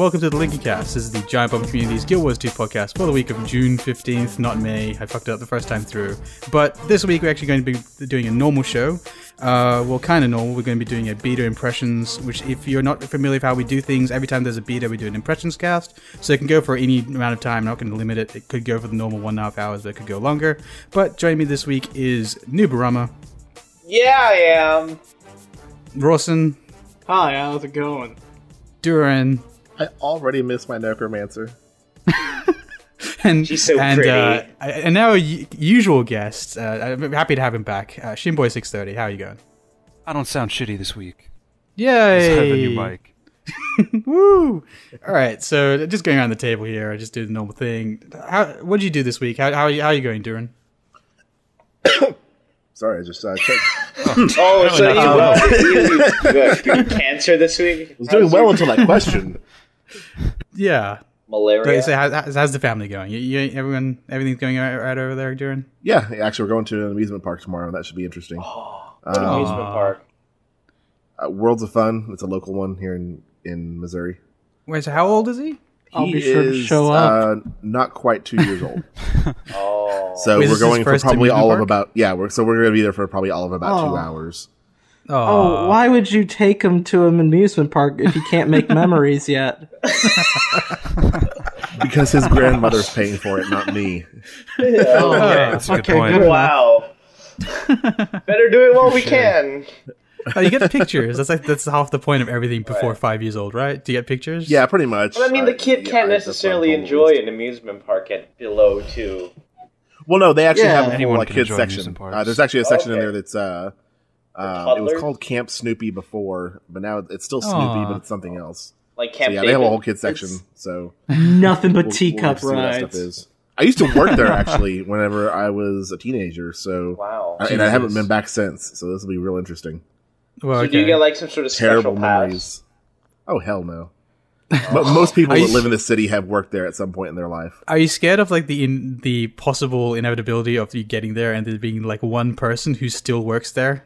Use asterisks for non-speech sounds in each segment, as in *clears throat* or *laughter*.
Welcome to the Lincolncast. This is the Giant Bomb Community's Guild Wars 2 podcast for the week of June 15th, not May. I fucked it up the first time through. But this week we're actually going to be doing a normal show. Uh, well, kind of normal. We're going to be doing a beta impressions, which, if you're not familiar with how we do things, every time there's a beta, we do an impressions cast. So it can go for any amount of time. I'm not going to limit it. It could go for the normal one and a half hours, but it could go longer. But joining me this week is Nubarama, Yeah, I am. Rawson, Hi, how's it going? Dourin, I already miss my necromancer. *laughs* and She's so and, pretty. Uh, and now our usual guest. Uh, I'm happy to have him back. Uh, Shinboy630, how are you going? I don't sound shitty this week. Yay! I have a new mic. *laughs* Woo! All right, so just going around the table here, I just do the normal thing. How what did you do this week? How how, how are you going, Dourin? *coughs* Sorry, I just uh, checked. Oh, *laughs* so you, not uh, you, you, you got cancer this week? I was doing well until that question. Yeah. Malaria. Okay, so how's, how's the family going? You, you, everyone, everything's going all right, right over there, Dourin? Yeah, actually, we're going to an amusement park tomorrow. That should be interesting. What Um, amusement park. uh, Worlds of Fun. It's a local one here in in Missouri. Wait, so how old is he? I'll He be sure to is, show up. Uh, not quite two years old. *laughs* Oh. So Wait, we're going for probably amusement all of about yeah. We're, so we're going to be there for probably all of about two Oh. Hours. oh, why would you take him to an amusement park if he can't make *laughs* memories yet? *laughs* Because his grandmother's paying for it, not me. okay. That's a good okay, point. good. Wow. *laughs* Better do it while we can. Oh, you get pictures. That's like that's half the point of everything before five years old, right? Do you get pictures? Yeah, pretty much. But I mean, the kid yeah, can't I- that's what necessarily I'm told at enjoy an amusement park at below two. Well, no, they actually Yeah. have a whole like kids section. Uh, there's actually a section in there that's uh, uh, it was called Camp Snoopy before, but now it's still Snoopy, Aw. but it's something else. Like So Camp yeah, they have a whole kids section. So Nothing but we'll- teacup we'll see that stuff rides. is. I used to work there *laughs* actually whenever I was a teenager. So Wow. I- and I haven't been back since. So this will be real interesting. Well, So okay. do you get like some sort of Terrible special memories. Oh hell no. But most people you that live in the city have worked there at some point in their life. Are you scared of like the in, the possible inevitability of you getting there and there being like one person who still works there,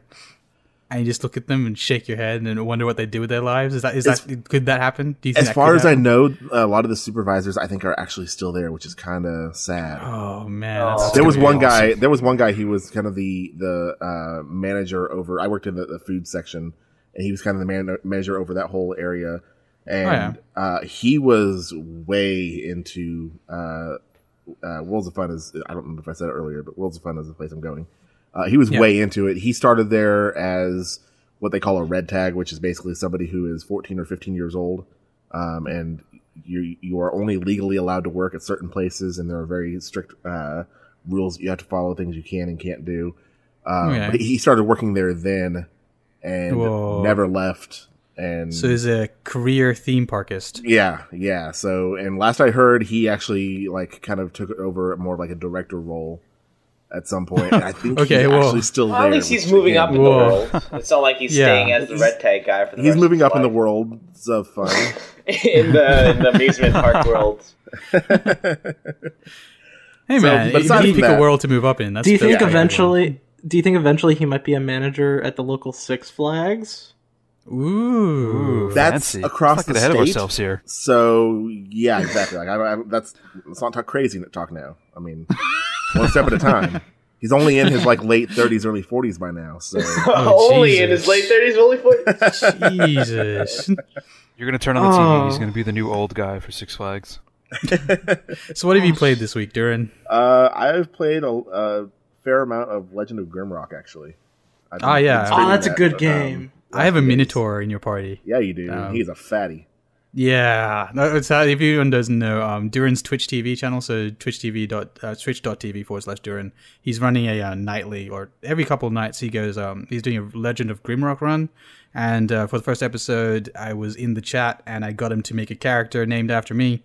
and you just look at them and shake your head and wonder what they do with their lives? Is that is As- that could that happen? Do you think As far could as I know, a lot of the supervisors I think are actually still there, which is kind of sad. Oh man, Oh. there was one awesome. guy. There was one guy. He was kind of the the uh, manager over. I worked in the, the food section, and he was kind of the man, manager over that whole area. And uh, he was way into uh, uh, Worlds of Fun. Is I don't remember if I said it earlier, but Worlds of Fun is the place I'm going. Uh, he was Yeah. way into it. He started there as what they call a red tag, which is basically somebody who is 14 or 15 years old, um, and you you are only legally allowed to work at certain places, and there are very strict uh, rules you have to follow, things you can and can't do. Um, Okay. but he started working there then, and Whoa. never left. And So he's a career theme parkist. yeah, yeah. So, and last I heard, he actually like kind of took over more of like a director role at some point. And I think *laughs* Okay, he's well- actually still Well, there. at least he's moving again, up in the world. It's not like he's *laughs* Yeah. staying as the red tag guy for the He's rest moving of up his in the life. worlds of fun. *laughs* in the in the amusement park world. Hey So, man, but you aside need to from pick a that- world to move up in. That's Do you think yeah, eventually? Do you think eventually he might be a manager at the local Six Flags? Ooh. That's Fancy. across Let's the get ahead of ourselves here. So yeah, exactly. Like I, I, that's let's not talk crazy talk now. I mean, one step at a time. He's only in his like late thirties, early forties by now. So *laughs* Oh, only in his late thirties, only forties. *laughs* Jesus. You're gonna turn on the TV. He's Oh. gonna be the new old guy for Six Flags. *laughs* So what have you played this week, Dourin? uh, I've played a, a fair amount of Legend of Grimrock actually. I've Ah, yeah. Oh, streaming that's a that, good um, game. I have a last few days. Minotaur in your party. Yeah, you do. Um, He's a fatty. Yeah, no, it's, uh, if anyone doesn't know, um, Dourin's Twitch TV channel, so twitch.tv dot uh, twitch.tv forward slash Dourin. He's running a uh, nightly or every couple of nights he goes. Um, he's doing a Legend of Grimrock run, and uh, for the first episode, I was in the chat and I got him to make a character named after me.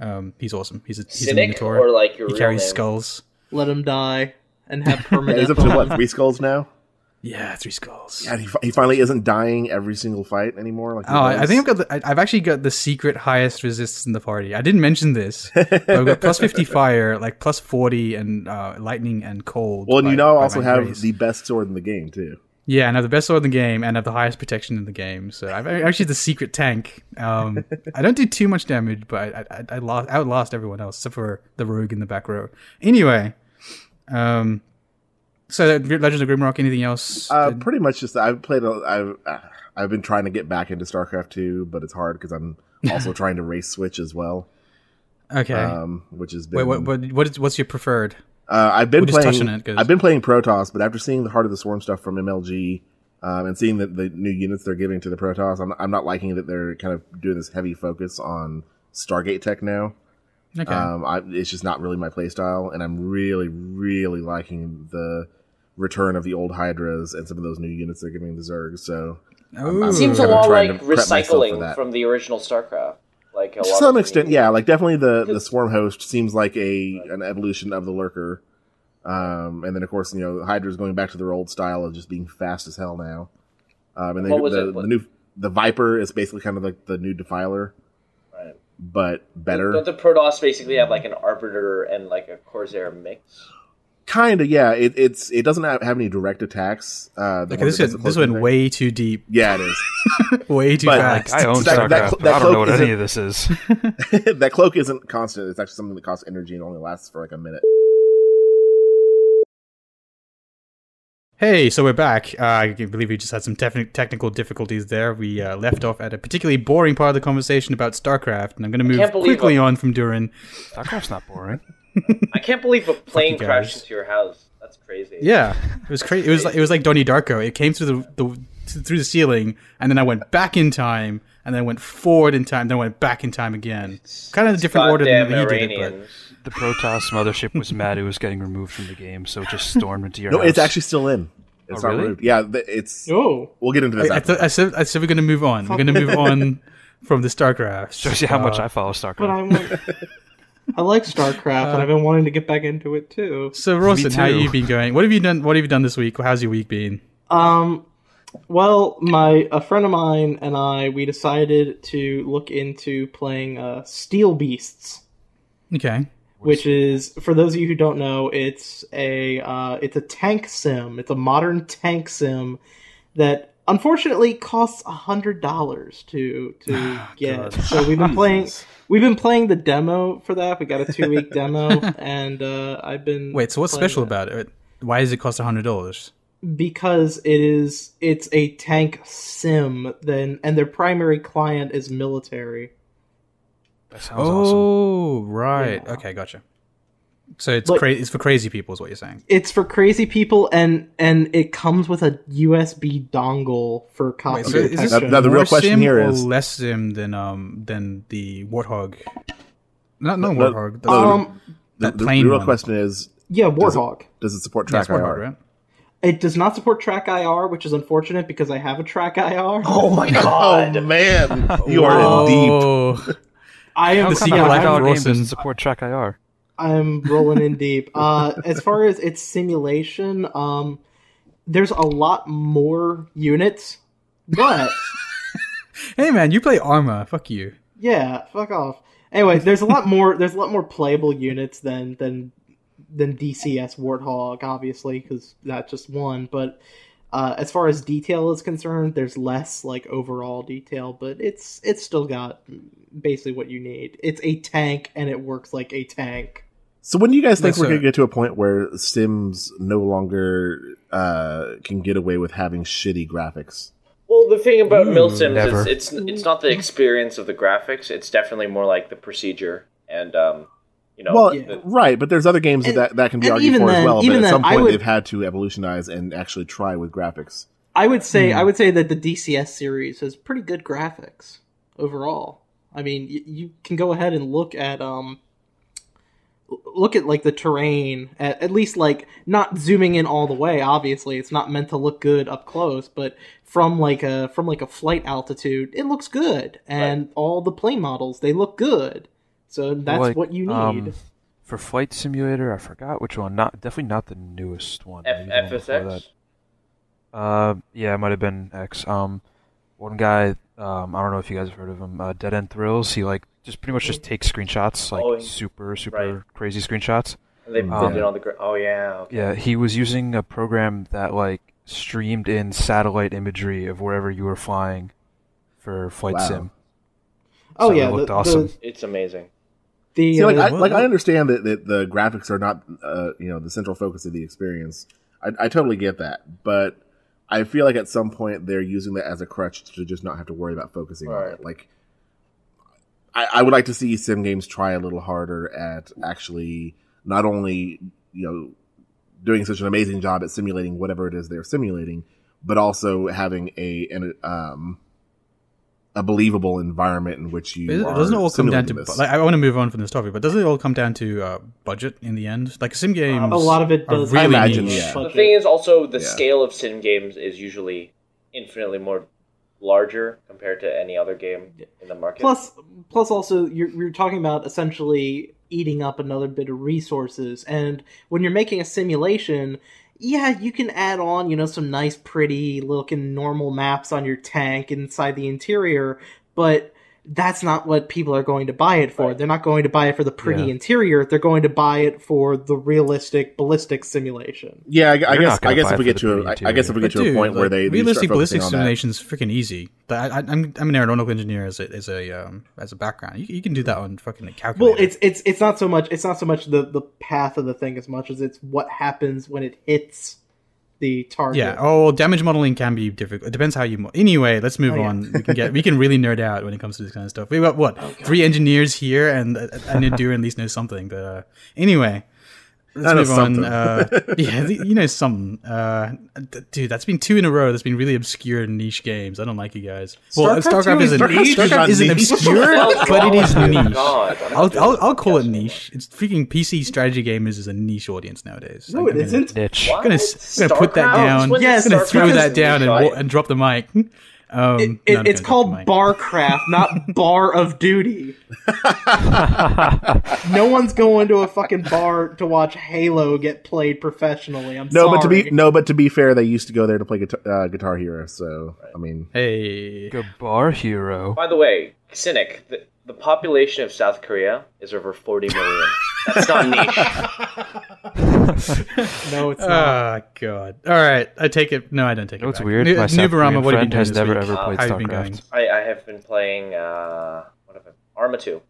Um, he's awesome. He's a he's a Cynic Minotaur. or like your he real carries name? skulls. Let him die and have Yeah, *laughs* permanent. he's up to what three skulls now. Yeah, three skulls. Yeah, he, he finally isn't dying every single fight anymore. Like Oh, I I think I've got the, I- I've actually got the secret highest resistance in the party. I didn't mention this, but I've got plus fifty *laughs* fire, like plus forty and uh, lightning and cold. Well, and by- you know, I also have grace. the best sword in the game too. Yeah, and I have the best sword in the game, and I have the highest protection in the game. So I'm actually the secret tank. Um, I don't do too much damage, but I, I, I lost, outlast everyone else except for the rogue in the back row. Anyway, um, so Legends of Grimrock. Anything else? Uh, Did- pretty much just I've played. A, I've uh, I've been trying to get back into StarCraft 2, but it's hard because I'm *laughs* also trying to race switch as well. okay. Um, which is been. Wait, what, what, what is, what's your preferred? Uh, I've been touch playing. it, I've been playing Protoss, but after seeing the Heart of the Swarm stuff from MLG, um, and seeing the, the new units they're giving to the Protoss, I'm, I'm not liking that they're kind of doing this heavy focus on Stargate tech now. Okay. Um, I, it's just not really my playstyle, and I'm really, really liking the return of the old Hydras and some of those new units they're giving the Zergs. So Ooh. It seems a kinda lot like to prep myself for recycling from the original StarCraft. Like a to lot some extent, yeah. Like definitely the the swarm host seems like a an evolution of the lurker. Um, and then of course you know Hydra's going back to their old style of just being fast as hell now. Um, and then What was the, it? The new the Viper is basically kind of like the new Defiler, Right. but better. Don't the Protoss basically have like an Arbiter and like a Corsair mix? Kind of, yeah. It, it's it doesn't have, have any direct attacks. Uh, okay, this that does went, this went way too deep. Yeah, it is. *laughs* Way too But, fast. I own That- StarCraft. that- but that I don't know cloak what any isn't- of this is. *laughs* *laughs* that cloak isn't constant. It's actually something that costs energy and only lasts for like a minute. Hey, so we're back. Uh, I believe we just had some tef- technical difficulties there. We uh, left off at a particularly boring part of the conversation about StarCraft, and I'm going to move can't believe quickly it. on from Dourin. StarCraft's not boring. I can't believe a plane crashed into your house. That's crazy. Yeah, it was crazy. It was like it was like Donnie Darko. It came through the, the through the ceiling, and then I went back in time, and then I went forward in time, then I went back in time again. Kind of a different order than Goddamn he did it, but The Protoss mothership was mad it was getting removed from the game, so it just stormed into your No, house. it's actually still in. It's Oh, not really? removed. Yeah, it's. Oh, We'll get into this. I, I, th- I said I said we're going to move on. We're going to move *laughs* on from the StarCraft. shows you how much Uh, I follow but StarCraft. I'm like, I like StarCraft, and I've been wanting to get back into it too. So Rawson, how too. you been going? What have you done? What have you done this week? How's your week been? Um, well, my a friend of mine and I we decided to look into playing uh, Steel Beasts, Okay. which is for those of you who don't know, it's a uh, it's a tank sim. It's a modern tank sim that unfortunately costs a hundred dollars to to *sighs* get. So we've been playing. We've been playing the demo for that. We got a two week *laughs* demo, and uh, I've been Wait. So what's special that. about it? Why does it cost hundred dollars? because it is it's a tank sim then and their primary client is military that sounds awesome. Oh, right. Yeah. Okay, gotcha. So it's But- cra- it's for crazy people, is what you're saying. it's for crazy people and and it comes with a usb dongle for copy Wait, so is this protection. Now the real more question sim here or is- less sim than um than the Warthog? Not no, No, Warthog. The, um the, that the, plain the real one. question is: yeah Does it- warthog Does it support yeah, track Warthog, IR? right? it does not support TrackIR which is unfortunate because i have a TrackIR Oh my *laughs* Oh god! man, you are in deep. Oh, i am The secret a life $5 of game Wilson. doesn't support TrackIR? I'm rolling in deep. *laughs* Uh, as far as its simulation, um, there's a lot more units, but *laughs* hey man, you play Arma. Fuck you. yeah, fuck off. Anyway, there's a lot more. There's a lot more playable units than than than DCS Warthog, obviously, because that's just one. But uh, as far as detail is concerned, there's less like overall detail, but it's it's still got basically what you need. It's a tank, and it works like a tank. So when do you guys think Yes, we're going to get to a point where Sims no longer uh, can get away with having shitty graphics? Well, the thing about Ooh, MilSims is it's it's not the experience of the graphics. It's definitely more like the procedure and um, you know. Well, the- right, but there's other games And- that that can be argued even for as then- well. But even at then, some point, would- they've had to evolutionize and actually try with graphics. I would say Hmm. I would say that the DCS series has pretty good graphics overall. I mean, y- you can go ahead and look at um l- look at like the terrain at, at least like not zooming in all the way obviously it's not meant to look good up close but from like a from like a flight altitude it looks good and all the plane models they look good so that's Like, what you need um, For Flight Simulator, I forgot which one. Not definitely not the newest one. F- maybe one FSX. that. Uh, yeah, it might have been X. Um, one guy. Um, I don't know if you guys have heard of him. Uh, Dead End Thrills. He like just pretty much just take screenshots, like Oh, super super right. crazy screenshots. and they Um, put it on the. Gra- oh yeah. Okay. Yeah, he was using a program that like streamed in satellite imagery of wherever you were flying for flight Wow. sim. Oh So it looked the, awesome. The, It's amazing. the, See, like, uh, I, like I understand that, that the graphics are not, uh, you know, the central focus of the experience. I, I totally get that, but I feel like at some point they're using that as a crutch to just not have to worry about focusing on it. Like, I, I would like to see sim games try a little harder at actually not only, you know, doing such an amazing job at simulating whatever it is they're simulating, but also having a an, um a believable environment in which you It are doesn't it all come down to. this. Like, I want to move on from this topic, but doesn't it all come down to uh, budget in the end? Like sim games, a lot of it does. really I imagine, yeah. The thing is also the Yeah. scale of sim games is usually infinitely more larger compared to any other game in the market. Plus, plus also you're you're talking about essentially eating up another bit of resources, and when you're making a simulation, yeah, you can add on you know some nice, pretty looking normal maps on your tank inside the interior, but that's not what people are going to buy it for. Right. They're not going to buy it for the pretty Yeah. interior. They're going to buy it for the realistic ballistic simulation. Yeah, I, I guess. I guess if we get to, a, I, I guess if we But get to a point where like, they they realistic start ballistic focusing simulation is freaking easy. But I, I, I'm I'm an aeronautical engineer as a as a um, as a background. You, you can do that on fucking a calculator. Well, it's it's it's not so much it's not so much the the path of the thing as much as it's what happens when it hits the target. yeah. Oh, well, damage modeling can be difficult. It depends how you. Mo- anyway, let's move Oh, yeah. on. We can get we can really nerd out when it comes to this kind of stuff. We got what three engineers here, and uh, and Nadir at least knows something. But uh, anyway. Let's I move on. something. Uh, *laughs* yeah, th- you know something, uh, d- dude. That's been two in a row. That's been really obscure niche games. I don't like you guys. Well, StarCraft StarCraft is isn't niche. StarCraft isn't Niche. *laughs* obscure, but it is oh niche. God. I'll, I'll, I'll call it niche. It's freaking PC strategy gamers is a niche audience nowadays. No, Like, it I'm gonna- isn't. Niche. I'm gonna, s- I'm gonna put that down. When did Yes, I'm gonna StarCraft throw that down and, and drop the mic. *laughs* Um, It, it, it's called drop the mic. Barcraft, not *laughs* Bar of Duty. no one's going to a fucking bar to watch Halo get played professionally. I'm No, sorry. but to be no, but to be fair, they used to go there to play guitar, uh, Guitar Hero. So I mean, Hey, Go bar hero. By the way, Cynic, the, the population of South Korea is over 40 million. *laughs* That's not niche. *laughs* no, it's not. oh god. All right, I take it. No, I don't take You know it. what's back. weird? Nu- My South Nubarama, what have you been has doing never week? ever Uh, played How have you been StarCraft. I, I have been playing, uh, what have I, Arma 2.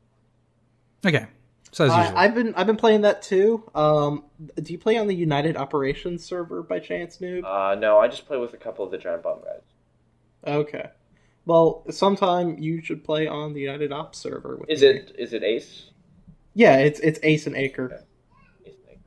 Okay, so as usual. I, I've been I've been playing that too. Um, do you play on the United Operations server by chance, noob? Uh, no, I just play with a couple of the Giant Bomb guys. Okay. Well, sometime you should play on the United Ops server. With Is me. it is it Ace? Yeah, it's it's Ace and Acre. Ace Maker.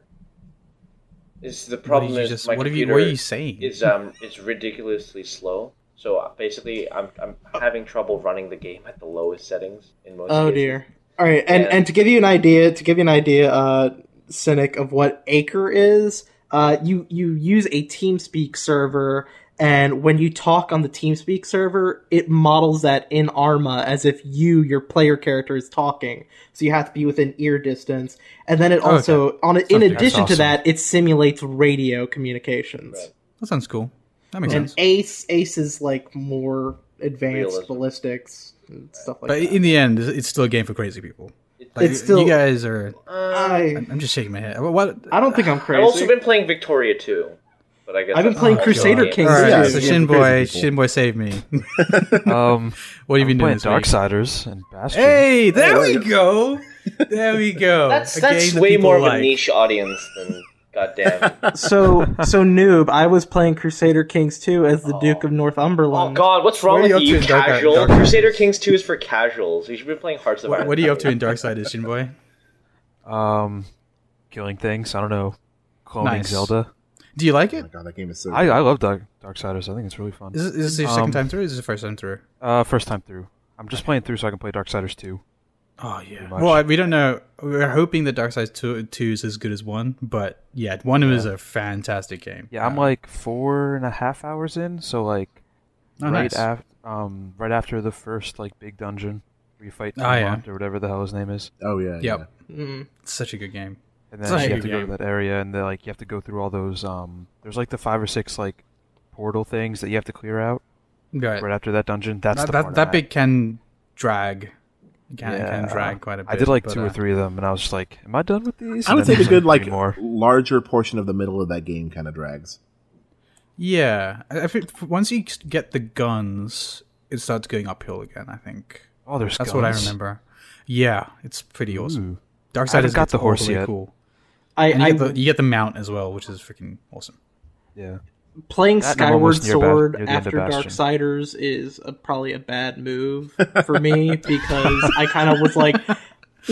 Is the problem did you is just, my what, have you, what are you saying? is um is ridiculously slow. So uh, basically, I'm I'm having trouble running the game at the lowest settings in most. Oh cases. dear. All right, and Yeah. and to give you an idea, to give you an idea, uh, cynic of what Acre is, uh, you you use a TeamSpeak server, and when you talk on the TeamSpeak server, it models that in Arma as if you, your player character, is talking. So you have to be within ear distance, and then it Oh, also, on it, in addition that's to that, it simulates radio communications. Right. that sounds cool. That makes And sense. Ace Ace is like more advanced Realism. ballistics and stuff like But that. in the end, it's still a game for crazy people. Like, It's still- you guys are. Uh, I I'm just shaking my head. What? I don't think I'm crazy. I've also been playing Victoria 2, but I guess I've been playing not Crusader also Kings All right, Yeah, so it's a Shin Boy. Shin Boy, save me. *laughs* Um, what have you been doing I'm playing this week? Darksiders and Bastion. Hey, there Oh, we yeah. go. There we go. *laughs* That's A that's game that way people more of like. a niche audience than goddamn. *laughs* so so noob. I was playing Crusader Kings 2 as the Duke of Northumberland. oh god, what's wrong What with you you, up Dark- casual? Dark- Crusader Kings 2 is for casuals. You should be playing Hearts of What, Iron. what are you up to in Darksiders, Shin Boy? Um, killing things. I don't know. Cloning Nice. Zelda. Do you like it? oh it? my god, that game is so. I, I love Dark Darksiders. I think it's really fun. Is, this- is this your second Um, time through? Or is this your first time through? Uh, first time through. I'm just playing through so I can play Dark Darksiders 2. Oh yeah. Well, I- we don't know. We're hoping that Darksiders 2, 2 is as good as one, but yeah, one is a fantastic game. Yeah, I'm like four and a half hours in, so like oh, right nice. after um right after the first like big dungeon where you fight Oh, yeah. Or whatever the hell his name is. oh yeah. Yep. Mm. It's such a good game. And then such you have good to go to that area and then like you have to go through all those um there's like the five or six like portal things that you have to clear out Right. right after that dungeon. That's that the that, part that I'm bit can drag. Can, it can drag quite a bit. I did like but, two or uh, three of them and I was just like, Am I done with these? I would then say the there's, good like three more. larger portion of the middle of that game kind of drags. Yeah, I, I think once you get the guns, it starts going uphill again. I think. Oh, there's That's guns. what I remember. Yeah, it's pretty awesome. Ooh. Dark I haven't got the horse way yet. Cool. I, And you, I get the, you get the mount as well, which is freaking awesome. Yeah. playing That Skyward almost Ba- Sword near the end of after Bastion. Darksiders is a, probably a bad move *laughs* for me because I kind of was like,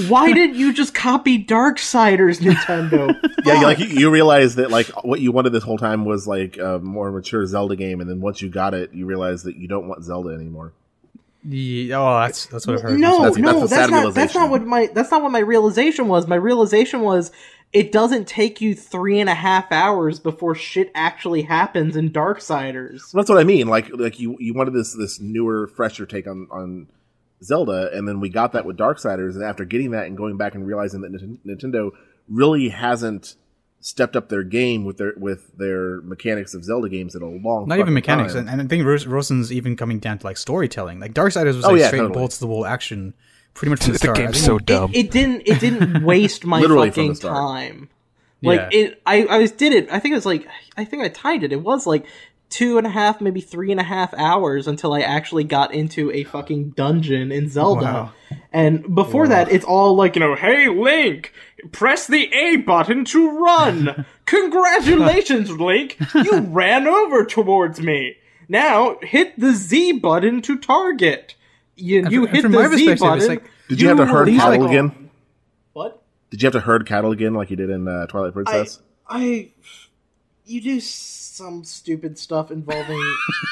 why didn't you just copy Darksiders, Nintendo? Yeah, like you, you realize that like what you wanted this whole time was like a more mature Zelda game, and then once you got it, you realize that you don't want Zelda anymore. Yeah, oh, that's that's what I've heard. No, That's- no, that's that's, a not. That's not what my. That's not what my realization was. My realization was it doesn't take you three and a half hours before shit actually happens in Darksiders. So that's what I mean. Like like you you wanted this this newer, fresher take on on Zelda, and then we got that with Darksiders, and after getting that and going back and realizing that Nint- Nintendo really hasn't stepped up their game with their with their mechanics of Zelda games in a long Not even mechanics, time. and, and I think Ros- Rosen's even coming down to like storytelling. Like Darksiders was Oh, like yeah, straight totally. bolts to the wall action, pretty much from the The start. Game's so dumb. It, it didn't. It didn't *laughs* waste my fucking time. Like Yeah. it, I, I was did it. I think it was like I think I timed it. It was like two and a half, maybe three and a half hours until I actually got into a fucking dungeon in Zelda. Wow. And before that, it's all like you know, hey Link, press the A button to run. *laughs* Congratulations, *laughs* Link, you ran over towards me. Now hit the Z button to target. You, And you and hit from the my Z perspective, button. it's like- Did you have to herd cattle like- again? What? Did you have to herd cattle again like you did in uh, Twilight Princess? I, you do some stupid stuff involving.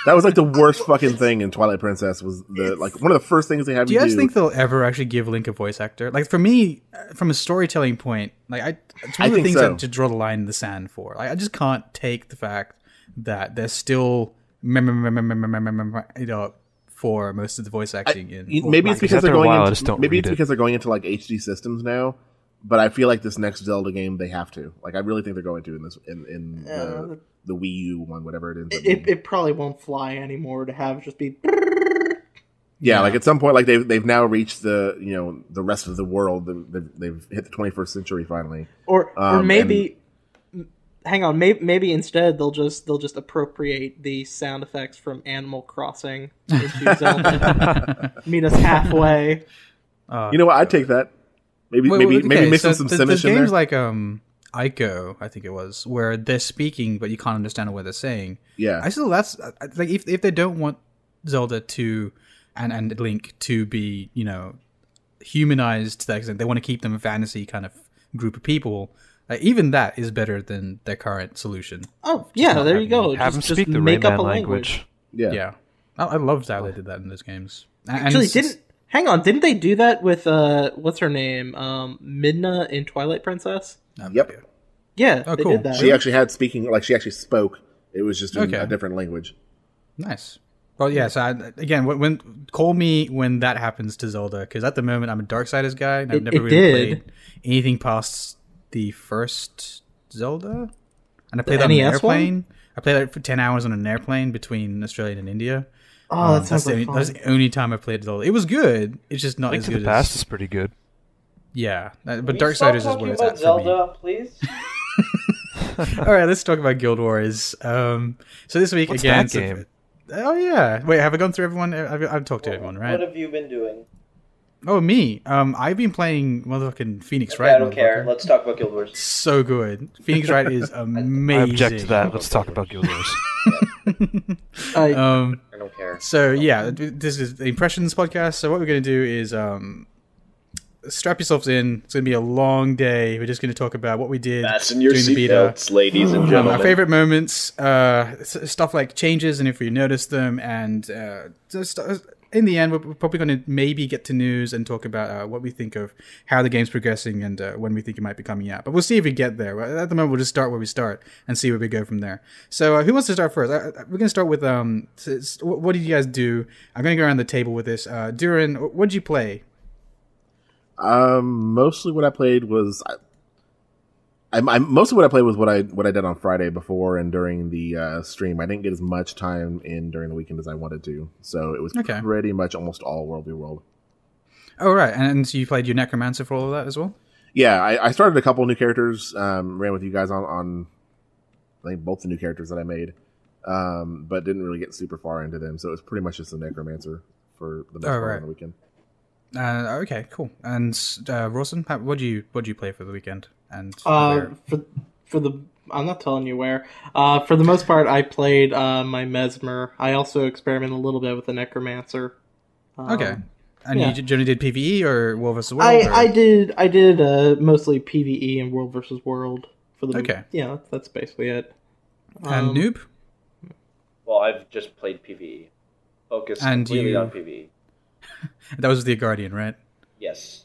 that was like the worst fucking thing in Twilight Princess. Was the like one of the first things they have Do you you guys do. think they'll ever actually give Link a voice actor? Like for me, uh, from a storytelling point, like I, it's one I of the think things so. that to draw the line in the sand for. Like I just can't take the fact that there's still you know for most of the voice acting in. Maybe it's Because because they're going while, into, maybe it's it. because they're going into like HD systems now. But I feel like this next Zelda game they have to. Like I really think they're going to in this in, in the, the Wii U one, whatever it is. it, it probably won't fly anymore to have just be. yeah, like at some point, like they've they've now reached the you know the rest of the world. They've, they've hit the 21st century finally. Or or Um, maybe. Hang on, maybe maybe instead they'll just they'll just appropriate the sound effects from Animal Crossing. *laughs* Meet us halfway. Uh, You know what? I'd take that. Maybe Wait, maybe wait, maybe okay, mix so some the, Simlish the in games there. like um Ico, I think it was, where they're speaking but you can't understand what they're saying. yeah, I still that's I- I- like if if they don't want Zelda to and and Link to be you know humanized to that extent, they want to keep them a fantasy kind of group of people. Like, even that is better than their current solution. Oh yeah, there you go. Have just, them speak just the make up a language. yeah, Yeah, I, I loved how they did that in those games. And- and Actually, didn't hang on? Didn't they do that with uh, what's her name, um, Midna in Twilight Princess? Yep. Yeah, Oh, they cool. did that. She actually had speaking like she actually spoke. It was just in Okay. a different language. Nice. Well, yeah. So I, again, when, when call me when that happens to Zelda, because at the moment I'm a Darksiders guy, and I've It- never it really did. played anything past the first Zelda, and I played The that on an NES one? airplane. I played that for ten hours on an airplane between Australia and India. oh, Um, that that's, sounds the like only, fun. that's the only time I played Zelda. It was good. It's just not Link as to good the Past as is pretty good. yeah. Uh, But Can you Darksiders stop is talking where it's about at for me. Zelda, please. *laughs* *laughs* All right, let's talk about Guild Wars. Um, so this week What's again. that so- game? oh yeah. Wait, have I gone through everyone? I've, I've talked to everyone, right? What have you been doing? Oh, me. Um, I've been playing motherfucking Phoenix Okay, Wright. I don't care. Let's talk about Guild Wars. So good. Phoenix Wright is *laughs* amazing. I object to that. Let's talk about Guild Wars. *laughs* *laughs* I, Um, I don't care. so yeah, th- this is the impressions podcast. So what we're gonna do is um, strap yourselves in. It's gonna be a long day. We're just gonna talk about what we did Fasten your during the beta. seatbelts, ladies and Um, gentlemen. our favorite moments, uh, stuff like changes and if we notice them, and uh, just, uh, in the end, we're probably going to maybe get to news and talk about uh, what we think of how the game's progressing and uh, when we think it might be coming out. But we'll see if we get there. At the moment, we'll just start where we start and see where we go from there. So, uh, who wants to start first? Uh, uh, we're going to start with um, what did you guys do? I'm going to go around the table with this. Uh, what did you play? Um, mostly what I played was I, I'm, I'm mostly what I played was what I what I did on Friday before and during the uh, stream. I didn't get as much time in during the weekend as I wanted to, so it was Okay. pretty much almost all World v World. Oh, right. And, and so you played your Necromancer for all of that as well? Yeah, I, I started a couple new characters. Um, ran with you guys on on I think both the new characters that I made. um, but didn't really get super far into them. So it was pretty much just a necromancer for the most Oh, part right. on the weekend. Uh, okay, cool. And uh, Rawson, what do you what do you play for the weekend? And Uh, where? for for the I'm not telling you where. Uh, for the most part, I played uh, my mesmer. I also experimented a little bit with the necromancer. Um, okay. And yeah. you generally did PVE or World versus World? I, or- I did I did uh, mostly PVE and World versus World for the Okay. Yeah, that's basically it. and Um, Noob. Well, I've just played PVE. Focused And completely you- on PVE. *laughs* That was the Guardian, right? Yes.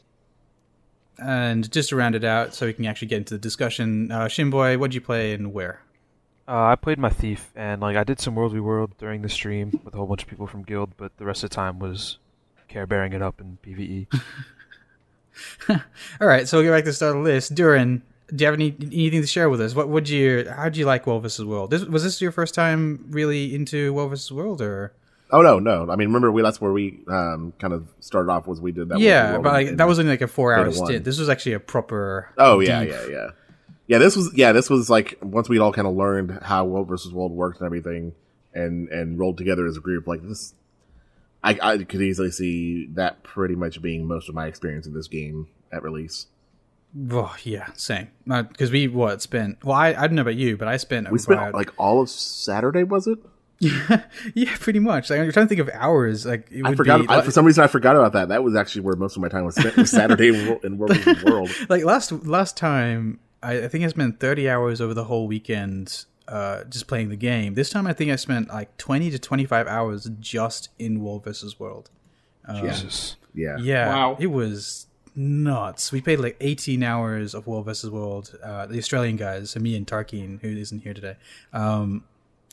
And just to round it out, so we can actually get into the discussion, uh, Shinboy, what'd you play and where? Uh, I played my thief, and like I did some World v World during the stream with a whole bunch of people from Guild, but the rest of the time was care bearing it up in. PVE. *laughs* *laughs* All right, so we'll get back to the start of the list. Dourin, do you have any anything to share with us? What would you? How would you like World vs. World? This, was this your first time really into World vs. World, or Oh no, no. I mean, remember we that's where we um, kind of started off was we did that. yeah? But like, that was only like a four-hour Data one. stint. This was actually a proper. Oh yeah, deep- yeah, yeah. Yeah, this was yeah, this was like once we'd all kind of learned how world versus world worked and everything, and and rolled together as a group. Like this, I I could easily see that pretty much being most of my experience in this game at release. Oh, yeah, same. Because we what spent? Well, I, I don't know about you, but I spent We spent like all of Saturday, was it? Yeah, *laughs* yeah, pretty much. Like, I'm trying to think of hours. Like it I forgot. be I, like, for some reason, I forgot about that. That was actually where most of my time was spent. Was Saturday in World versus *laughs* World. like last last time. I, I think I spent 30 hours over the whole weekend uh, just playing the game. This time, I think I spent like 20 to 25 hours just in World versus World. Jesus. Yeah, Yeah, Wow. it was nuts. We played like 18 hours of World versus World. Uh, the Australian guys, so me and Tarkin, who isn't here today, um,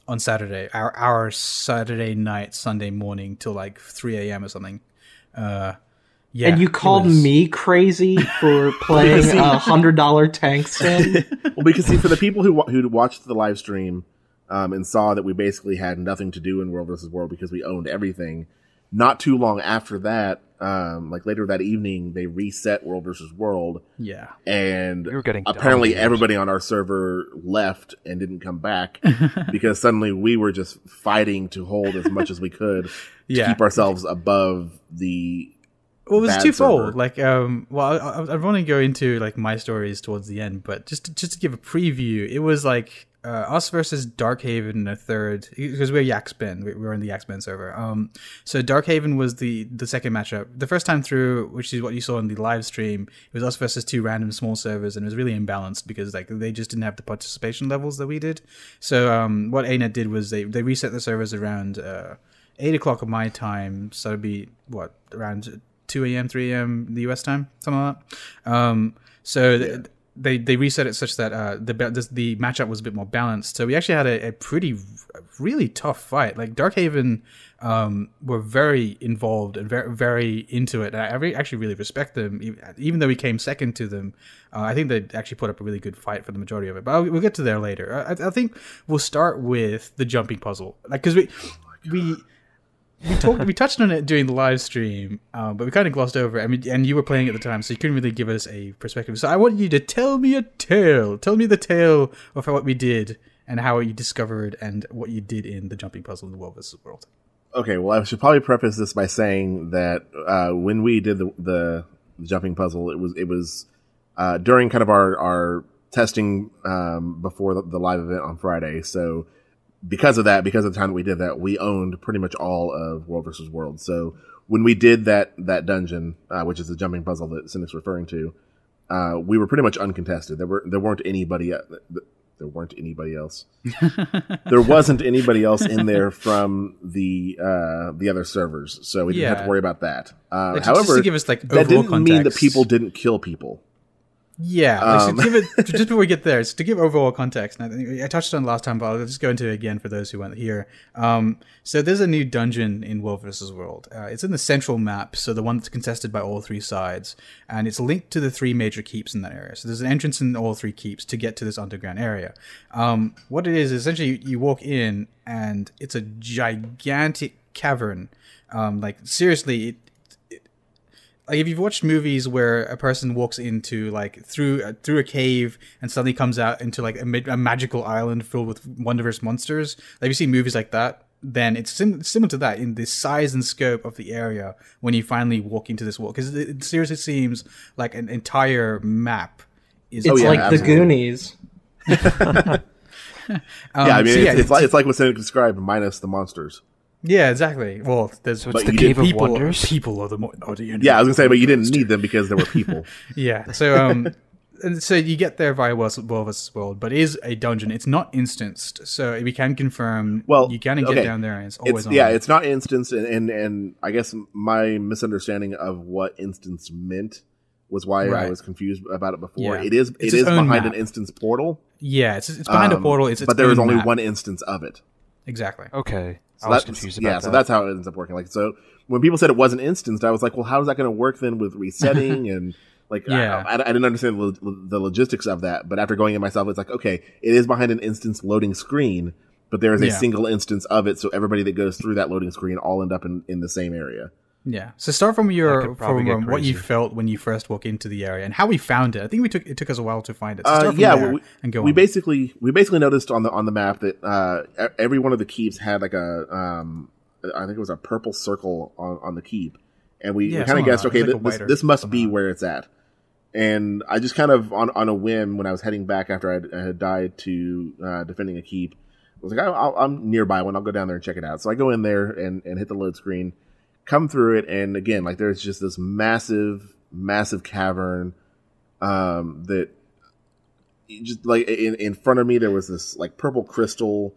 on Saturday. Our our Saturday night, Sunday morning till like 3 a.m. or something. Uh, yeah, and you called was- me crazy for *laughs* playing a hundred dollar tank sim. *laughs* well, because see, for the people who who watched the live stream um, and saw that we basically had nothing to do in World versus World because we owned everything. Not too long after that, um, like later that evening, they reset World versus World, Yeah, and We were getting apparently dominated. everybody on our server left and didn't come back *laughs* because suddenly we were just fighting to hold as much as we could to *laughs* yeah. keep ourselves above the Well, it was bad twofold. server. Like, um, well, I, I, I want to go into like my stories towards the end, but just to, just to give a preview, it was like uh, us versus Darkhaven in a third because we're Yak's Bend. We, we were in the Yak's Bend server. Um, so Darkhaven was the the second matchup. The first time through, which is what you saw in the live stream, it was us versus two random small servers, and it was really imbalanced because like they just didn't have the participation levels that we did. So um, what ANET did was they they reset the servers around. Uh, eight o'clock of my time, so it'd be what around two a.m., three a.m. the U.S. time, something like that. Um, so th- they they reset it such that uh, the ba- the matchup was a bit more balanced. So we actually had a, a pretty really tough fight. Like Darkhaven um, were very involved and very very into it. And I re- actually really respect them, even, even though we came second to them. Uh, I think they actually put up a really good fight for the majority of it. But I'll, we'll get to there later. I, I think we'll start with the jumping puzzle, like because we we we talked we touched on it during the live stream, um, but we kind of glossed over. it. I mean, and you were playing at the time, so you couldn't really give us a perspective. So I want you to tell me a tale. Tell me the tale of what we did and how you discovered and what you did in the jumping puzzle in the world versus world. Okay, well, I should probably preface this by saying that uh, when we did the, the jumping puzzle, it was it was uh, during kind of our our testing um, before the, the live event on Friday. So because of that, because of the time that we did that, we owned pretty much all of World versus World. So when we did that that dungeon, uh, which is the jumping puzzle that Cynic's referring to, uh, we were pretty much uncontested. There were there weren't anybody. uh, There weren't anybody else. *laughs* there wasn't anybody else in there from the uh, the other servers, so we didn't have to worry about that. Uh, Like, just however, to give us like that didn't context. mean that people didn't kill people. Yeah, like, so Um, to give it, just *laughs* before we get there, so to give overall context, and I, I touched on it last time, but I'll just go into it again for those who weren't here. Um, so there's a new dungeon in World vs. World. Uh, it's in the central map, so the one that's contested by all three sides, and it's linked to the three major keeps in that area. So there's an entrance in all three keeps to get to this underground area. Um, what it is, essentially, you, you walk in, and it's a gigantic cavern. Um, like seriously, it, like if you've watched movies where a person walks into like through uh, through a cave and suddenly comes out into like a, ma- a magical island filled with wondrous monsters. Like you see movies like that, then it's sim- similar to that in the size and scope of the area when you finally walk into this world because it, it seriously seems like an entire map is It's Oh, yeah, like absolutely. the Goonies. *laughs* *laughs* Um, yeah, I mean, so it's, yeah, it's, like it's like what Cynic described, minus the monsters. Yeah, exactly. Well, there's So it's the Cave of people. Wonders. People are the mo- are the Yeah, I was gonna say, but you didn't need them because there were people. *laughs* Yeah. So um, and so you get there via World World versus World, but it is a dungeon. It's not instanced, so we can confirm. Well, you can get okay. down there, and it's always it's on. yeah, it's not instanced, and, and and I guess my misunderstanding of what instance meant was why I was confused about it before. Yeah. It is It's its it is own behind map. an instance portal, yeah. It's, it's behind a um, portal. It's its but there is own only map. one instance of it. exactly. Okay, So I was that's- confused about yeah, that. so that's how it ends up working. Like so, when people said it wasn't instanced, I was like, well, how is that going to work then with resetting *laughs* and like Yeah. I, I, I didn't understand the, the logistics of that. But after going in myself, it's like okay, it is behind an instance loading screen, but there is a Yeah. single instance of it, so everybody that goes through that loading screen all end up in, in the same area. Yeah. So start from your could from um, what you felt when you first walk into the area and how we found it. I think we took it took us a while to find it. So Uh, start from yeah, there we, and go we on. basically we basically noticed on the on the map that uh, every one of the keeps had like a um, I think it was a purple circle on, on the keep, and we, Yeah, we kind of guessed okay like this, this must be where it's at, and I just kind of on on a whim when I was heading back after I'd, I had died to uh, defending a keep, I was like I, I'll, I'm nearby one I'll go down there and check it out. So I go in there and and hit the load screen, come through it, and again like there's just this massive massive cavern um, that just like in, in front of me there was this like purple crystal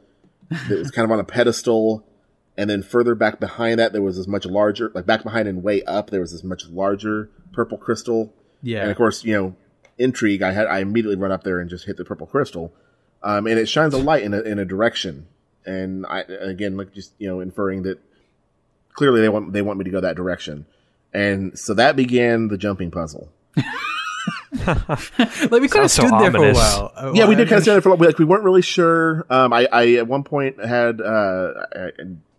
that was kind of on a pedestal and then further back behind that there was this much larger like back behind and way up there was this much larger purple crystal. Yeah. and of course you know intrigue i had i immediately run up there and just hit the purple crystal. Um, and it shines a light in a, in a direction. And i again like just you know inferring that clearly they want they want me to go that direction and so that began the jumping puzzle *laughs* like we kind of Sounds so stood there for a while. Uh, yeah, we did kind of stand there for a while. like we weren't really sure. Um, I, I at one point had uh, I,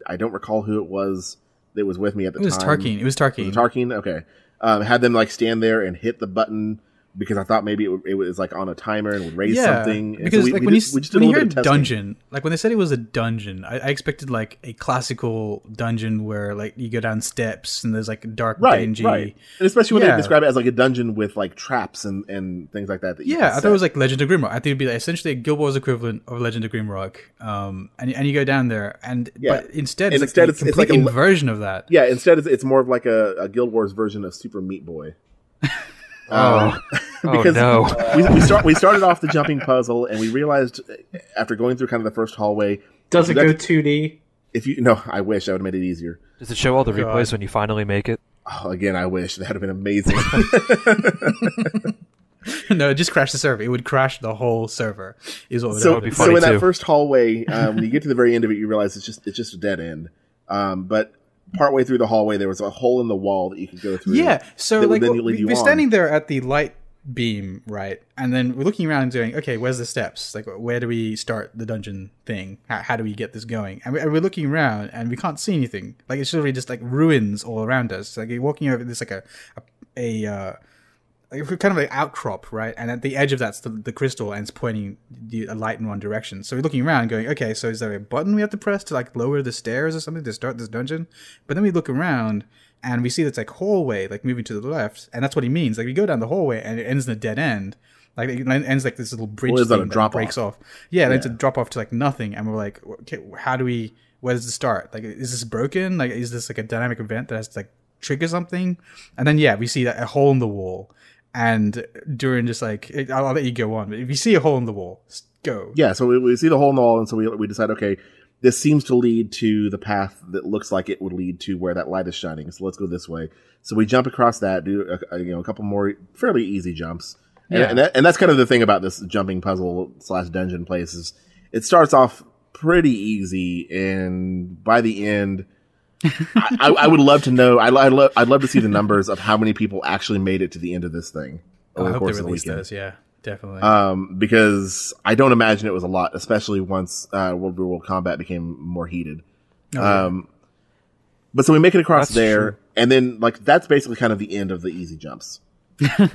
I don't recall who it was that was with me at the time. It was time. Tarkin. It was Tarkin. Was it Tarkin? Okay. Um, had them like stand there and hit the button because I thought maybe it, it was like on a timer and would raise yeah, something. And so because we, like we when just, you just when a you little heard bit of testing. dungeon, like when they said it was a dungeon, I, I expected like a classical dungeon where like you go down steps and there's like a dark, Right, dingy. right, and especially when Yeah. they describe it as like a dungeon with like traps and, and things like that. that you Yeah, I thought it was like Legend of Grimrock. I think it'd be like essentially a Guild Wars equivalent of Legend of Grimrock. Um, and and you go down there, and Yeah. but instead, And it's instead like it's- a it's like a inversion of that. yeah. Instead, it's, it's more of like a, a Guild Wars version of Super Meat Boy. *laughs* Oh, oh *laughs* because no! we, we start we started off the jumping puzzle and we realized uh, after going through kind of the first hallway Does it You go 2D? if you no i wish I would have made it easier Does it show all the God. replays when you finally make it? oh, again i wish that would have been amazing *laughs* *laughs* no, it just crashed the server. It would crash the whole server. Is what would so, happen. be so funny in that first hallway um, when you get to the very end of it you realize it's just it's just a dead end um, but partway through the hallway there was a hole in the wall that you could go through Yeah, so like then lead you we're standing there at the light beam, right? And then we're looking around and doing, okay, where's the steps? Like, where do we start the dungeon thing? How, how do we get this going? And, we, we're looking around and we can't see anything. Like, it's literally just like ruins all around us. Like, you're walking over this like a a, a uh, like kind of like outcrop, right? And at the edge of that's the, the crystal, and it's pointing the, a light in one direction. So we're looking around, going, okay, so is there a button we have to press to like lower the stairs or something to start this dungeon? But then we look around and we see that's like hallway, like moving to the left, and that's what he means. Like we go down the hallway and it ends in a dead end. Like it ends like this little bridge Well, it's not a thing that breaks off. off. Yeah, then it's a drop off to like nothing, and we're like, okay, how do we? Where does it start? Like, is this broken? Like, is this like a dynamic event that has to like trigger something? And then yeah, we see that a hole in the wall, and during just like, I'll, I'll let you go on. But if you see a hole in the wall, go. yeah so we, we see the hole in the wall and so we, we decide okay this seems to lead to the path that looks like it would lead to where that light is shining so let's go this way so we jump across that do a, you know a couple more fairly easy jumps and, Yeah. and, that, and that's kind of the thing about this jumping puzzle slash dungeon place is it starts off pretty easy and by the end I, I, I would love to know I, I love, I'd love to see the numbers of how many people actually made it to the end of this thing Oh, over I the hope they course of the release weekend those. Yeah, definitely. um, because I don't imagine it was a lot, especially once uh, World War World combat became more heated. Oh, yeah. Um, but so we make it across That's there, and then like that's basically kind of the end of the easy jumps. *laughs* because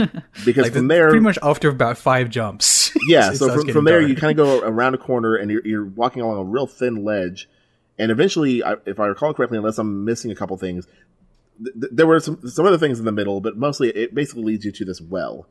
Like, from the- there, pretty much after about five jumps. yeah. *laughs* so from, from there, dark. you kind of go around a corner and you're, you're walking along a real thin ledge, and eventually, I- if I recall correctly, unless I'm missing a couple things, th- th- there were some some other things in the middle, but mostly it basically leads you to this well,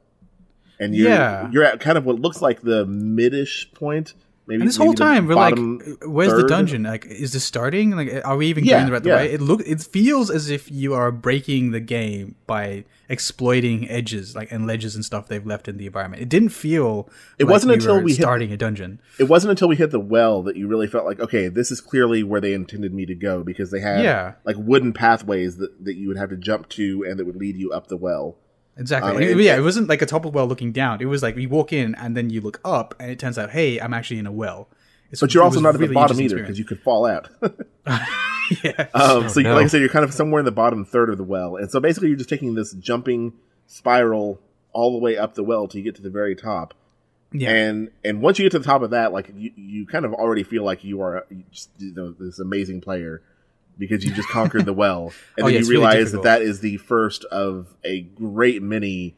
and you're Yeah. you're at kind of what looks like the midish point. Maybe And this maybe whole time we're like, bottom uh, "Where's the dungeon? Like, is this starting? Like, are we even Yeah, going the right yeah. way?" It look, it feels as if you are breaking the game by exploiting edges, like and ledges and stuff they've left in the environment. It didn't feel. It like wasn't until we hit- starting a dungeon. It wasn't until we hit the well that you really felt like, okay, this is clearly where they intended me to go because they had Yeah. like wooden pathways that, that you would have to jump to and that would lead you up the well. Exactly. Um, it- yeah, it wasn't like a top of well looking down. It was like you walk in and then you look up, and it turns out, hey, I'm actually in a well. It's, But you're also not at the bottom either because you could fall out. *laughs* *laughs* yeah. um, so, you, like I said, you're kind of somewhere in the bottom third of the well, and so basically you're just taking this jumping spiral all the way up the well till you get to the very top. yeah. And and once you get to the top of that, like you, you kind of already feel like you are just, you know, this amazing player because you just conquered the well, *laughs* and Oh, then yeah, you it's really realize that that is the first of a great many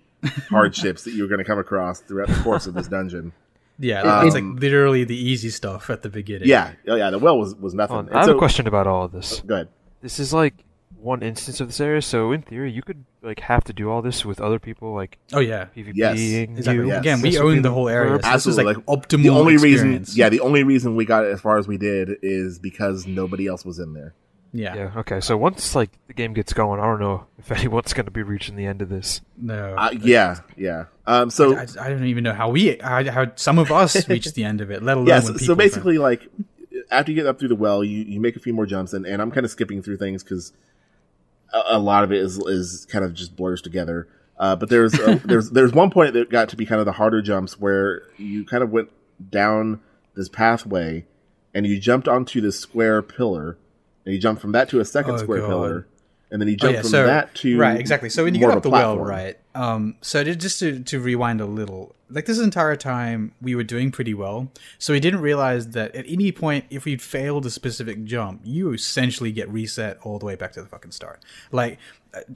hardships that you're going to come across throughout the course of this dungeon. Yeah. it's like literally the easy stuff at the beginning. Yeah, oh yeah, the well was was nothing. Hold I have so- a question about all of this. Oh, go ahead. This is like one instance of this area, so in theory, you could like have to do all this with other people, like Oh yeah. PvPing Yes, Exactly. you. yes. Again, we This own the whole area. verb. So this is like Absolutely, optimal The only experience. reason, yeah, the only reason we got it as far as we did is because nobody else was in there. Yeah. Yeah. Okay. So once like the game gets going, I don't know *laughs* if anyone's gonna be reaching the end of this. No. Uh, yeah, yeah. Um, so I, I don't even know how we, how, how some of us *laughs* reached the end of it, let alone Yes. when so people basically, like after you get up through the well, you, you make a few more jumps, and, and I'm kind of skipping through things because a, a lot of it is is kind of just blurs together. Uh, but there's a, *laughs* there's there's one point that got to be kind of the harder jumps where you kind of went down this pathway, and you jumped onto this square pillar, and you jumped from that to a second Oh, square God. pillar, and then you Oh, jumped yeah, from so- that to right exactly. So when you get up the well right um so to, just to, to rewind a little like this entire time we were doing pretty well. So we didn't realize that at any point if we'd failed a specific jump you essentially get reset all the way back to the fucking start. Like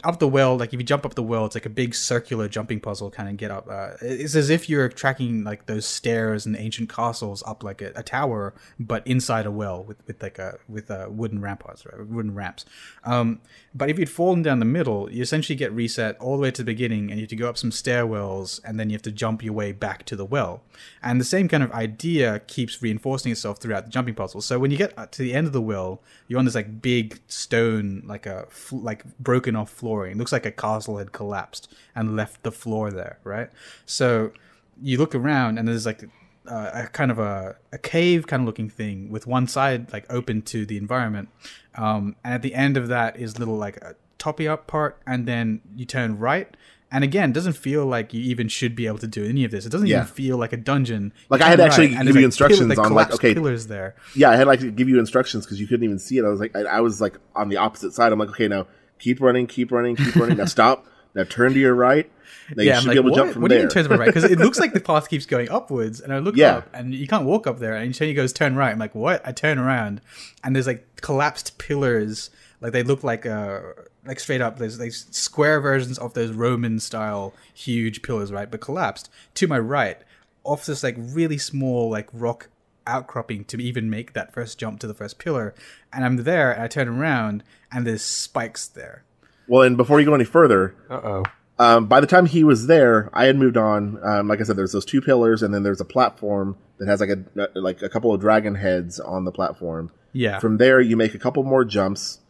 up the well like if you jump up the well it's like a big circular jumping puzzle kind of get up uh, it's as if you're tracking like those stairs in ancient castles up like a, a tower but inside a well with, with like a with uh, wooden ramparts right wooden ramps. Um but if you'd fallen down the middle you essentially get reset all the way to the beginning and you have to go up some stairwells and then you have to jump your way back to the well. And the same kind of idea keeps reinforcing itself throughout the jumping puzzle. So when you get to the end of the well you're on this like big stone like a like broken off flooring. It looks like a castle had collapsed and left the floor there right? So you look around and there's like uh, a kind of a, a cave kind of looking thing with one side like open to the environment um, and at the end of that is little like a toppy up part and then you turn right and again it doesn't feel like you even should be able to do any of this it doesn't Yeah. even feel like a dungeon Like, I had turn actually give you like, instructions like, on, like, okay, pillars there Yeah, I had like to give you instructions because you couldn't even see it. I was like, I, I was like on the opposite side. I'm like, okay, now keep running, keep running, keep running. Now *laughs* stop. Now turn to your right. Now you yeah, I'm should like, be able what? to jump from what do you there. mean turns to my right? Because it looks like the *laughs* path keeps going upwards, and I look Yeah. up, and you can't walk up there. And he goes, "Turn right." I'm like, "What?" I turn around, and there's like collapsed pillars, like they look like uh like straight up. There's like square versions of those Roman style huge pillars, right? But collapsed to my right, off this like really small like rock outcropping to even make that first jump to the first pillar. And I'm there, and I turn around, and there's spikes there. Well, and before you go any further, Uh oh. um, by the time he was there, I had moved on. Um, like I said, there's those two pillars, and then there's a platform that has like a like a couple of dragon heads on the platform. Yeah. From there, you make a couple more jumps.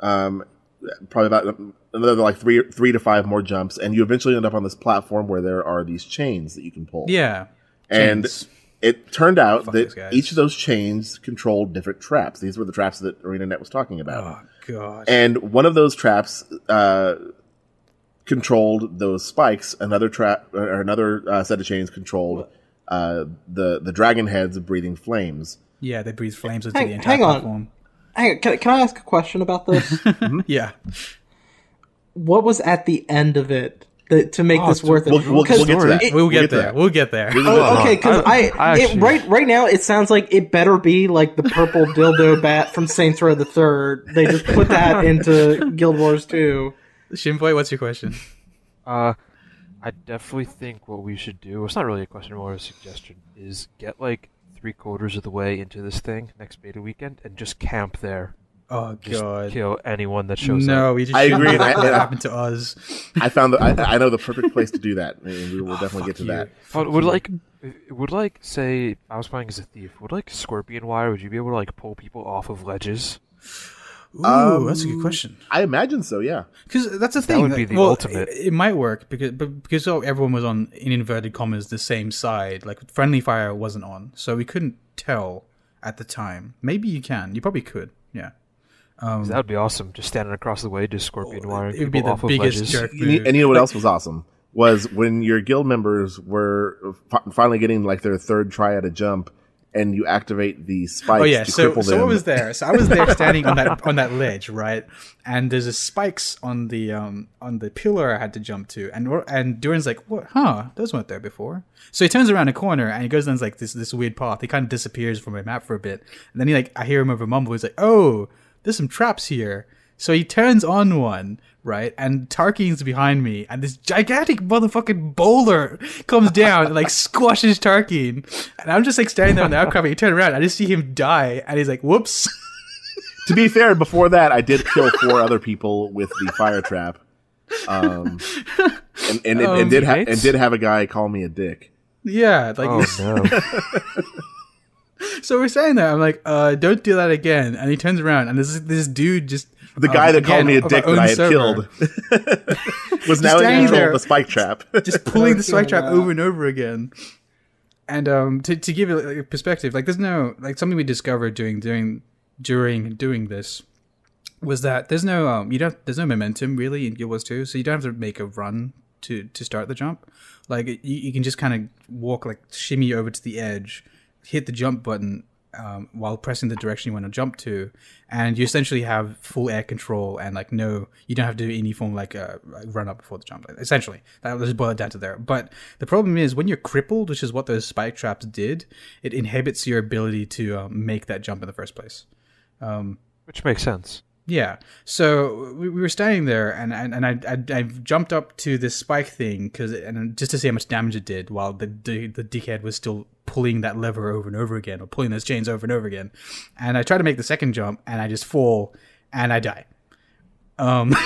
Um, probably about another like three three to five more jumps, and you eventually end up on this platform where there are these chains that you can pull. yeah. and Chains. it turned out Fuck that each of those chains controlled different traps. These were the traps that ArenaNet was talking about. Oh god. And one of those traps uh, controlled those spikes. Another trap or another uh, set of chains controlled uh, the the dragon heads breathing flames. Yeah, they breathe flames into Hang- the entire hang on. platform. Hang on, can, can I ask a question about this? *laughs* Yeah. what was at the end of it to, to make Oh, this worth it. We'll, we'll, 'Cause we'll get to that. it- We'll, get, to there. that. We'll get there. Oh, okay, because I- I, I it, right right now it sounds like it better be like the purple dildo *laughs* bat from Saints Row the Third. They just put that into Guild Wars 2. Shinboy, what's your question? Uh, I definitely think what we should do. It's not really a question, more a suggestion. Is get like three quarters of the way into this thing next beta weekend and just camp there. Oh Just god. kill anyone that shows No, up. No, we just I agree. What I- I- happened to us? I found the, I, I know the perfect place to do that, and we will *laughs* definitely get to you. that. But would like, would like say I was playing as a thief. Would like scorpion wire? Would you be able to like pull people off of ledges? Ooh, Um, that's a good question. I imagine so. Yeah. Because that's the thing. That would be the well, ultimate. It, it might work because, but because oh, everyone was on in inverted commas the same side. Like friendly fire wasn't on, so we couldn't tell at the time. Maybe you can. You probably could. Yeah. 'Cause that would be awesome. Just standing across the way, just scorpion wiring It would people be the off of biggest ledges. jerk And you, move. and you know what else was awesome was when your guild members were finally getting like their third try at a jump, and you activate the spikes Oh yeah, to so cripple so them. what was there? So I was there *laughs* standing on that on that ledge, right? And there's a spikes on the um on the pillar I had to jump to, and and Dourin's like, what? Huh? Those weren't there before. So he turns around a corner and he goes down like this this weird path. He kind of disappears from my map for a bit, and then he like I hear him over mumble. He's like, oh, there's some traps here. So he turns on one, right? And Tarkin's behind me, and this gigantic motherfucking boulder comes down and like *laughs* squashes Tarkin. And I'm just like standing there on the outcrop, and you turn around, I just see him die, and he's like, whoops. to be fair, *laughs* before that, I did kill four other people with the fire trap, um, and and, it, Um, and did ha- and did have a guy call me a dick. yeah, like Oh no! *laughs* so we're saying that I'm like, uh, don't do that again. And he turns around, and this this dude just The um, guy that again, called me a dick that I had server, killed *laughs* was now in control there. of the spike trap. *laughs* just pulling the spike trap over and over again. And um, to to give it like, a perspective, like there's no like something we discovered doing doing during doing this was that there's no um you don't there's no momentum really in Guild Wars 2, so you don't have to make a run to to start the jump. Like you, you can just kind of walk like shimmy over to the edge, hit the jump button um, while pressing the direction you want to jump to, and you essentially have full air control and like no, you don't have to do any form like uh, run up before the jump. Essentially, that was boiled down to there. But the problem is when you're crippled, which is what those spike traps did, it inhibits your ability to um, make that jump in the first place. Which makes sense. Yeah. So we, we were standing there, and and, and I, I I jumped up to this spike thing because and just to see how much damage it did, while the, the the dickhead was still pulling that lever over and over again, or pulling those chains over and over again. And I try to make the second jump, and I just fall, and I die. Um. *laughs*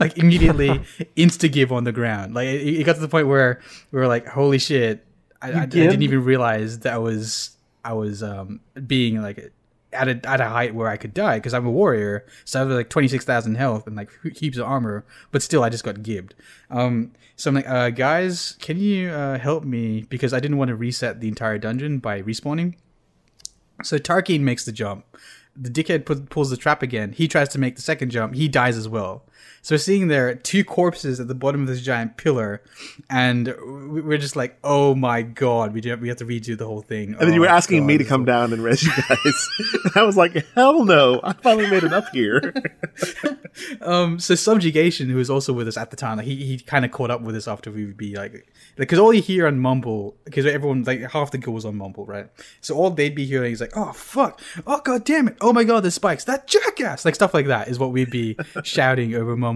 Like immediately, *laughs* insta gib on the ground. Like it, it got to the point where we were like, "Holy shit!" I, I, I didn't even realize that I was I was um being like at a at a height where I could die because I'm a warrior, so I have like twenty six thousand health and like heaps of armor, but still I just got gibbed. Um, so I'm like, uh, guys, can you uh, help me because I didn't want to reset the entire dungeon by respawning. So Tarkin makes the jump. The dickhead pu- pulls the trap again. He tries to make the second jump. He dies as well. So we're seeing there two corpses at the bottom of this giant pillar, and we- we're just like, "Oh my god, we do we have to redo the whole thing." And then you were Oh, asking me to come down and res you guys. *laughs* and I was like, hell no. I finally made it up here. *laughs* Um, so subjugation, who was also with us at the time, like he, he kind of caught up with us after we would be like, because all you hear on Mumble, because everyone like half the guild was on Mumble, right? So all they'd be hearing is like, oh fuck, oh god damn it, oh my god, there's spikes, that jackass, like stuff like that is what we'd be *laughs* shouting over Mumble,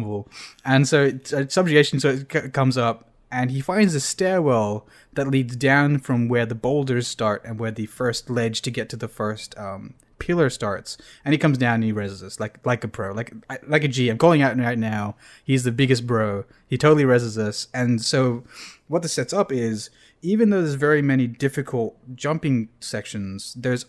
and so uh, subjugation so it c- comes up. And he finds a stairwell that leads down from where the boulders start and where the first ledge to get to the first um, pillar starts, and he comes down and he reses us like like a pro, like like a G. I'm calling out right now. He's the biggest bro. He totally reses us, and so what this sets up is even though there's very many difficult jumping sections, there's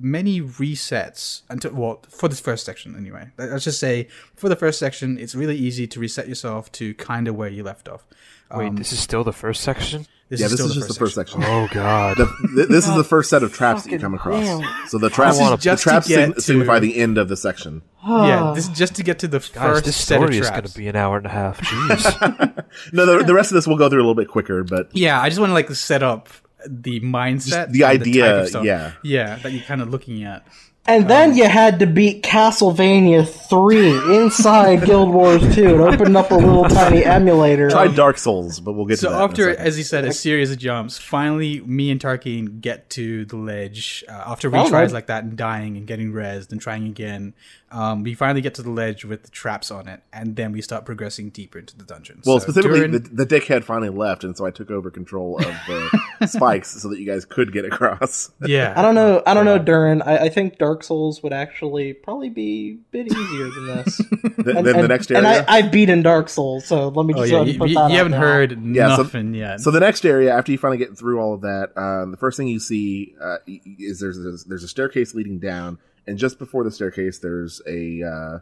many resets until well for this first section anyway. Let's just say for the first section, it's really easy to reset yourself to kind of where you left off. Wait, Um, this is still the first section? this yeah, is this still is just the first section. Oh god. The, th- this is the first set of traps that you come across. So the traps, wanna- the traps get sign- to- signify the end of the section. Yeah, this is just to get to the Guys, first this set of story is going to be an hour and a half. Jeez. *laughs* No, the, the rest of this we'll go through a little bit quicker, but Yeah, I just want to like set up the mindset, the and idea, type of yeah. yeah, that you're kind of looking at. And then um, you had to beat Castlevania 3 inside Guild Wars 2. It opened up a little tiny emulator. Try Dark Souls, but we'll get so to that. So after, as he said, a series of jumps, finally me and Tarkin get to the ledge uh, after retries oh, like that and dying and getting rezzed and trying again. Um, we finally get to the ledge with the traps on it, and then we start progressing deeper into the dungeon. Well, so specifically, during... the, the dickhead finally left, and so I took over control of the *laughs* spikes so that you guys could get across. Yeah, I don't know. I don't know, Dourin. I, I, think Dark Souls would actually probably be a bit easier than this. *laughs* the, and, then the next area, and I, have beaten Dark Souls, so let me oh, just oh, yeah. you, you, you haven't heard yeah, nothing so, yet. So the next area, after you finally get through all of that, um, the first thing you see uh, is there's a, there's a staircase leading down and just before the staircase, there's a, uh,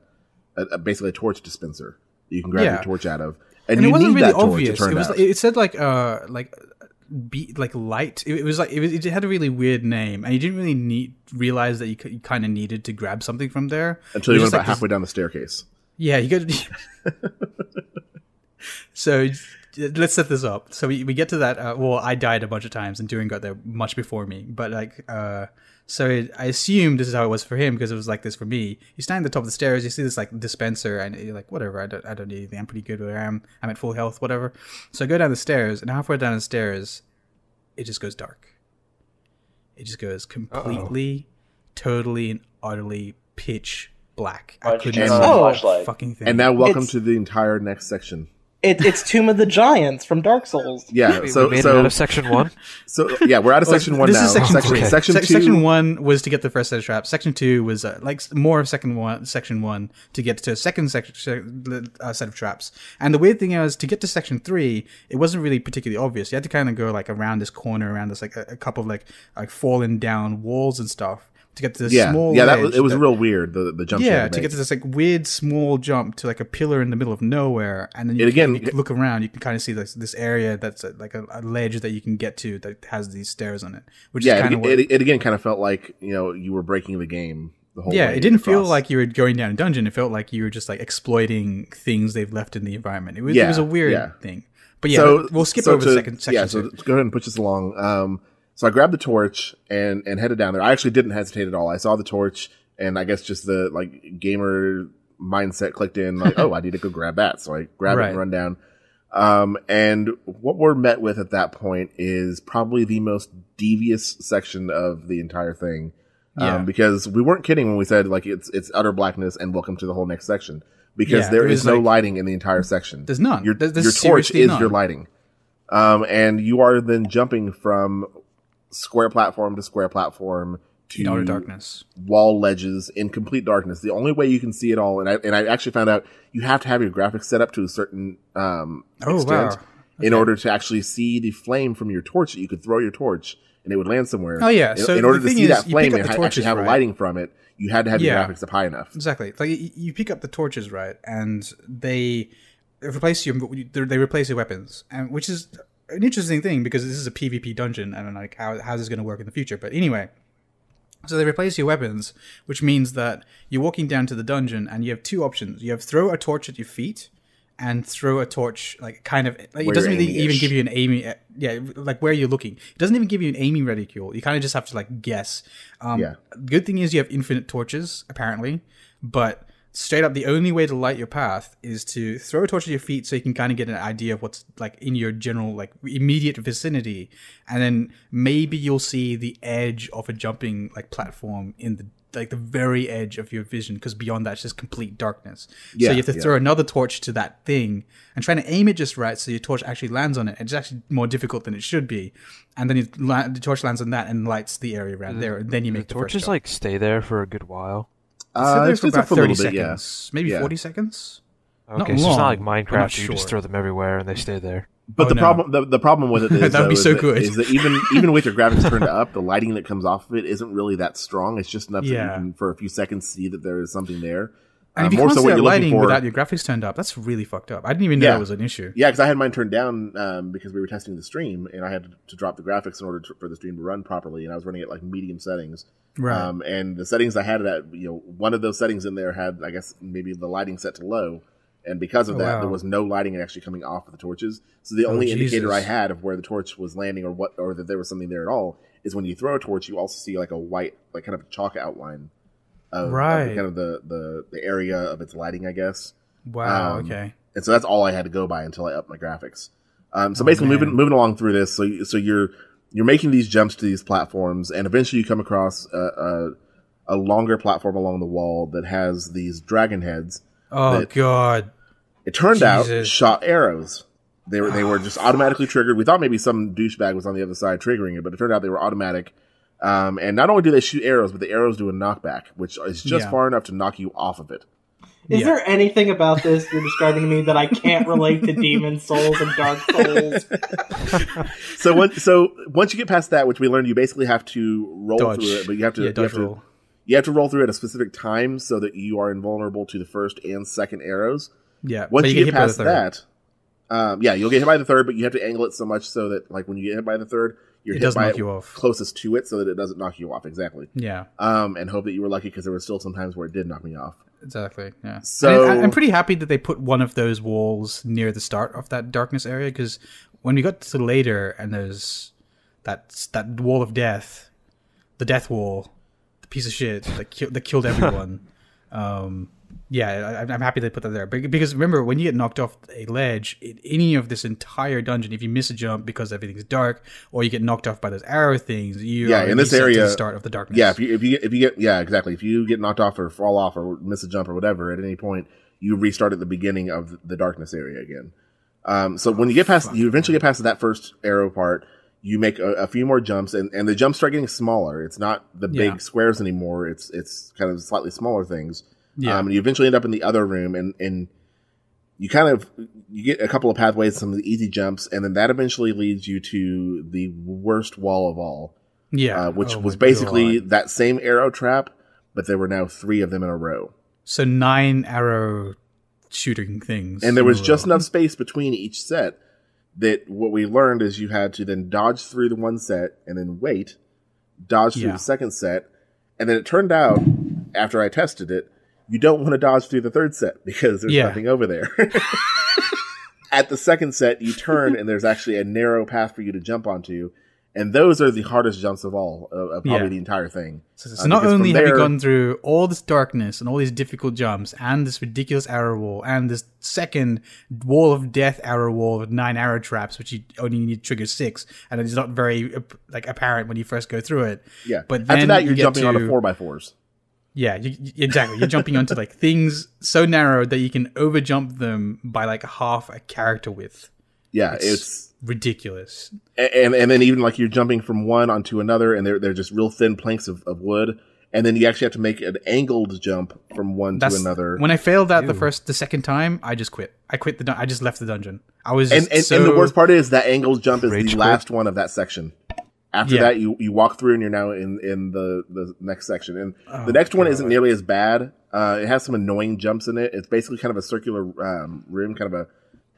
a, a basically a torch dispenser you can grab yeah. your torch out of, and, and it wasn't really obvious. It was like, it said like uh like be like light. It, it was like it, was, it, had a really weird name, and you didn't really need realize that you, you kind of needed to grab something from there until you went about like halfway this, down the staircase. Yeah, you got. *laughs* so let's set this up. So we, we get to that. Uh, well, I died a bunch of times, and Dourin got there much before me. But like, uh, so it, I assume this is how it was for him because it was like this for me. You stand at the top of the stairs, you see this like dispenser, and you're like, whatever, I don't, I don't need anything. I'm pretty good where I am. I'm at full health, whatever. So I go down the stairs, and halfway down the stairs, it just goes dark. It just goes completely, Uh-oh. totally, and utterly pitch black. I couldn't see oh. fucking thing. And now, welcome it's... to the entire next section. It, it's Tomb of the Giants from Dark Souls. Yeah, so we made so it out of section one. *laughs* So yeah, we're out of section one this now. Is section, section, okay. section, Se- two. section one was to get the first set of traps. Section two was uh, like more of second one, section one to get to a second section uh, set of traps. And the weird thing is, to get to section three, it wasn't really particularly obvious. You had to kind of go like around this corner, around this like a, a couple of like like fallen down walls and stuff to get to this yeah, small yeah that was, it was that, real weird the the jump yeah to get to this like weird small jump to like a pillar in the middle of nowhere and then you, it again you look around you can kind of see this this area that's a, like a, a, ledge that you can get to that has these stairs on it which yeah is kind of it, it, it, again kind of felt like you know you were breaking the game the whole yeah it didn't across. feel like you were going down a dungeon it felt like you were just like exploiting things they've left in the environment it was, yeah, it was a weird yeah. thing but yeah, so, we'll skip so over to, the second section. Yeah, so go ahead and push this along. Um, so I grabbed the torch and and headed down there. I actually didn't hesitate at all. I saw the torch and I guess just the like gamer mindset clicked in like, *laughs* oh, I need to go grab that. So I grab right. it and run down. Um, and what we're met with at that point is probably the most devious section of the entire thing. Um, yeah. Um, because we weren't kidding when we said like it's it's utter blackness and welcome to the whole next section. Because yeah, there is no like, lighting in the entire section. There's none. Your, there's, your torch is none. your lighting. Um, and you are then jumping from square platform to square platform to outer darkness, wall ledges in complete darkness. The only way you can see it all, and I and I actually found out you have to have your graphics set up to a certain um, oh, extent wow. okay. in order to actually see the flame from your torch. That you could throw your torch and it would land somewhere. Oh yeah. In, so in order to see is, that flame and actually have right. lighting from it, you had to have yeah. your graphics up high enough. Exactly. Like you pick up the torches right, and they replace you. They replace your weapons, and which is an interesting thing because this is a PvP dungeon. And I don't know like how how this going to work in the future, but anyway. So they replace your weapons, which means that you're walking down to the dungeon and you have two options. You have throw a torch at your feet and throw a torch like kind of like it doesn't really even give you an aiming yeah like where are you're looking it doesn't even give you an aiming reticule you kind of just have to like guess um yeah. good thing is you have infinite torches apparently but straight up the only way to light your path is to throw a torch at your feet so you can kind of get an idea of what's like in your general like immediate vicinity. And then maybe you'll see the edge of a jumping like platform in the like the very edge of your vision because beyond that it's just complete darkness. Yeah, so you have to yeah. throw another torch to that thing and trying to aim it just right so your torch actually lands on it. It's actually more difficult than it should be. And then la- the torch lands on that and lights the area around mm. there and then you make the, the torches like stay there for a good while uh, there for about thirty bit, seconds, yeah. maybe yeah. forty seconds. Okay, not so long, it's not like Minecraft. You sure. just throw them everywhere and they stay there. But oh, the no. problem, the, the, problem with it *laughs* is that'd be so is good. That, is that even even with your graphics turned *laughs* up, the lighting that comes off of it isn't really that strong. It's just enough yeah. that you can, for a few seconds, see that there is something there. And if you can't so see that lighting for, without your graphics turned up, that's really fucked up. I didn't even know yeah. that was an issue. Yeah, because I had mine turned down um, because we were testing the stream, and I had to, to drop the graphics in order to, for the stream to run properly, and I was running it like medium settings. Right. Um, and the settings I had it at, you know, one of those settings in there had, I guess, maybe the lighting set to low, and because of oh, that, wow. there was no lighting actually coming off of the torches. So the oh, only Jesus. indicator I had of where the torch was landing, or what, or that there was something there at all, is when you throw a torch, you also see like a white, like kind of a chalk outline of, Right. of the, kind of the, the the area of its lighting, I guess. Wow. Um, okay. and so that's all I had to go by until I upped my graphics. Um, so basically, Oh, man. moving moving along through this, so so you're you're making these jumps to these platforms, and eventually you come across a, a, a longer platform along the wall that has these dragon heads. Oh god. It turned out shot arrows. They were they were just automatically triggered. We thought maybe some douchebag was on the other side triggering it, but it turned out they were automatic. Um, and not only do they shoot arrows, but the arrows do a knockback, which is just Yeah. far enough to knock you off of it. Is Yeah. there anything about this you're describing to me that I can't relate to Demon Souls and Dark Souls? *laughs* So once so once you get past that, which we learned, you basically have to roll Dodge. through it, but you have to yeah, you have to roll. you have to roll through at a specific time so that you are invulnerable to the first and second arrows. Yeah. Once but you, get get, hit by the past that, um, yeah, you'll get hit by the third, but you have to angle it so much so that like when you get hit by the third, It hit does by knock you off. closest to it so that it doesn't knock you off exactly. Yeah. Um, and hope that you were lucky because there were still some times where it did knock me off. Exactly. Yeah. So- I, I'm pretty happy that they put one of those walls near the start of that darkness area because when we got to later and there's that that wall of death, the death wall, the piece of shit that, ki- that killed everyone. *laughs* um, yeah, I, I'm happy they put that there Be- because remember when you get knocked off a ledge in any of this entire dungeon, if you miss a jump because everything's dark, or you get knocked off by those arrow things, you Yeah, in this area- the start of the darkness. Yeah, if you if you get, if you get yeah exactly if you get knocked off or fall off or miss a jump or whatever at any point, you restart at the beginning of the darkness area again. Um, so when you get past, you eventually get past that first arrow part. You make a, a few more jumps, and, and the jumps start getting smaller. It's not the big Yeah. squares anymore. It's it's kind of slightly smaller things. Yeah. Um, and you eventually end up in the other room, and and you kind of you get a couple of pathways, some of the easy jumps, and then that eventually leads you to the worst wall of all yeah, uh, which Oh was basically God. that same arrow trap, but there were now three of them in a row. So nine arrow shooting things. And there was just enough *laughs* space between each set that what we learned is you had to then dodge through the one set and then wait, dodge through Yeah. the second set. And then it turned out, after I tested it, you don't want to dodge through the third set because there's Yeah. nothing over there. *laughs* At the second set, you turn and there's actually a narrow path for you to jump onto. And those are the hardest jumps of all, of, of probably Yeah. the entire thing. So, Uh, not only from have you gone through all this darkness and all these difficult jumps and this ridiculous arrow wall and this second wall of death arrow wall with nine arrow traps, which you only need to trigger six, and it's not very like apparent when you first go through it. Yeah. But After that, you you're get jumping to- onto four by fours. Yeah, you, you- exactly. You're jumping onto like *laughs* things so narrow that you can overjump them by like half a character width. Yeah, It's- it's Ridiculous. and and then even like you're jumping from one onto another, and they're they're just real thin planks of, of wood, and then you actually have to make an angled jump from one That's to another. When I failed that the first, the second time, I just quit. I quit the. Dun- I just left the dungeon. I was and just and, so, and the worst part is that angled jump is the quit. last one of that section. After Yeah. that, you you walk through and you're now in in the the next section, and Oh, the next one isn't nearly as bad. Uh, it has some annoying jumps in it. It's basically kind of a circular um, room, kind of a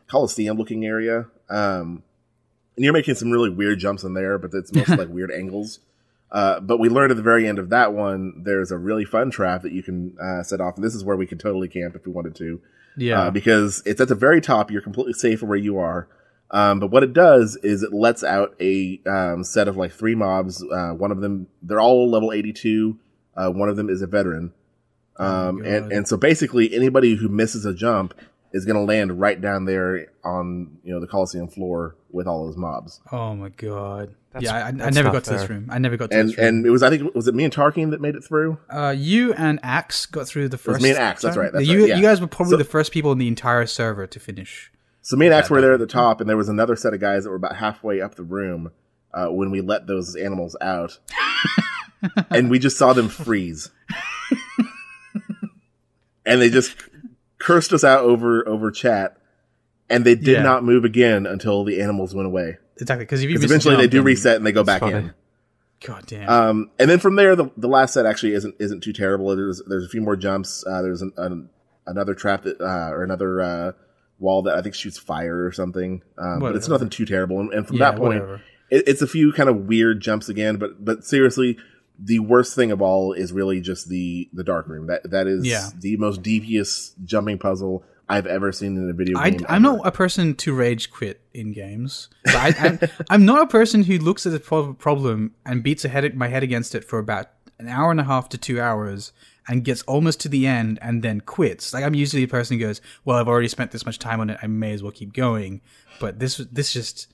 coliseum looking area. Um, and you're making some really weird jumps in there, but it's mostly *laughs* like weird angles. Uh, but we learned at the very end of that one, there's a really fun trap that you can uh, set off, and this is where we could totally camp if we wanted to Yeah. uh, because it's at the very top. You're completely safe where you are. Um, but what it does is it lets out a um, set of like three mobs. Uh, one of them, they're all level 82. Uh, one of them is a veteran. Um, my and, and so basically anybody who misses a jump is going to land right down there on, you know, the Coliseum floor with all those mobs. Oh my god. That's- yeah, I, I never not got to this room. I never got to And, this room. and it was, I think, was it me and Tarkin that made it through? uh, you and Axe got through the was first. me and Axe, that's right, that's you, right, yeah. you guys were probably So- the first people in the entire server to finish. So me and Axe were there at the top, and there was another set of guys that were about halfway up the room uh, when we let those animals out, *laughs* and we just saw them freeze, and they just cursed us out over over chat, and they did Yeah. not move again until the animals went away. Exactly, because if you Because miss a eventually they do reset and they go back funny. in. God damn. Um, and then from there, the, the last set actually isn't isn't too terrible. There's there's a few more jumps. Uh, there's an, an, another trap that uh, or another uh, wall that I think shoots fire or something. Um, but it's nothing too terrible. And, and from yeah, that point, it, it's a few kind of weird jumps again. But but seriously, the worst thing of all is really just the the dark room. That that is Yeah. the most devious jumping puzzle I've ever seen in a video game. I'm not a person to rage quit in games. I, I'm, *laughs* I'm not a person who looks at a problem and beats a head, my head against it for about an hour and a half to two hours and gets almost to the end and then quits. Like I'm usually a person who goes, "Well, I've already spent this much time on it. I may as well keep going." But this this just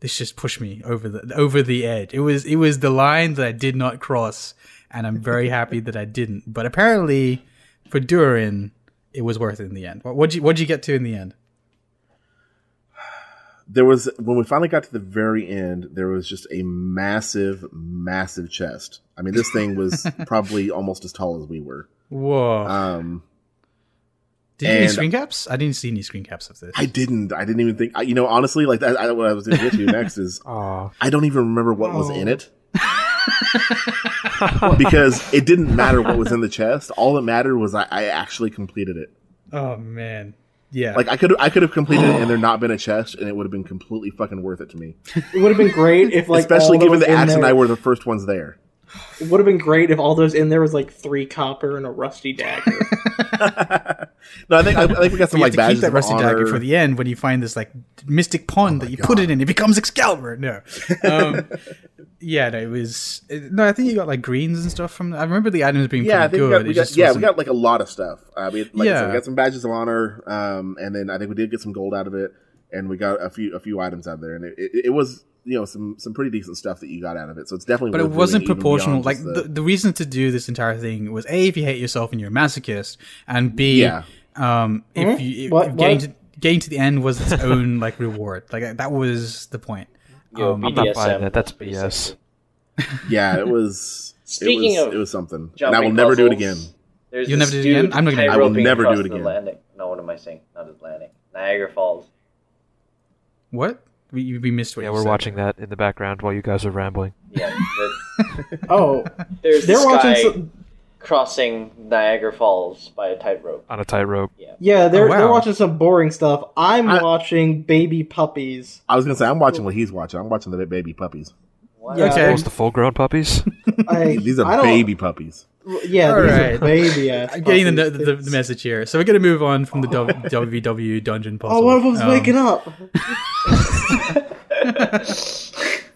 this just pushed me over the over the edge. It was it was the line that I did not cross, and I'm very *laughs* happy that I didn't. But apparently, for Dourin, it was worth it in the end. What would you what'd you get to in the end? There was when we finally got to the very end, there was just a massive, massive chest. I mean, this thing was *laughs* probably almost as tall as we were. Whoa! Um, Did you any screen caps? I didn't see any screen caps of this. I didn't. I didn't even think. I, you know, honestly, like that. I, what I was going to get to *laughs* next is Aw. I don't even remember what was Oh. in it. *laughs* because it didn't matter what was in the chest. All that mattered was I, I actually completed it. oh man, yeah. Like I could I could have completed it and *gasps* there not been a chest, and it would have been completely fucking worth it to me. It would have been great if like Especially given the in axe and I were the first ones there. It would have been great if all those in there was like three copper and a rusty dagger. *laughs* no, I think I, I think we got some you like have to keep badges that of rusty dagger for the end when you find this like mystic pond that you put it in. It becomes Excalibur. No, um, *laughs* yeah, no, it was it- no. I think you got like greens and stuff from. I remember the items being yeah, I pretty think we got, we got yeah we wasn't- got like a lot of stuff. Uh, we, like I said, Yeah. we got some badges of honor, um, and then I think we did get some gold out of it, and we got a few a few items out there, and it, it, it was you know some some pretty decent stuff that you got out of it. So it's definitely but it wasn't doing, proportional. Like just the, the reason to do this entire thing was a if you hate yourself and you're a masochist, and b Yeah. um, if Hmm? you if, What- if getting what? to getting to the end was its own like reward. Like that was the point. Yo, Um, I'm not buying that. That's BS. yeah, it was. Speaking it was, of it was something, and I will never do it again. You'll never do it again? I'm not gonna. I will never do it again. Atlantic. No, what am I saying? Not Atlantic. Niagara Falls. What we, we missed what Yeah, you we're said. watching that in the background while you guys are rambling. Yeah. *laughs* the- oh, there's they're this watching. guy Some, crossing Niagara Falls by a tightrope. On a tightrope. yeah, yeah they're Oh, wow. they're watching some boring stuff. I'm I- watching baby puppies. I was gonna say I'm watching what he's watching. I'm watching the baby puppies. What? Yeah, Okay. they're- Those the full grown puppies? I, *laughs* These are don't- baby puppies. Yeah, All these right. baby *laughs* ass. I'm getting the, the, the message here. So we're going to move on from the W- *laughs* WW dungeon puzzle. Oh, one of them's Um, waking up. *laughs*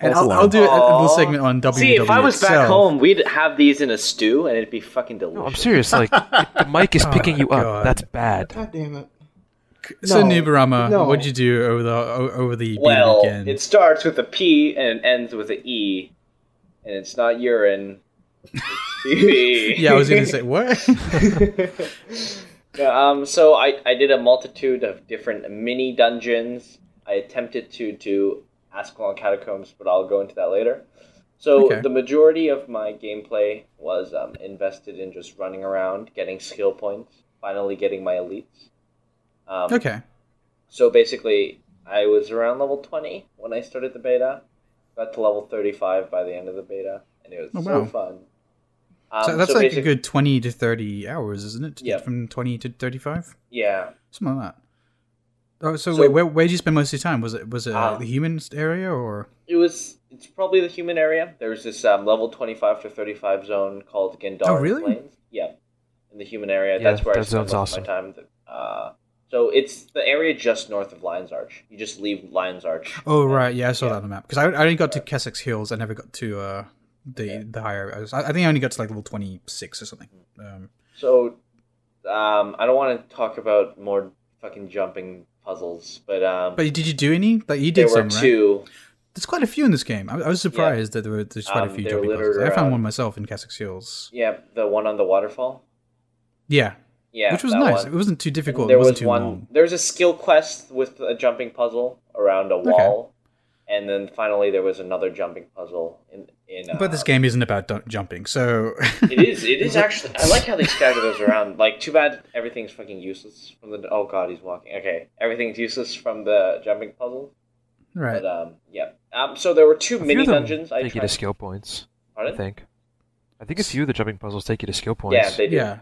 And I'll. I'll do a, a little segment on WW. See, if I was back home, we'd have these in a stew, and it'd be fucking delicious. No, I'm serious. Like, if the mic is picking you God. up. That's bad. God damn it. So No, Nubarama, no. what'd you do over the over the beta Well, weekend? it starts with a P and it ends with an E, and it's not urine. *laughs* Yeah, I was gonna say what? *laughs* um, so I, I did a multitude of different mini dungeons. I attempted to do Ascalon Catacombs, but I'll go into that later. So Okay. the majority of my gameplay was um, invested in just running around, getting skill points, finally getting my elites. Um, okay, So basically, I was around level 20 when I started the beta. Got to level 35 by the end of the beta, and it was Oh, so wow. fun. Um, so that's like a good twenty to thirty hours, isn't it? Yeah. from twenty to thirty-five, Yeah. something like that. Oh, so, So- wait, where where did you spend most of your time? Was it was it Um, the human area or? It was. It's probably the human area. There's this um, level 25 to 35 zone called Gendarran Oh, really? Plains. Yeah, in the human area. Yeah, That's where I that spent zone's most of my time. Uh, so it's the area just north of Lions Arch. You just leave Lions Arch. Oh right, yeah, I saw Yeah. that on the map because I, I only got to Kessex Hills. I never got to uh, the the higher. I, was, I think I only got to like level twenty six or something. Um, So, um, I don't want to talk about more fucking jumping puzzles, but um, but did you do any? Like you there did were some, right? two. There's quite a few in this game. I, I was surprised that there were there's quite Um, a few jumping puzzles. I found one myself in Kessex Hills. Yeah, the one on the waterfall. Yeah, Yeah, which was nice. one. It wasn't too difficult. And there was too one. long. There was a skill quest with a jumping puzzle around a wall, and then finally there was another jumping puzzle in in. Uh, But this game isn't about du- jumping, so *laughs* It is. It is *laughs* actually. I like how they scatter those around. Like, too bad everything's fucking useless from the. Oh god, he's walking. Okay, everything's useless from the jumping puzzle. right. But um, yeah. Um, so there were two A few mini of them dungeons. I take you to skill points. I think. I think a few of the jumping puzzles take you to skill points. Yeah, they do. Yeah,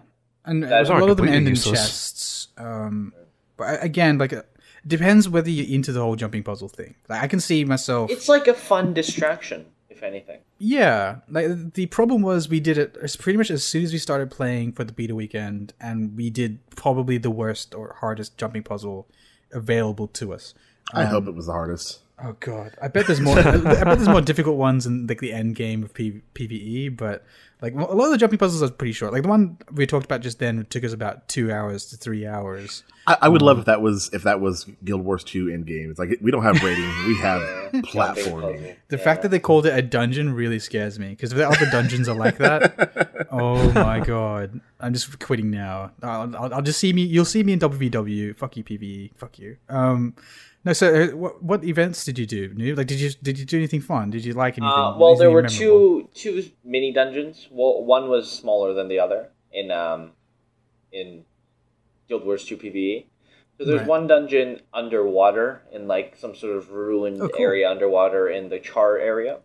and Those a lot of them completely end in useless. chests. Um, but again, like, uh, depends whether you're into the whole jumping puzzle thing. Like, I can see myself. It's like a fun distraction, if anything. Yeah, like the problem was we did it as pretty much as soon as we started playing for the beta weekend, and we did probably the worst or hardest jumping puzzle available to us. I um, hope it was the hardest. Oh god, I bet there's more. *laughs* I bet there's more difficult ones in like the end game of P- PVE, but like a lot of the jumping puzzles are pretty short. Like the one we talked about just then took us about two hours to three hours. I, I would love if that was if that was Guild Wars Two end game. It's like we don't have rating, *laughs* we have Jumping platforming. The Yeah. fact that they called it a dungeon really scares me because if the dungeons are like that, *laughs* oh my god, I'm just quitting now. I'll, I'll, I'll just see me. You'll see me in WVW. Fuck you, PVE. Fuck you. Um, no. So, uh, what what events did you do? Like, did you did you do anything fun? Did you like anything? Uh, well, there were memorable? two two mini dungeons. Well, one was smaller than the other in um in Guild Wars Two PVE. So there's Right. one dungeon underwater in like some sort of ruined Oh, cool. area underwater in the Char area,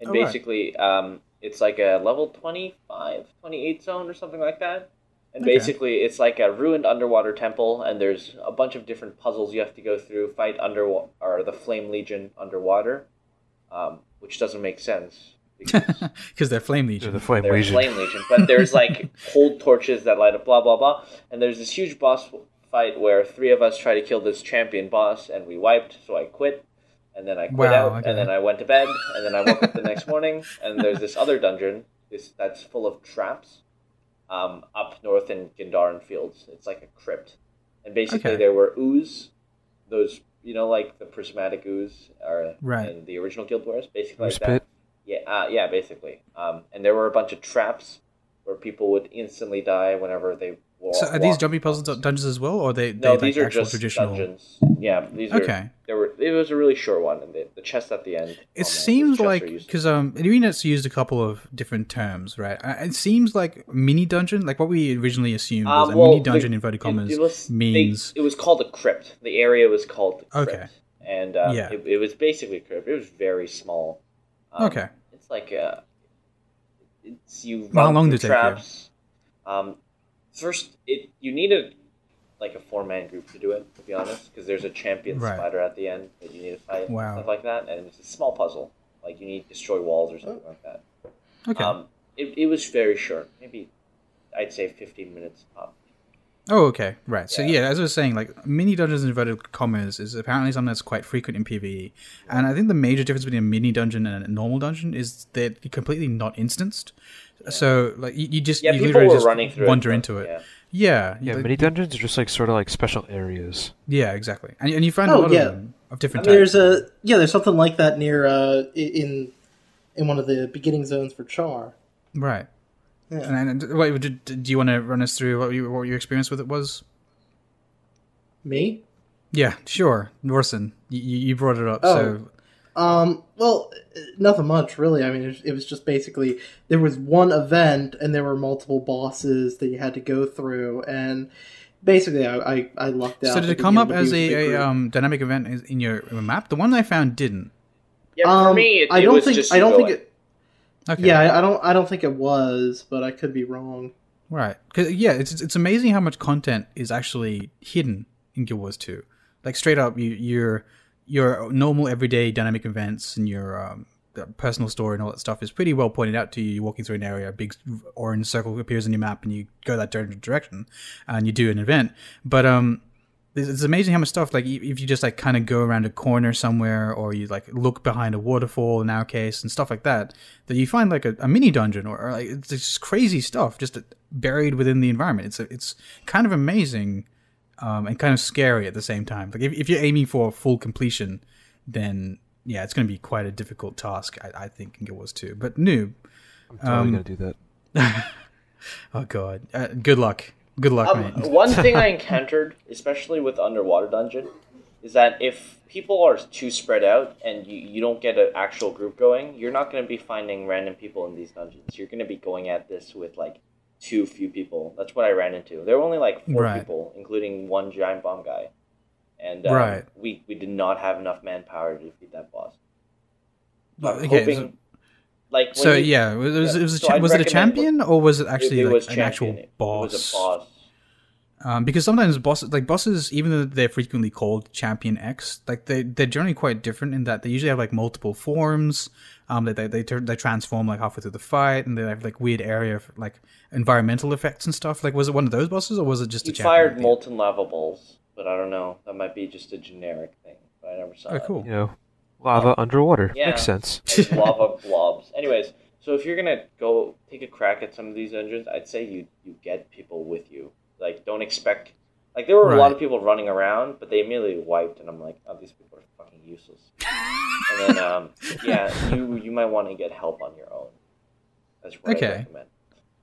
and Oh, right. basically um it's like a level 25, 28 zone or something like that. And Okay. basically, it's like a ruined underwater temple, and there's a bunch of different puzzles you have to go through. Fight under or the Flame Legion underwater, um, which doesn't make sense because *laughs* because they're flame They're legion. the Flame they're Legion. Flame Legion. But there's like *laughs* cold torches that light up, blah blah blah. And there's this huge boss fight where three of us try to kill this champion boss, and we wiped. So I quit, and then I quit Wow, out, okay. and then I went to bed, and then I woke up the next morning, and there's this other dungeon, this that's full of traps, um, up north in Gendarran Fields. It's like a crypt, and basically Okay. there were ooze, those you know like the prismatic ooze are Right. in the original Guild Wars, basically like Ooze that. Yeah, uh, yeah, basically. Um, and there were a bunch of traps where people would instantly die whenever they. Wa- So, are these jumpy puzzles dungeons as well, or are they No, they these like are actual just traditional? dungeons. Yeah, these are. Okay. There were. It was a really short one, and the, the chest at the end. It oh, seems like are because um, Arena's used a couple of different terms, right? Uh, It seems like mini dungeon, like what we originally assumed was Uh, a well, mini the- dungeon inverted it- commas it was- they- means. it was called a crypt. The area was called the crypt. Okay. And um, Yeah. it, it was basically a crypt. It was very small. Um, Okay. It's like a. It's you. How long did it take you? Um, first, it you need a like a four man group to do it. To be honest, because there's a champion Right. spider at the end that you need to fight. and Wow. Stuff like that, and it's a small puzzle. Like you need to destroy walls or something like that. okay. Um, it, it was very short. Maybe I'd say fifteen minutes top. oh, okay. Right. So yeah. yeah, as I was saying, like mini dungeons inverted commas is apparently something that's quite frequent in PVE, and I think the major difference between a mini dungeon and a normal dungeon is they're completely not instanced. So like you, you just Yeah, you people literally were just running through. wander it, into it. Yeah. Yeah. Yeah, like- mini dungeons are just like sort of like special areas. Yeah, exactly. And, and you find a Oh, lot yeah. of them of I different mean, types. there's a yeah, there's something like that near uh, in in one of the beginning zones for Char. Right. Yeah. And, and wait, do, do you want to run us through what, you, what your experience with it was? Me? Yeah, sure. Rawson, you, you brought it up. Oh. So Um, well, uh, nothing much really. I mean, it was, it was just basically there was one event and there were multiple bosses that you had to go through, and basically I I, I lucked out. So did it come up as a, a um, dynamic event in- in your map? The one I found didn't. Yeah, for Um, me, it, I don't was think just I don't think it. Okay. Yeah, I, I don't I don't think it was, but I could be wrong. Right. Cause, yeah, it's it's amazing how much content is actually hidden in Guild Wars 2. Like straight up, you, your your normal everyday dynamic events and your um, personal story and all that stuff is pretty well pointed out to you. You're walking through an area, a big orange circle appears on your map, and you go that direction, and you do an event. But um, it's amazing how much stuff like if you just like kind of go around a corner somewhere or you like look behind a waterfall in our case and stuff like that that you find like a, a mini dungeon or, or like it's just crazy stuff just buried within the environment it's it's kind of amazing um, and kind of scary at the same time like if, if you're aiming for full completion then yeah it's going to be quite a difficult task I, I think it was too. but noob I'm totally Um, gonna do that. *laughs* oh god uh, good luck good luck Um, mate *laughs* one thing I *laughs* encountered, especially with underwater dungeon, is that if people are too spread out and you, you don't get an actual group going, you're not going to be finding random people in these dungeons. You're going to be going at this with like too few people. That's what I ran into. There were only like four Right. people, including one giant bomb guy, and um, Right. we we did not have enough manpower to defeat that boss. I'm okay, hoping, so- like So you- yeah, was, was, yeah, it was, a so was it a champion or was it it- actually it like was an champion. actual It was a boss. Um, because sometimes bosses, like bosses, even though they're frequently called Champion X, like they they're generally quite different in that they usually have like multiple forms. Um, that they they turn they transform like halfway through the fight, and they have like weird area of like environmental effects and stuff. Like, was it one of those bosses or was it just He a champion? fired at molten lava balls, but I don't know. That might be just a generic thing. But I never saw. Oh, it. cool. You know, Lava underwater. Yeah. Makes sense. *laughs* Lava blobs. Anyways, so if you're gonna go take a crack at some of these dungeons, I'd say you you get people with you. Like, don't expect. Like, there were a lot of people running around, but they immediately wiped, and I'm like, oh, these people are fucking useless. and then, um, *laughs* yeah, you you might want to get help on your own. That's what Okay. I recommend.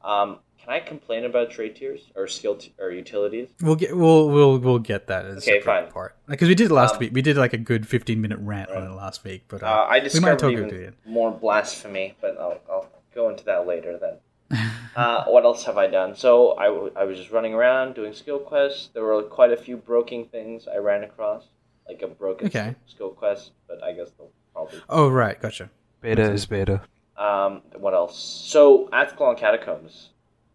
Um, can I complain about trait tiers or skill t- or utilities? We'll get we'll we'll we'll get that as a Okay, separate fine. part because we did last Um, week. We did like a good fifteen minute rant on it last week, but uh, Uh, I we might discovered talk even more blasphemy, but I'll, I'll go into that later then. *laughs* uh, what else have I done? So I, w- I was just running around doing skill quests. There were quite a few broken things I ran across, like a broken Okay. skill quest, but I guess they'll probably. Oh right, gotcha. Beta is beta. Um, what else? So Ascalon Catacombs.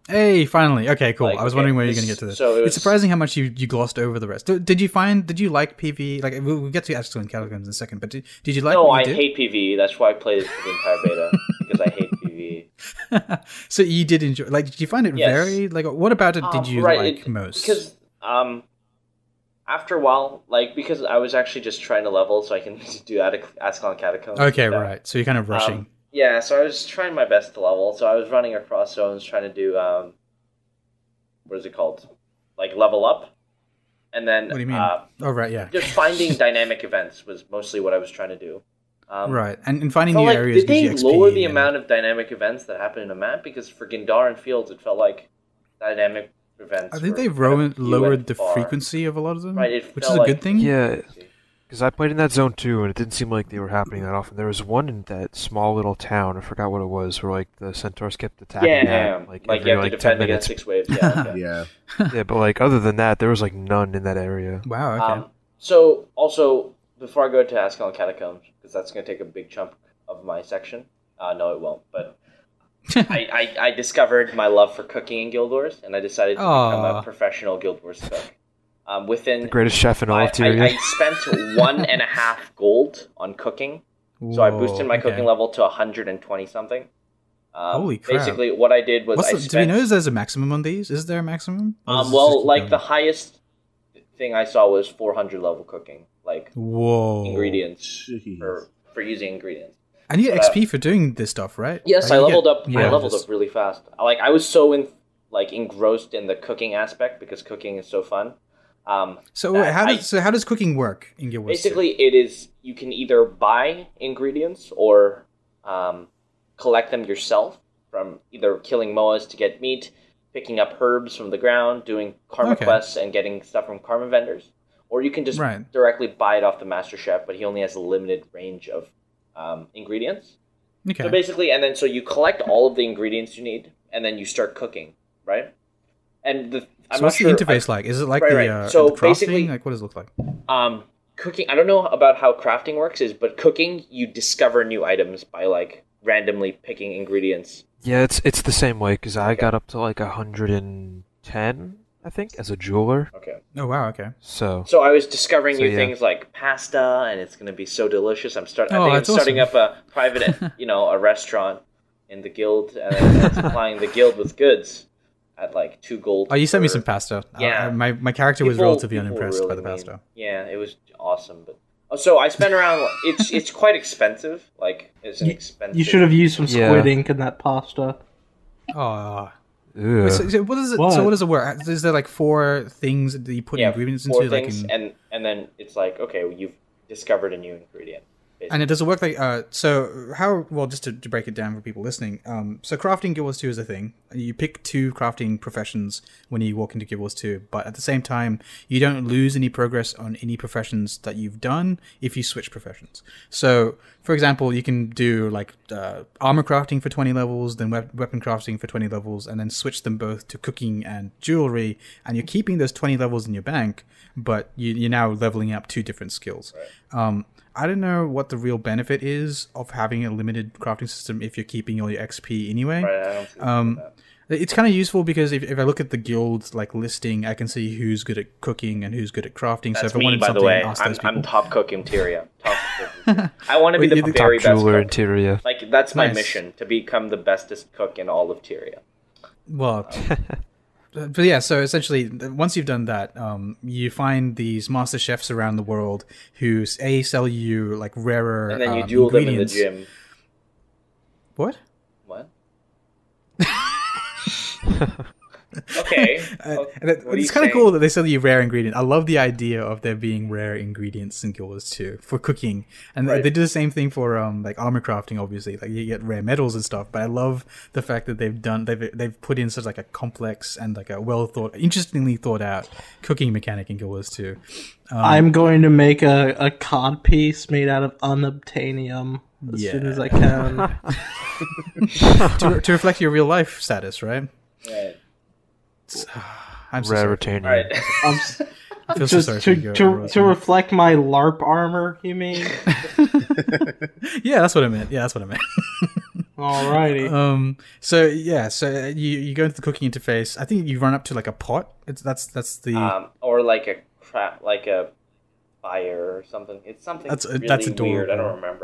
Hey, finally. Okay, cool. Like, I was okay, wondering where you're gonna get to this. so it was- It's surprising how much you, you glossed over the rest. Did, did you find? Did you like PV? Like we'll, we'll get to Ascalon Catacombs in a second, but did, did you like? no, what I did? hate PvE. That's why I played it for the entire beta because I hate PvE. *laughs* so you did enjoy. Like, did you find it Yes. very? Like, what about it did Um, you right, like it- most? Because um, after a while, like because I was actually just trying to level so I can *laughs* do Ascalon Catacombs. okay, right. So you're kind of rushing. Um, yeah, so I was trying my best to level. So I was running across zones trying to do um, what is it called? Like level up, and then what do you mean? uh, oh right, yeah. just finding *laughs* dynamic events was mostly what I was trying to do. Um, right, and, and finding felt new like, areas did gives they you XP. lower the and- amount of dynamic events that happen in a map? Because for Gendarran Fields, it felt like dynamic events. I think they've kind of lowered the far. frequency of a lot of them, Right, which is a like- good thing. Yeah, because I played in that zone too, and it didn't seem like they were happening that often. There was one in that small little town. I forgot what it was, where like the centaurs kept attacking. Yeah, that, yeah, like, like, every, you have like, to 10 defend against minutes. six waves. Yeah, *laughs* okay. Yeah. yeah, but like other than that, there was like none in that area. Wow. Okay. Um, so also before I go to Ascalon Catacombs, because that's going to take a big chunk of my section. Uh, no, it won't. But *laughs* I, I, I discovered my love for cooking in Guild Wars, and I decided to become a professional Guild Wars cook. Um, within The greatest chef in all I, of Tyria. I, I spent *laughs* one and a half gold on cooking, so I boosted my Whoa, cooking okay. level to 120 something. Um, Holy crap. Basically, what I did was What's I the, spent. do we know there's a maximum on these? Is there a maximum? Um, well, like going? the highest thing I saw was 400 level cooking, like Whoa. ingredients Jeez. for for using ingredients. And you get Uh, XP for doing this stuff, right? Yes, Like, I leveled get- up. I leveled just- up really fast. Like I was so in, like engrossed in the cooking aspect because cooking is so fun. Um, So that how I- does so how does cooking work in Guild Wars? 2? basically, it is you can either buy ingredients or um, collect them yourself from either killing moas to get meat, picking up herbs from the ground, doing karma Okay. quests, and getting stuff from karma vendors, or you can just Right. directly buy it off the master chef, but he only has a limited range of um, ingredients. okay. So basically, and then so you collect all of the ingredients you need, and then you start cooking, right? And the I'm so what's sure. the interface like? Is it like Right, the, right. uh, So the crafting? basically- like what does it look like? Um, cooking. I don't know about how crafting works, is but cooking you discover new items by like randomly picking ingredients. Yeah, it's it's the same way because I got up to like hundred and ten, I think, as a jeweler. Okay. Oh wow, okay. So So I was discovering So, new yeah. things like pasta, and it's going to be so delicious. I'm start. I Oh, think I'm starting awesome. up a private, *laughs* you know, a restaurant in the guild, and then supplying the guild with goods at like two gold. Oh, you sent me some pasta. Yeah. Uh, my my character was relatively people were unimpressed by really the mean. pasta. Yeah, it was awesome, but oh, so I spent around. It's it's quite expensive. Like it's an You- expensive. You should have used some Yeah. squid ink in that pasta. Oh. Ugh. So, so what is it? So What? what does it work? Is there like four things that you put yeah, ingredients four into, like things, in, and and then it's like okay, well, you've discovered a new ingredient. And it doesn't work like uh. So how? Well, just to, to break it down for people listening. Um. So crafting Guild Wars Two is a thing. You pick two crafting professions when you walk into Guild Wars Two, but at the same time, you don't lose any progress on any professions that you've done if you switch professions. So, for example, you can do like uh, armor crafting for twenty levels, then weapon crafting for twenty levels, and then switch them both to cooking and jewelry, and you're keeping those twenty levels in your bank, but you, you're now leveling up two different skills. Um, I don't know what the real benefit is of having a limited crafting system if you're keeping all your XP anyway. Right, I don't see Um. It's kind of useful because if, if I look at the guild like listing, I can see who's good at cooking and who's good at crafting. so That's if I me, wanted by the something, way. ask I'm, those people. I'm top cook in Tyria. *laughs* Top cook. I want to be Well, the the very top best jeweler cook. in Tyria. Like that's my Nice. mission to become the bestest cook in all of Tyria. Well, but yeah, so essentially, once you've done that, um, you find these master chefs around the world who a sell you like rarer and then you um, duel them in the gym. What? What? *laughs* *laughs* okay. *laughs* Uh, and it- it's kind of cool that they sell you rare ingredients. I love the idea of there being rare ingredients in Guild Wars 2 for cooking, and they- Right. they do the same thing for um like armor crafting. Obviously, like you get rare metals and stuff. But I love the fact that they've done they've they've put in such like a complex and like a well thought, interestingly thought out cooking mechanic in Guild Wars 2. Um, I'm going to make a, a cod piece made out of unobtainium as soon as I can. *laughs* *laughs* to, to reflect your real life status, right? Right. *sighs* I'm so Rare sorry. retaining. All right. *laughs* I'm s- I feel so *laughs* just sorry for to, you, to, Rosemary. to reflect my LARP armor, you mean? *laughs* yeah, that's what I meant. Yeah, that's what I meant. Alrighty. Um. So yeah. So uh, you you go into the cooking interface. I think you run up to like a pot. It's that's that's the um, or like a crap, like a fire or something. It's something That's- really that's weird. I adorable. don't remember any of it.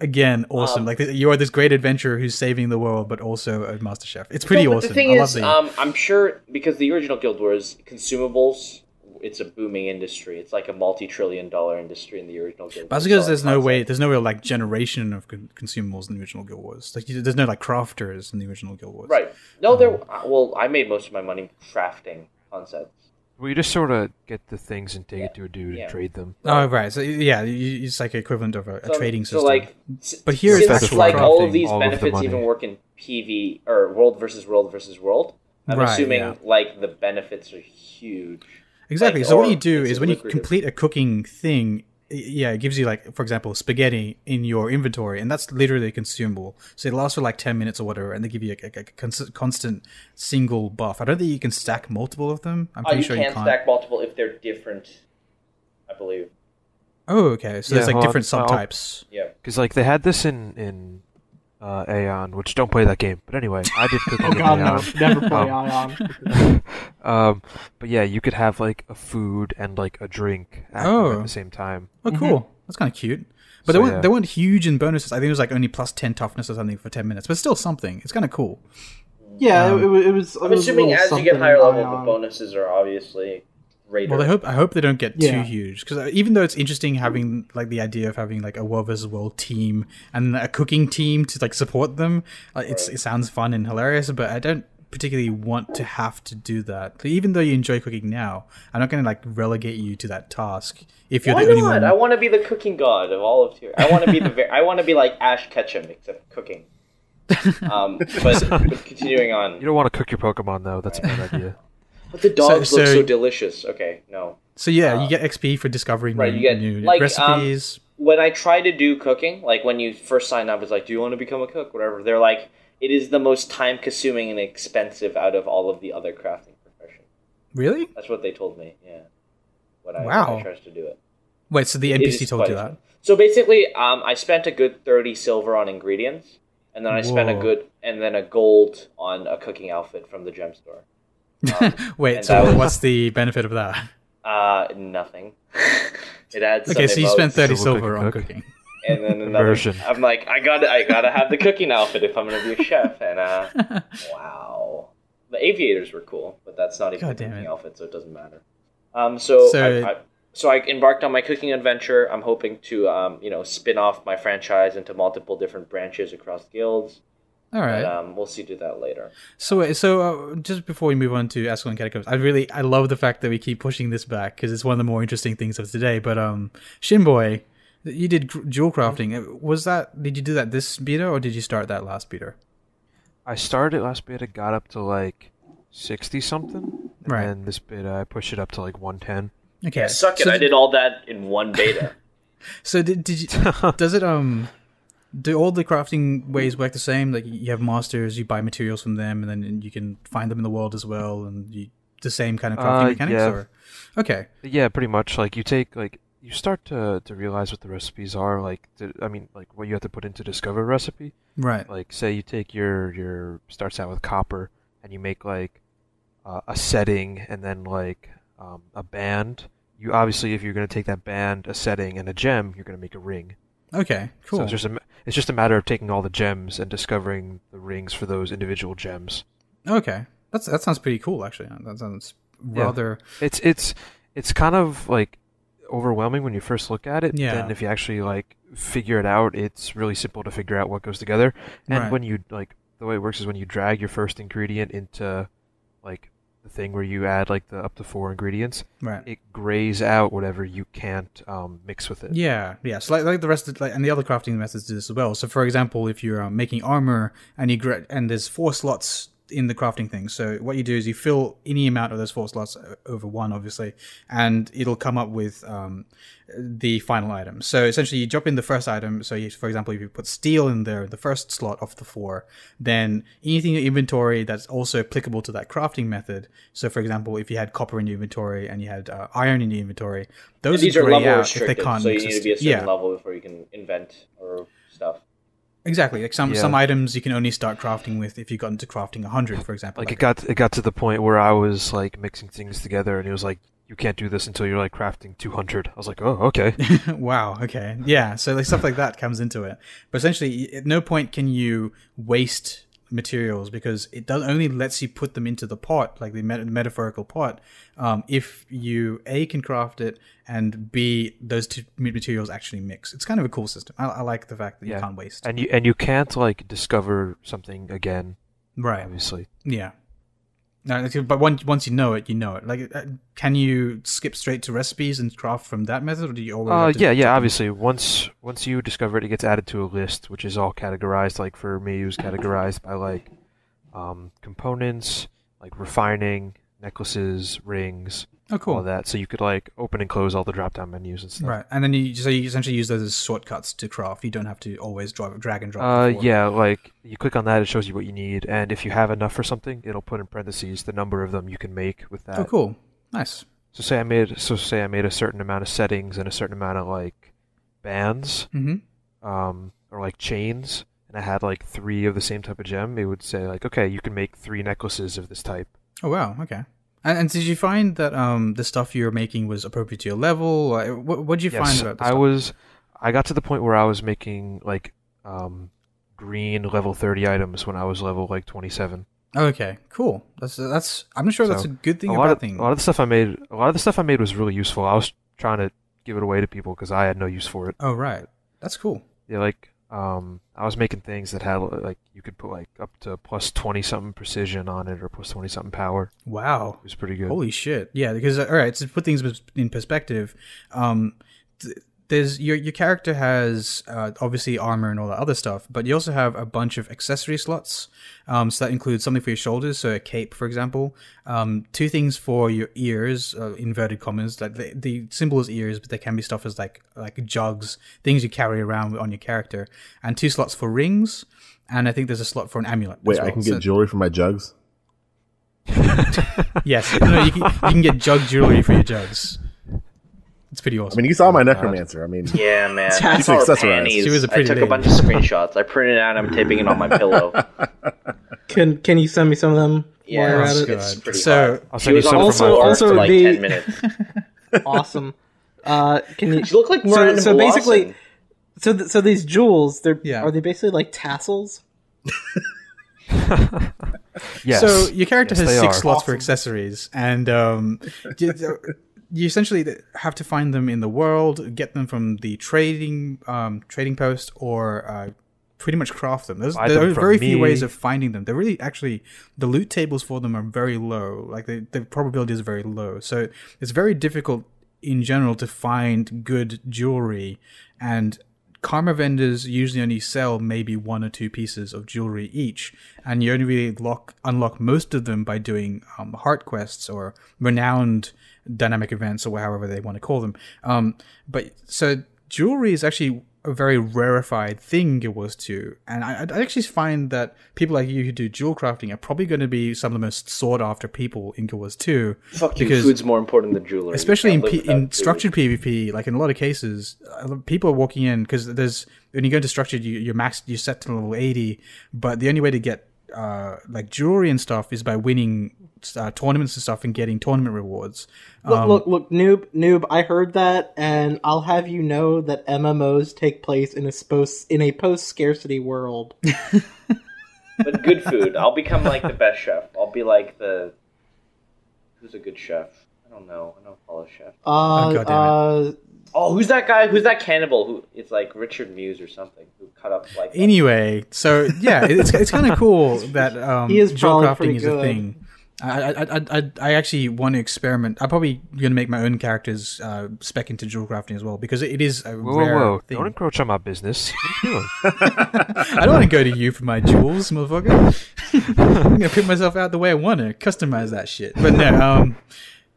Again awesome. Um, like you are this great adventurer who's saving the world, but also a master chef. It's pretty No, awesome. The thing I is, the... um, I'm sure because the original Guild Wars consumables, it's a booming industry. It's like a multi-trillion-dollar industry in the original Guild. but that's Wars because there's no way, there's no real like generation of con- consumables in the original Guild Wars. Like there's no like crafters in the original Guild Wars. Right. No, there. Mm-hmm. Well, I made most of my money crafting concepts. Well, you just sort of get the things and take it to a dude Yeah. and trade them. Oh right. So yeah, it's like equivalent of a, a So- trading system. So like, But here it's since, actual like all of these all of the benefits even work in PV or world versus world versus world. I'm Right, assuming yeah. like the benefits are huge. Exactly. Like, so what you do is when you complete a cooking thing, i- yeah, it gives you like, for example, spaghetti in your inventory, and that's literally consumable. So it lasts for like ten minutes or whatever, and they give you a, a, a cons- constant single buff. I don't think you can stack multiple of them. I'm Oh, pretty you sure can you can't. stack multiple if they're different. I believe. Oh, okay. So Yeah, there's like hold on. different I'll- subtypes. Yeah. Because like they had this in in uh, Aion, which don't play that game. But anyway, I did cooking *laughs* oh in god, no. Aion. *laughs* Never play Um, Aion. *laughs* um, but yeah, you could have like a food and like a drink active Oh. at the same time. Oh, Mm-hmm. cool. That's kind of cute. But So, they weren't yeah. they weren't huge in bonuses. I think it was like only plus ten toughness or something for ten minutes, but still something. It's kind of cool. Yeah, Um, it, it, was- it was. it I'm was assuming little as you get higher level, the bonuses are obviously greater. Well, I hope I hope they don't get too huge because even though it's interesting having like the idea of having like a world versus world team and a cooking team to like support them, uh, it's it sounds fun and hilarious. But I don't particularly want to have to do that. Like, even though you enjoy cooking now, I'm not going to like relegate you to that task if you're Why the only not? one. I want to be the cooking god of all of tier. I want to be the. Ver- I want to be like Ash Ketchum except cooking. *laughs* Um, but, but continuing on. You don't want to cook your Pokemon though. That's a bad idea. But the dogs So- look so- so delicious. Okay, no. so yeah, uh, you get XP for discovering right, new, you get, new like, um, recipes. When I try to do cooking, like when you first sign up, it's like, "Do you want to become a cook?" Whatever. They're like, it is the most time-consuming and expensive out of all of the other crafting professions. really? That's what they told me. Yeah. When I, Wow. when I tried to do it. Wait, so the NPC told you that? expensive. So basically, um, I spent a good thirty silver on ingredients, and then I spent a good and then a gold on a cooking outfit from the gem store. Um, *laughs* Wait, so was- what's the benefit of that? uh, nothing. *laughs* it adds. Okay, so you spent thirty Silver silver cooking on cook. cooking. and then another. Conversion. I'm like, I gotta, I gotta have the cooking outfit if I'm gonna be a chef. And uh, *laughs* wow, the aviators were cool, but that's not even God the damn cooking it. outfit, so it doesn't matter. Um, so, So- I, I, so I embarked on my cooking adventure. I'm hoping to, um, you know, spin off my franchise into multiple different branches across guilds. All right. But, um, we'll see do that later. So, so uh, just before we move on to Ascalon Catacombs, I really I love the fact that we keep pushing this back because it's one of the more interesting things of today. But um, Shinboy, you did jewel crafting. Uh, Was that did you do that this beta or did you start that last beta? I started last beta, got up to like sixty something, and Right. then this beta I pushed it up to like one ten. Okay, Yeah, suck it. So I did all that in one beta. *laughs* So did did you? does it um? Do all the crafting ways work the same? Like you have masters, you buy materials from them, and then you can find them in the world as well, and you the same kind of crafting Uh, mechanics. yeah. Or okay, Yeah, pretty much. Like you take like you start to to realize what the recipes are. Like to, I mean, like what you have to put into discover a recipe. right. Like say you take your your starts out with copper and you make like uh, a setting and then like um, a band. You obviously, if you're going to take that band, a setting, and a gem, you're going to make a ring. Okay, cool. So it's just a it's just a matter of taking all the gems and discovering the rings for those individual gems. Okay. That's that sounds pretty cool actually. That sounds rather. Yeah. It's it's it's kind of like overwhelming when you first look at it. Yeah. Then if you actually like figure it out, it's really simple to figure out what goes together. And Right. when you like the way it works is when you drag your first ingredient into like thing where you add like the up to four ingredients, Right. it grays out whatever you can't um, mix with it. Yeah, yeah. So like, like the rest of like, and the other crafting methods do this as well. So for example, if you're um, making armor and you gra- and there's four slots in the crafting thing, so what you do is you fill any amount of those four slots over one, obviously, and it'll come up with um, the final item. So essentially, you drop in the first item. So you, for example, if you put steel in there, the first slot of the four, then anything in your inventory that's also applicable to that crafting method. So for example, if you had copper in your inventory and you had uh, iron in your inventory, those These are level out if they restricted, can't so you mix need to be a certain yeah. level before you can invent or stuff. Exactly. Like some Yeah. some items you can only start crafting with if you got into crafting 100, for example. Like it got it got to the point where I was like mixing things together, and it was like you can't do this until you're like crafting 200. I was like, oh, okay. *laughs* wow. Okay. Yeah. So like stuff like that comes into it. But essentially, at no point can you waste materials because it does only lets you put them into the pot, like the meta- metaphorical pot, um, if you a can craft it and b those two materials actually mix. It's kind of a cool system. I, I like the fact that you can't waste. and you and you can't like discover something again, right. obviously. Yeah. No, but once once you know it, you know it. Like, uh, can you skip straight to recipes and craft from that method, or do you always? Uh, yeah, yeah. Obviously, once once you discover it, it gets added to a list, which is all categorized. Like for me, it was categorized by like um, components, like refining, necklaces, rings, Oh, cool. of that. So you could like open and close all the drop down menus and stuff. Right, and then you so you essentially use those as shortcuts to craft. You don't have to always drive, drag and drop. Uh, before. yeah, like you click on that, it shows you what you need, and if you have enough for something, it'll put in parentheses the number of them you can make with that. Oh, cool. Nice. So say I made, so say I made a certain amount of settings and a certain amount of like bands, Mm-hmm. um, or like chains, and I had like three of the same type of gem. It would say like, okay, you can make three necklaces of this type. Oh wow. Okay. And, and did you find that um the stuff you were making was appropriate to your level? What what did you find yes, about? The I was, I got to the point where I was making like um, green level thirty items when I was level like twenty seven. Oh, okay. Cool. That's that's. I'm not sure that's a good thing a or lot bad of thing. a lot of the stuff I made, a lot of the stuff I made was really useful. I was trying to give it away to people because I had no use for it. Oh right. That's cool. Yeah, like um, I was making things that had like you could put like up to plus twenty something precision on it or plus twenty something power. Wow. It was pretty good. Holy shit! Yeah, because uh, all right, to put things in perspective, um, th- there's your your character has uh, obviously armor and all that other stuff, but you also have a bunch of accessory slots. Um, so that includes something for your shoulders, so a cape, for example. Um, two things for your ears, uh, inverted commas. Like the, the symbol is ears, but there can be stuff as like like jugs, things you carry around on your character, and two slots for rings. And I think there's a slot for an amulet. Wait, as I well. can So- get jewelry for my jugs. *laughs* Yes, no, you can, you can get jug jewelry for your jugs. It's pretty awesome. I mean, you saw my necromancer. I mean, *laughs* Yeah, man. I Tassel saw her accessorized. panties. She was a I pretty took lady. a bunch of screenshots. I printed out. I'm taping it on my pillow. *laughs* Can Can you send me some of them Yeah, while you're it's at it? good. It's pretty So- hot. I'll She send you was some the from Also- my also for like the- ten minutes. *laughs* awesome. Uh, can you? She looked like So- Miranda so basically- So, th- so these jewels, they're Yeah. are they basically like tassels? Yes. So your character Yes, has six are. slots for accessories, and um, you, essentially have to find them in the world, get them from the trading um, trading post, or uh, pretty much craft them. There's, Buy there them are very few ways of finding them. They're really actually the loot tables for them are very low. Like the the probability is very low, so it's very difficult in general to find good jewelry and karma vendors usually only sell maybe one or two pieces of jewelry each and you only really lock unlock most of them by doing um, heart quests or renowned dynamic events or however they want to call them um, but so jewelry is actually a very rarefied thing it was to and I, I actually find that people like you who do jewel crafting are probably going to be some of the most sought after people in Guild Wars 2 Fuck you. because- Food's more important than jewelry. especially in, P- in structured PvP, like in a lot of cases, people are walking in because there's when you go into structured, you, you're maxed, you're set to level eighty, but the only way to get uh, like jewelry and stuff is by winning uh, tournaments and stuff and getting tournament rewards. Look, Um, look, look, noob, noob. I heard that, and I'll have you know that MMOs take place in a post in a post scarcity world. *laughs* but good food. I'll become like the best chef. I'll be like the who's a good chef. I don't know. I don't follow chef. Uh, God damn uh, Oh, who's that guy? Who's that cannibal? Who it's like Richard Muse or something who cut up like. Anyway, so yeah, it's it's kind of cool *laughs* that um, He is jewel crafting pretty is a thing. I, I, I, I, I actually want to experiment. I'm probably going to make my own characters uh, spec into jewel crafting as well because it is a Whoa, rare whoa, whoa! thing. Don't encroach on my business. What are you doing? *laughs* *laughs* I don't want to go to you for my jewels, motherfucker. I'm gonna put myself out the way I want to customize that shit. But no, um,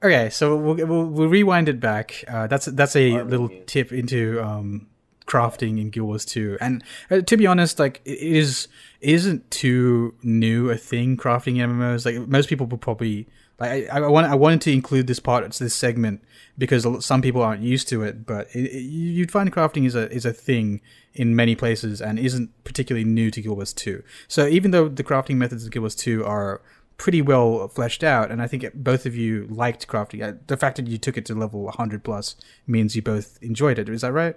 okay, so we'll we'll, we'll rewind it back. Uh, that's that's a Farming little tip into um crafting in Guild Wars 2. And uh, to be honest, like it is isn't too new a thing crafting MMOs. Like most people will probably like I, I want I wanted to include this part it's this segment because some people aren't used to it, but it, it, you'd find crafting is a is a thing in many places and isn't particularly new to Guild Wars 2. So even though the crafting methods of Guild Wars 2 are pretty well fleshed out, and I think both of you liked crafting. Uh, The fact that you took it to level 100 plus means you both enjoyed it. Is that right?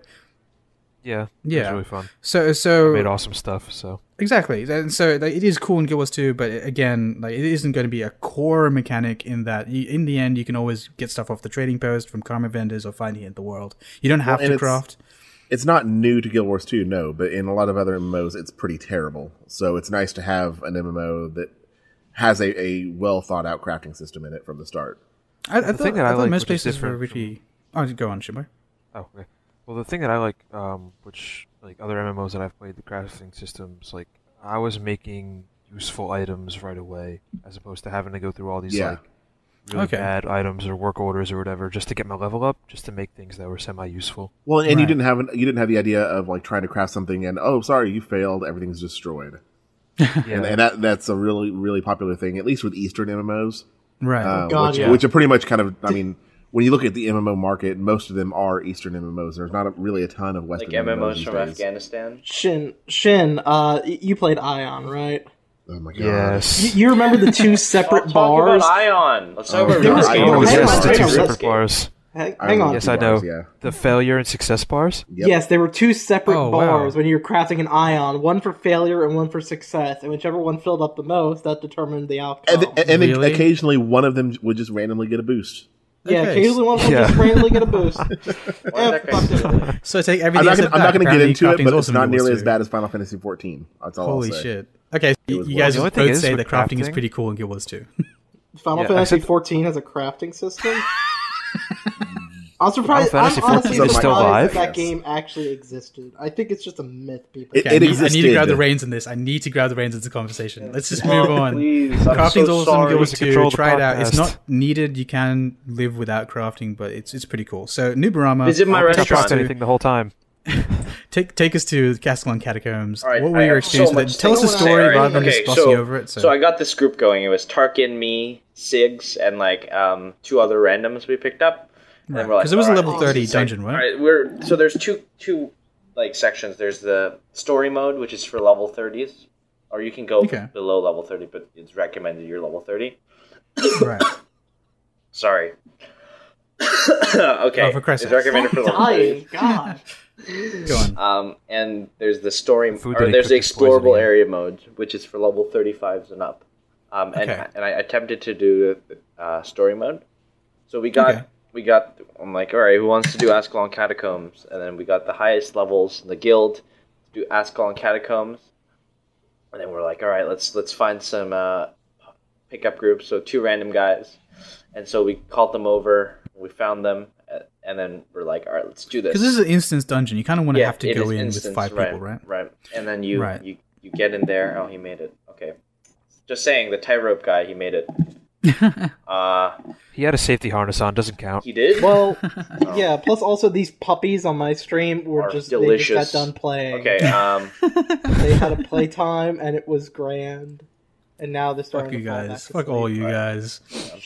Yeah, it Yeah. was really fun. So so Made awesome stuff. So Exactly, and so like, it is cool in Guild Wars 2, but again, like it isn't going to be a core mechanic in that. You, in the end, you can always get stuff off the trading post from karma vendors or finding it in the world. You don't have and to it's- craft. It's not new to Guild Wars 2, no, but in a lot of other MMOs, it's pretty terrible. So it's nice to have an MMO that has a, a well thought out crafting system in it from the start. I, I The thought, thing that I I like, most places were different really. Oh, go on, Shimmer. Oh, okay. Well, the thing that I like, um, which like other MMOs that I've played, the crafting systems, like I was making useful items right away, as opposed to having to go through all these Yeah. like really Okay. bad items or work orders or whatever just to get my level up, just to make things that were semi-useful. Well, and you didn't have an, you didn't have the idea of like trying to craft something and oh, sorry, you failed, everything's destroyed. *laughs* Yeah, And, and that that's a really really popular thing, at least with Eastern MMOs, Right. uh, God, which, yeah. which are pretty much kind of. I mean, when you look at the MMO market, most of them are Eastern MMOs. There's not a, really a ton of Western MMOs. like MMOs these from days. Afghanistan. Shin, Shin, uh, you played Aion, right? Oh my god! yes. You, you remember the two *laughs* separate Let's talk bars? about Aion. Let's talk Oh, about There was- Runescape. yes, the two on, separate bars. Hang, hang on. Yes, I know. bars, Yeah. The failure and success bars. Yep. Yes, there were two separate Oh, wow. bars when you were crafting an Aion, one for failure and one for success, and whichever one filled up the most, that determined the outcome. And, and, and Really? occasionally one of them would just randomly get a boost. Yeah, Okay. occasionally one would Yeah. just randomly get a boost. *laughs* Why is that guy fuck it. still there? So take I'm everything. I said gonna, I'm not going to get Apparently into it, but it's awesome not nearly as bad as Final Fantasy 14. That's all Holy I'll say. shit. Okay, you, you guys The both thing say that crafting is pretty cool in Guild Wars 2. Final Yeah, Fantasy except- 14 has a crafting system. *laughs* I'm surprised. Final I'm Fantasy honestly 14 is still surprised live? that, that Yes. game actually existed. I think it's just a myth people. It- Okay, I, need, I need to grab the reins in this. I need to grab the reins into the conversation. Let's just move Oh, on. Please, I'm Crafting's so awesome. sorry. Guild To control Try it out. It's not needed. You can live without crafting, but it's it's pretty cool. So Nubarama, Visit my I'll take restaurant. us to anything the whole time. *laughs* take take us to Ascalon Catacombs. All right, what were I your experiences? so with it? Tell us a story rather than Okay, just gloss so, over it. So, So I got this group going. It was Tarkin, me, Sigs, and like um, two other randoms we picked up. And then we're like, because it was a level right, thirty this is sick. dungeon, All right? right, we're so there's two two like sections. There's the story mode, which is for level thirties, or you can go Okay. below level thirty, but it's recommended you're level thirty. *coughs* Right. Sorry. *coughs* okay, Oh, for Christ's it's sake. recommended for *laughs* level thirty. dying. God. *laughs* Go on. Um, and there's the story, Food or there's the cooked is poisoning explorable you. area mode, which is for level 35s and up. Um, and Okay. and I attempted to do uh, story mode. So we got Okay. We got. I'm like, all right, who wants to do Ascalon Catacombs? And then we got the highest levels in the guild to do Ascalon Catacombs. And then we're like, all right, let's let's find some uh, pickup groups. So two random guys, and so we called them over. We found them, and then we're like, all right, let's do this Because this is an instance dungeon. You kind of want to have to go in instance, with five people, right? Right. And then you Right. you you get in there. Oh, he made it. Okay. Just saying, the tightrope guy, he made it. *laughs* Uh, He had a safety harness on. Doesn't count. he did. Well, *laughs* yeah. Plus, also these puppies on my stream were Are just delicious. They just got done playing. okay. Um, *laughs* They had a playtime and it was grand. And now they're starting Fuck you to fall back guys. to Fuck sleep. all you Right. guys.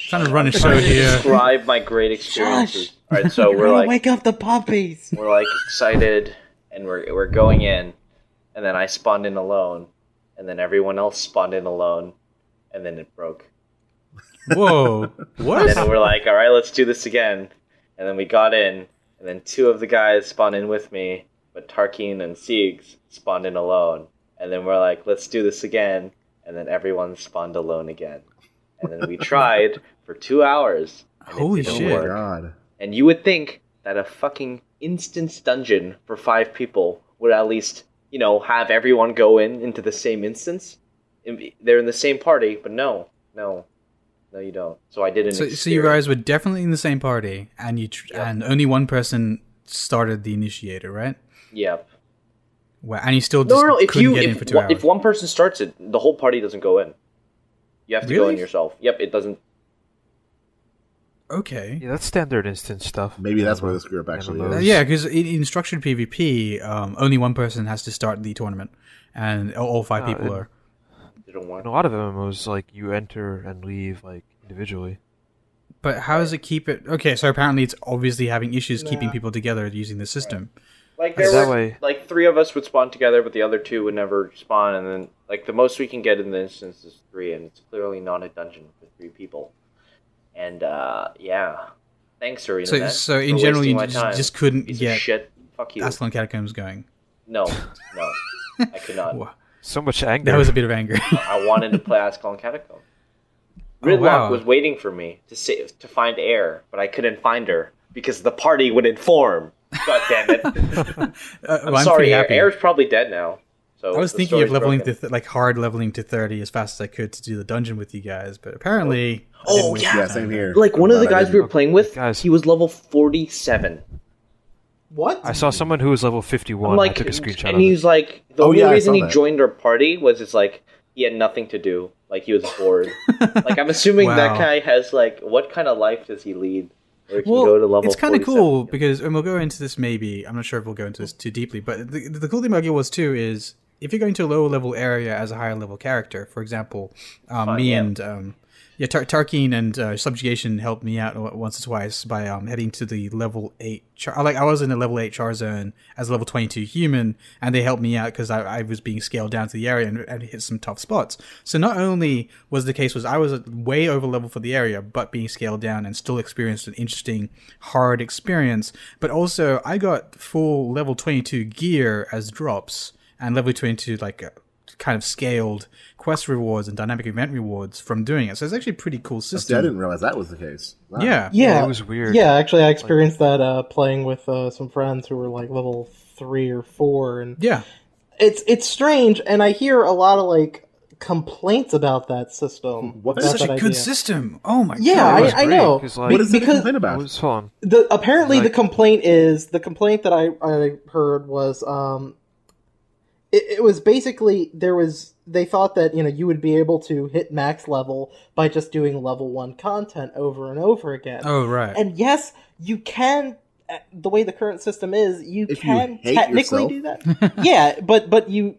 trying to run a show trying to here. describe my great experiences. All right. So You're we're like wake up the puppies. we're like excited, and we're we're going in, and then I spawned in alone, and then everyone else spawned in alone, and then it broke. Whoa. What? And What? then we're like, all right, let's do this again. And then we got in, and then two of the guys spawned in with me, but Tarkin and Siegs spawned in alone. And then we're like, let's do this again. and then everyone spawned alone again. And then we *laughs* tried for two hours. Holy shit. Oh my work. god. And you would think that a fucking instance dungeon for five people would at least, you know, have everyone go in into the same instance. They're in the same party, but no, no, no, you don't. So I didn't. So, so you guys were definitely in the same party, and you tr- Yep. and only one person started the initiator, right? Yep. Well, and you still No, just no, no. If couldn't you get in if, for two one- hours. if one person starts it, the whole party doesn't go in. You have to go in yourself. Yep, it doesn't. okay. Yeah, that's standard instance stuff. Maybe that's where this group actually Uh, is. yeah, because in, in structured PvP, um, only one person has to start the tournament, and all, all five Uh, people it- are. Didn't work. In a lot of MMOs, like you enter and leave like individually. But how does it keep it? Okay, so apparently it's obviously having issues keeping people together using the system. Like there that were way- like three of us would spawn together, but the other two would never spawn, and then like the most we can get in the instance is three, and it's clearly not a dungeon for three people. And uh yeah, thanks, Arena. So, so in general, you just, just couldn't Piece get shit. Fuck you. Ascalon Catacombs going. No, no, I could not. *laughs* Wow. So much anger. That was a bit of anger. *laughs* I wanted to play Ascalon Catacomb. Oh, Gridlock wow. was waiting for me to say, to find air, but I couldn't find her because the party would inform. God damn it! *laughs* *laughs* Uh, I'm, well, I'm sorry, pretty air, happy. air's probably dead now. So I was thinking of leveling broken. to th- like hard leveling to thirty as fast as I could to do the dungeon with you guys, but apparently. I Oh, yeah. Yeah, same here. Like one of the guys we were playing with, Guys. he was level forty-seven. What? I saw someone who was level 51. I'm like, I took a screenshot and of he's it. like, the Oh, only yeah, I reason he that. joined our party was it's like he had nothing to do, like he was bored. *laughs* like I'm assuming that guy has like, what kind of life does he lead? Where he Well, go to level it's kind of cool because, and we'll go into this maybe. I'm not sure if we'll go into this too deeply, but the, the cool thing about Guild Wars 2 is if you're going to a lower level area as a higher level character, for example, um, me yeah. and um, yeah, Tar- Tarkeen and uh, Subjugation helped me out once or twice by um, heading to the level eight. Char- like I was in the level eight char zone as a level twenty two human, and they helped me out because I, I was being scaled down to the area and, and hit some tough spots. So not only was the case was I was way over level for the area, but being scaled down and still experienced an interesting hard experience. But also I got full level twenty two gear as drops and level twenty two like. Uh, kind of scaled quest rewards and dynamic event rewards from doing it. So it's actually a pretty cool See, I didn't realize that was the case. Wow. Yeah. Yeah, it was weird. Yeah, actually, I experienced that uh, playing with uh, some friends who were like level three or four, and Yeah. it's it's strange. And I hear a lot of like complaints about that system. *laughs* What? about such that a good system. Oh my Yeah, god. Yeah, I, I great, know. 'cause, like- What is it to because complain It about? was fun. the apparently Like- the complaint is the complaint that I I heard was um it, it was basically there was they thought that you know you would be able to hit max level by just doing level 1 content over and over again. Oh right. And yes, you can uh, the way the current system is, you If can hate technically yourself. do that. *laughs* yeah, but but you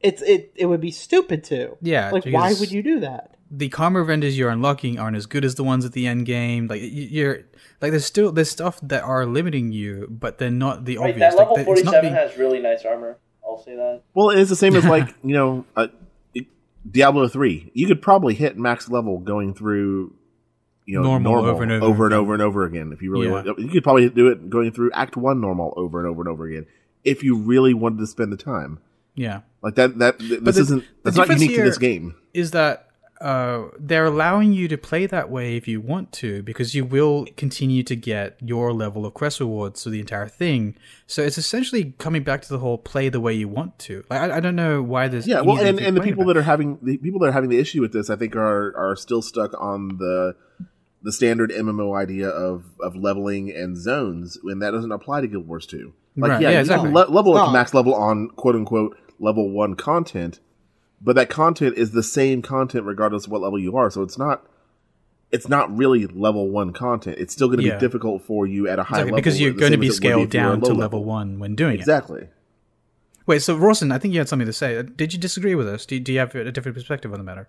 it's it it would be stupid to. yeah. Like why would you do that? The karma vendors you're unlocking aren't as good as the ones at the end game. Like you're like there's still there's stuff that are limiting you, but they're not the Right, obvious. that level like, 47 being- has really nice armor. I'll say that. Well, it's the same as like *laughs* you know, uh, Diablo three. You could probably hit max level going through, you know, Normal normal, over and over over and over and over again. If you really Yeah. want, you could probably do it going through Act one normal over and over and over again. If you really wanted to spend the time, yeah. like that, that th- this the- isn't that's not difference unique to this game. Is that uh, they're allowing you to play that way if you want to, because you will continue to get your level of quest rewards for the entire thing. So it's essentially coming back to the whole play the way you want to. Like I, I don't know why there's Yeah, well, and, and the people about. that are having the people that are having the issue with this, I think, are are still stuck on the the standard MMO idea of of leveling and zones, and that doesn't apply to Guild Wars two. Like, Right, yeah, yeah, you exactly. can le- level It's up to max level on quote unquote level one content, but that content is the same content regardless of what level you are. So it's not. It's not really level one content. It's still going to Yeah. be difficult for you at a high Exactly, level because you're going to be as it would scaled if you were down to low level one when doing it. Exactly. Wait, so Rawson, I think you had something to say. Uh, did you disagree with us? Do, do you have a different perspective on the matter?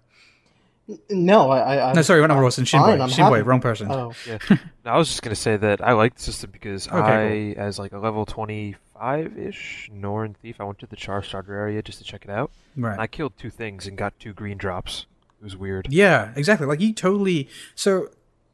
No, I I, I No, sorry, not Rawson. Shinboy. fine, I'm Shinboy, happy. wrong person. Oh, Yeah. *laughs* No, I was just gonna say that I like the system because Okay, I, as like a level twenty-five ish Norn thief, I went to the Char starter area just to check it out, and I killed two things and got two green drops. It was weird. Yeah, exactly. Like you totally. So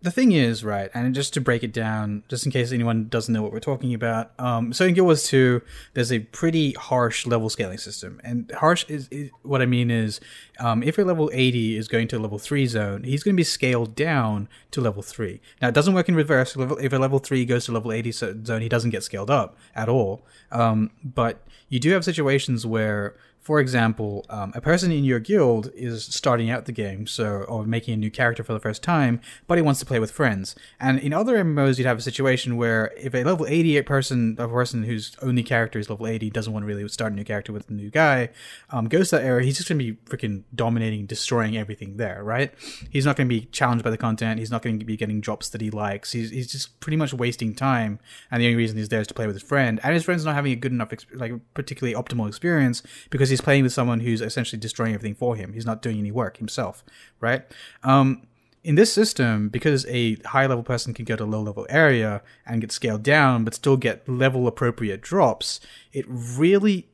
the thing is, right, and just to break it down, just in case anyone doesn't know what we're talking about, um, so in Guild Wars 2, there's a pretty harsh level scaling system. And harsh is, is what I mean is, um, if your level 80 is going to a level 3 zone, he's going to be scaled down to level 3. Now, it doesn't work in reverse. If a level 3 goes to level 80 zone, he doesn't get scaled up at all. Um, but you do have situations where for example, um, a person in your guild is starting out the game, so or making a new character for the first time, but he wants to play with friends. And in other MMOs, you'd have a situation where if a level 88 person, a person whose only character is level 80, doesn't want to really start a new character with a new guy, um, goes to that area, he's just going to be freaking dominating, destroying everything there, right? He's not going to be challenged by the content. He's not going to be getting drops that he likes. He's, he's just pretty much wasting time, and the only reason he's there is to play with his friend. And his friend's not having a good enough, like particularly optimal experience because he's playing with someone who's essentially destroying everything for him. He's not doing any work himself, right? Um, in this system, because a high level person can go to a low level area and get scaled down, but still get level appropriate drops, it really,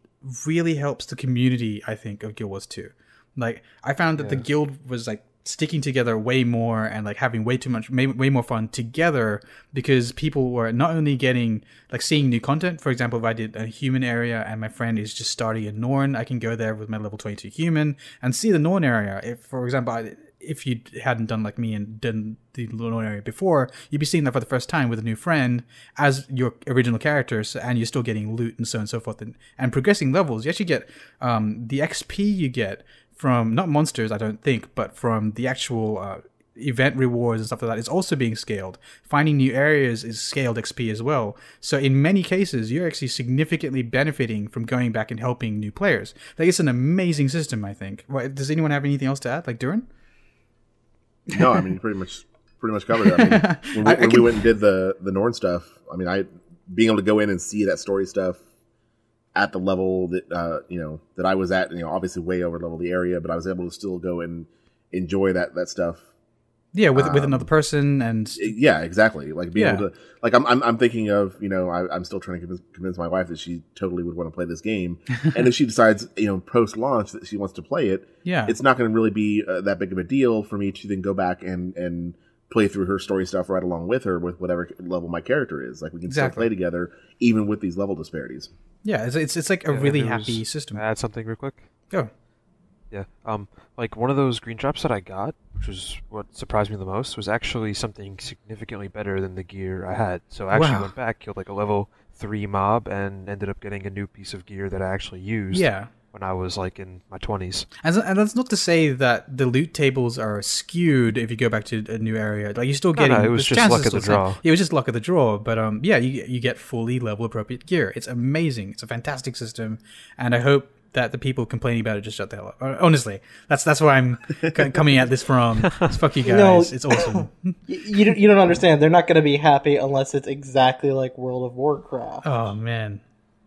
really helps the community, I think, of Guild Wars 2. Like, I found that yeah. the guild was like sticking together way more and like having way too much way, way more fun together because people were not only getting like seeing new content for example if i did a human area and my friend is just starting a norn i can go there with my level 22 human and see the norn area if for example I, if you hadn't done like me and done the Norn area before, you'd be seeing that for the first time with a new friend as your original characters, and you're still getting loot and so on and so forth, and, and progressing levels. You actually get um, the XP you get from not monsters, I don't think, but from the actual uh, event rewards and stuff like that is also being scaled. Finding new areas is scaled XP as well. So in many cases, you're actually significantly benefiting from going back and helping new players. Like it's an amazing system, I think. What, does anyone have anything else to add, like Dourin? No, I mean pretty much pretty much covered it. I mean, *laughs* when, we, when can... we, went and did the the Norn stuff, I mean, I being able to go in and see that story stuff at the level that uh, you know that I was at. You know, obviously way over level the area, but I was able to still go and enjoy that that stuff. Yeah, with um, with another person and yeah, exactly. Like being yeah. able to like I'm, I'm I'm thinking of you know I, am still trying to convince, convince my wife that she totally would want to play this game, *laughs* and if she decides you know post launch that she wants to play it, yeah, it's not going to really be uh, that big of a deal for me to then go back and and play through her story stuff right along with her with whatever level my character is. Like we can exactly. still play together even with these level disparities. Yeah, it's it's, it's like a yeah, really happy system. Add something real quick. Go. Yeah. Um. Like one of those green drops that I got, which was what surprised me the most, was actually something significantly better than the gear I had. So I actually wow. went back, killed like a level three mob, and ended up getting a new piece of gear that I actually used. Yeah when I was like in my twenties. And, and that's not to say that the loot tables are skewed if you go back to a new area. Like you're still getting. No, no, it was just luck of the draw. It was just luck of the draw, but um, yeah, you you get fully level appropriate gear. It's amazing. It's a fantastic system, and I hope that the people complaining about it just shut the hell up. Uh, honestly, that's that's where I'm *laughs* coming at this from. It's fuck you *laughs* guys. No, it's awesome. *laughs* you you don't understand. They're not going to be happy unless it's exactly like World of Warcraft. Oh man.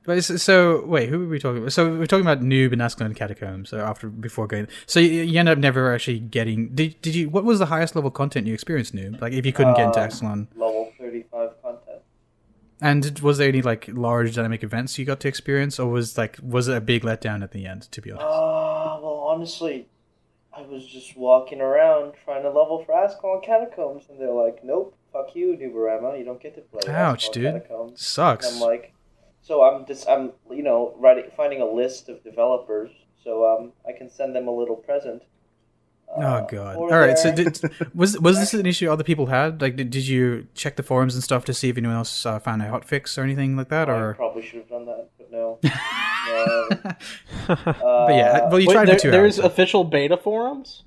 But so wait, who were we talking about? So we're talking about Noob and Ascalon Catacombs. So after before going, so you, you end up never actually getting. Did did you? What was the highest level content you experienced, Noob? Like if you couldn't get into um, Ascalon, level thirty five content. And was there any like large dynamic events you got to experience, or was like was it a big letdown at the end? To be honest. Uh, well, honestly, I was just walking around trying to level for Ascalon Catacombs, and they're like, "Nope, fuck you, Nubarama, you don't get to play." Ouch, dude. Catacombs. Sucks. And I'm like, so I'm just I'm you know writing finding a list of developers so um I can send them a little present. Uh, oh god! All right. So did, *laughs* was was this an issue other people had? Like, did, did you check the forums and stuff to see if anyone else uh, found a hotfix or anything like that? Or I probably should have done that, but no. *laughs* no uh, *laughs* but yeah, well, you wait, tried there, it too. There's hours, official beta forums.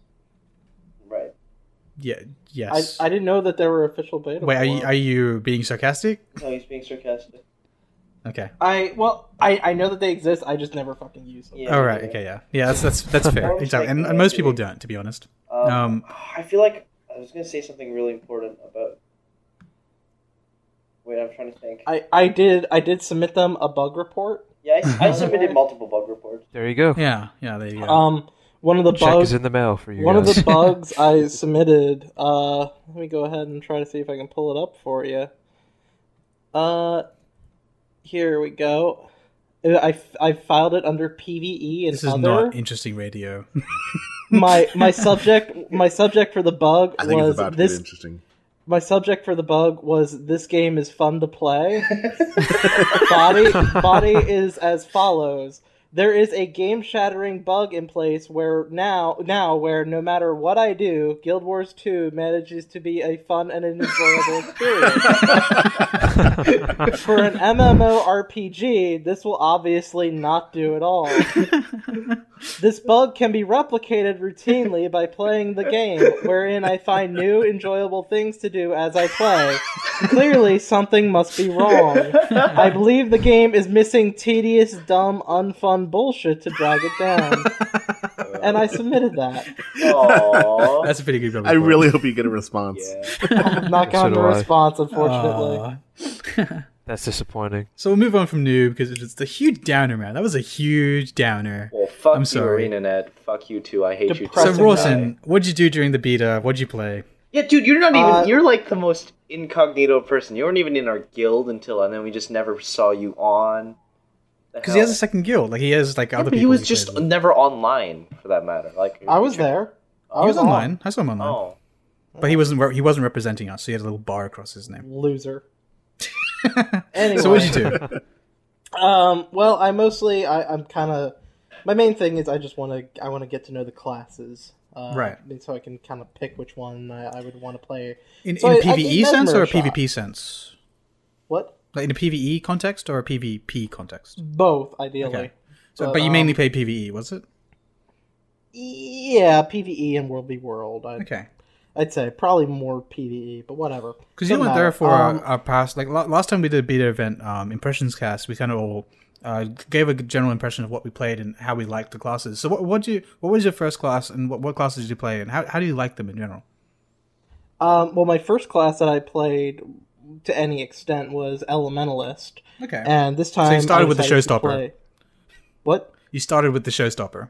Right. Yeah. Yes. I, I didn't know that there were official beta. Wait, forums. are you are you being sarcastic? No, he's being sarcastic. Okay. I well, I I know that they exist. I just never fucking use them. Yeah, oh right. Okay. Yeah. Yeah. That's that's that's *laughs* fair. exactly. And, and, most people don't, to be honest. Um, um, I feel like I was gonna say something really important about. Wait, I'm trying to think. I I did I did submit them a bug report. Yeah, I, I *laughs* submitted multiple bug reports. There you go. Yeah. Yeah. There you go. Um. One of the Check bugs is in the mail for you. One guys. of the *laughs* bugs I submitted. Uh, let me go ahead and try to see if I can pull it up for you. Uh, here we go. Uh, I, I filed it under PVE and this is other. not interesting radio. *laughs* my my *laughs* subject my subject for the bug I think was it's about this. to interesting. my subject for the bug was this game is fun to play. *laughs* body body is as follows. There is a game-shattering bug in place where now now where no matter what I do, Guild Wars 2 manages to be a fun and an enjoyable experience. *laughs* for an MMORPG, this will obviously not do at all. *laughs* this bug can be replicated routinely by playing the game, wherein I find new enjoyable things to do as I play. Clearly, something must be wrong. I believe the game is missing tedious, dumb, unfun bullshit to drag it down. *laughs* and I submitted that. Aww. That's a pretty good. I really hope you get a response. yeah. I *laughs* have not gotten So a response, unfortunately. *laughs* That's disappointing. So we'll move on from new because it's a huge downer, man. That was a huge downer. Well, fuck I'm you, sorry. ArenaNet. Fuck you too. I hate So you Depressing too. Rawson, what'd you do during the beta? What'd you play? Yeah, dude, you're not even. Uh, you're like the most incognito person. You weren't even in our guild until, and then we just never saw you on. Because he has a second guild. Like he has like Yeah, other but people. he was plays just with. never online, for that matter. Like I was there. I He was on. online. I saw him online, Oh, but he wasn't. re- He wasn't representing us. So he had a little bar across his name. Loser. *laughs* Anyway. So what'd you do? Um, well, I mostly I, I'm kind of my main thing is I just want to I want to get to know the classes, uh, Right. and So I can kind of pick which one I, I would want to play. In, So in I- a I gave PVE sense or a a shot. PvP sense? What? Like in a PVE context or a PvP context? Both, ideally. Okay. So, But, but you um, mainly played PVE, was it? Yeah, PVE and World v World. I'd, Okay. I'd say probably more PVE, but whatever. Because you went there for Um, our, our past, like la- last time we did a beta event, um, Impressions Cast, we kind of all uh, gave a general impression of what we played and how we liked the classes. So what what you what was your first class and what, what classes did you play and how, how do you like them in general? Um, well, my first class that I played to any extent was Elementalist, Okay. and this time you started I with the showstopper. play- What? you started with the showstopper.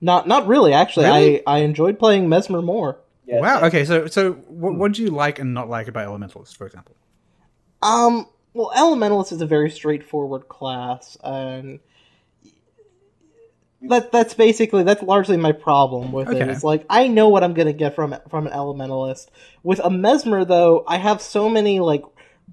Not not really. Actually, Really? I I enjoyed playing Mesmer more. yeah. wow. Okay. So so what what do you like and not like about Elementalist, for example? Um, well, Elementalist is a very straightforward class, and that that's basically that's largely my problem with it. It's like I know what I'm gonna get from from an Elementalist. With a Mesmer, though, I have so many like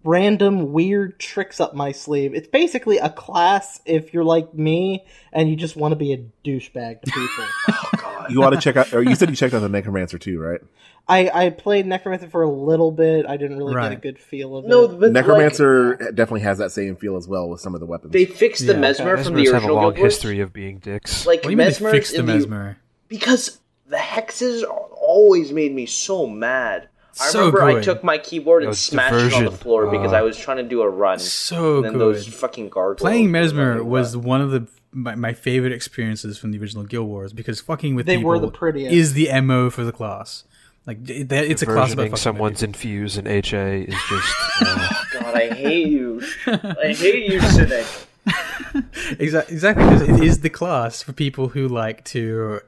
random weird tricks up my sleeve. It's basically a class if you're like me and you just want to be a douchebag to people. *laughs* Oh god. You ought to check out, or you said you checked out the Necromancer too, right? I I played Necromancer for a little bit. I didn't really Right. get a good feel of no, it. but Necromancer definitely has that same feel as well with some of the weapons. They fixed the Yeah. mesmer from the Mesmers have a original long Guild Wars. history of being dicks. Like What do you mean they mesmers fixed the in the- mesmer? because the hexes always made me so mad. I So remember I took my keyboard and Yo, smashed it on the diversion. floor because Ah. I was trying to do a run. So and then good. those fucking gargoyles. Playing Mesmer was wild. one of the my, my favorite experiences from the original Guild Wars because fucking with They people were the prettiest. is the mo for the class. Like it- that- it's a class about fucking someone's infuse in HA is just. *laughs* Uh, God, I hate you. *laughs* I hate you, Cynic. *laughs* exactly exactly because it is the class for people who like to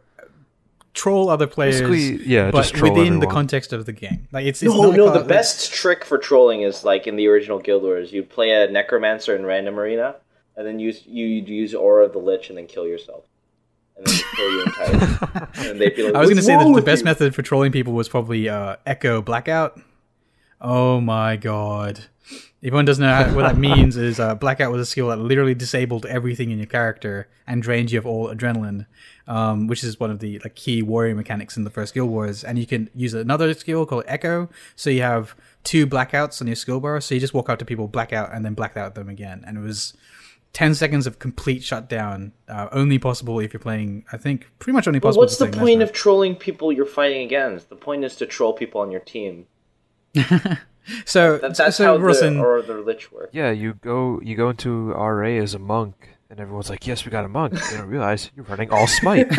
troll other players. Basically, yeah, but just troll within the context of the game. Like it's, it's No, not no. class- The best trick for trolling is like in the original Guild Wars. You'd play a Necromancer in random arena, and then use you'd use Aura of the Lich, and then kill yourself, and then kill you entirely. *laughs* and they'd be like, I was going to say that the best you?" method for trolling people was probably uh, Echo Blackout. Oh my god. If anyone doesn't know how, what that *laughs* means, is uh, Blackout was a skill that literally disabled everything in your character and drained you of all adrenaline, um, which is one of the like key warrior mechanics in the first Guild Wars. And you can use another skill called Echo, so you have two blackouts on your skill bar. So you just walk up to people, blackout, and then black out them again. And it was 10 seconds of complete shutdown, uh, only possible if you're playing, I think, pretty much only Well, possible. what's the point of trolling people you're fighting against? The point is to troll people on your team. *laughs* So, That, that's so how Wilson, the or the Lich work. yeah, you go you go into RA as a monk, and everyone's like, "Yes, we got a monk." They don't realize you're running all smite.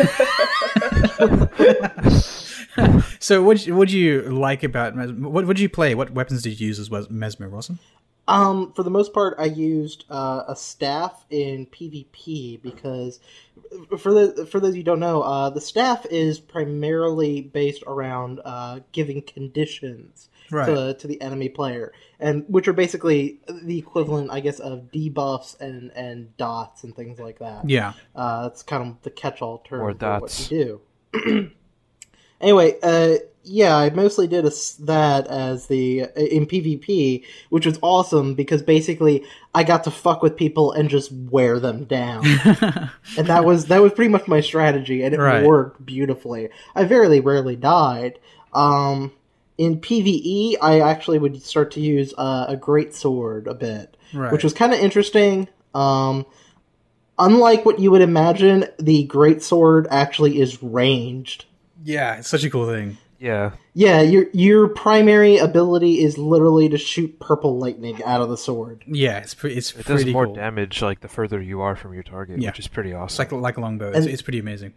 *laughs* So, what what do you like about Mesmer? What would you play? What weapons did you use as Mesmer, Wilson? Um, for the most part, I used uh, a staff in PvP because, for the for those you don't know, uh, the staff is primarily based around uh, giving conditions Right. to to the enemy player, and which are basically the equivalent, I guess, of debuffs and and dots and things like that. Yeah. Uh, that's kind of the catch-all term Or for dots. what you do. *clears throat* Anyway, uh, yeah, I mostly did a, that as the in PvP, which was awesome because basically I got to fuck with people and just wear them down, *laughs* and that was that was pretty much my strategy, and it right. worked beautifully. I very rarely died. Um, in PVE, I actually would start to use uh, a great sword a bit, right. which was kind of interesting. Um, unlike what you would imagine, the great sword actually is ranged. Yeah, it's such a cool thing. Yeah. Yeah, your your primary ability is literally to shoot purple lightning out of the sword. Yeah, it's pretty. It's it pretty does more cool. damage like the further you are from your target, yeah. which is pretty awesome. It's like like a longbow. It's, it's pretty amazing.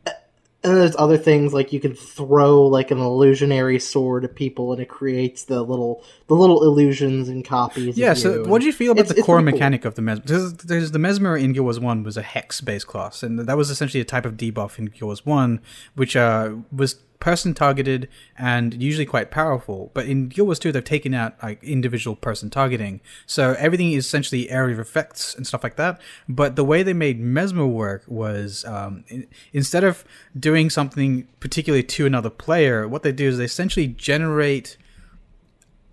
And there's other things like you can throw like an illusionary sword at people, and it creates the little the little illusions and copies. Yeah. So, what do you feel about it's, the core mechanic cool. of the mesmer? There's, there's the mesmer in Guild Wars One was a hex based class, and that was essentially a type of debuff in Guild Wars One, which uh, was person targeted and usually quite powerful. But in Guild Wars 2, they've taken out like individual person targeting. So everything is essentially area of effects and stuff like that. But the way they made Mesmer work was um, in, instead of doing something particularly to another player, what they do is they essentially generate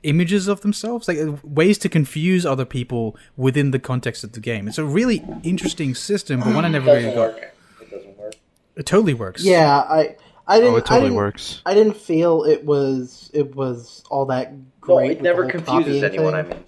images of themselves, like ways to confuse other people within the context of the game. It's a really interesting system, but one I never really got. It doesn't work. It totally works. Yeah, I I didn't. Oh, it totally I didn't, works. I didn't feel it was it was all that great. No, it never confuses anyone. Thing. I mean.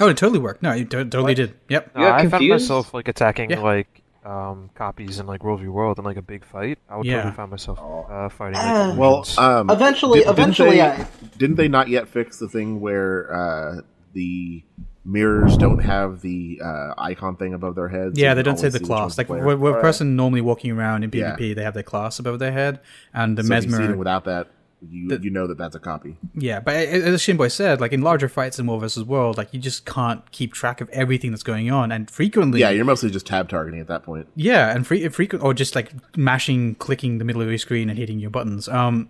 Oh, it totally worked. No, it totally what? did. Yep. No, I found myself like attacking yeah. like um, copies in like World v World in like a big fight. I would yeah. totally find myself uh, fighting. Like, uh, well, um, eventually, did, eventually, didn't they, I... didn't they not yet fix the thing where uh, the mirrors don't have the uh, icon thing above their heads. Yeah, they don't say the class. Like where, where a person normally walking around in PvP, yeah. they have their class above their head, and the so mesmer. without that, you the, you know that that's a copy. Yeah, but as Shinboy said, like in larger fights in World versus World, like you just can't keep track of everything that's going on, and frequently. Yeah, you're mostly just tab targeting at that point. Yeah, and free, frequent or just like mashing, clicking the middle of your screen and hitting your buttons. Um,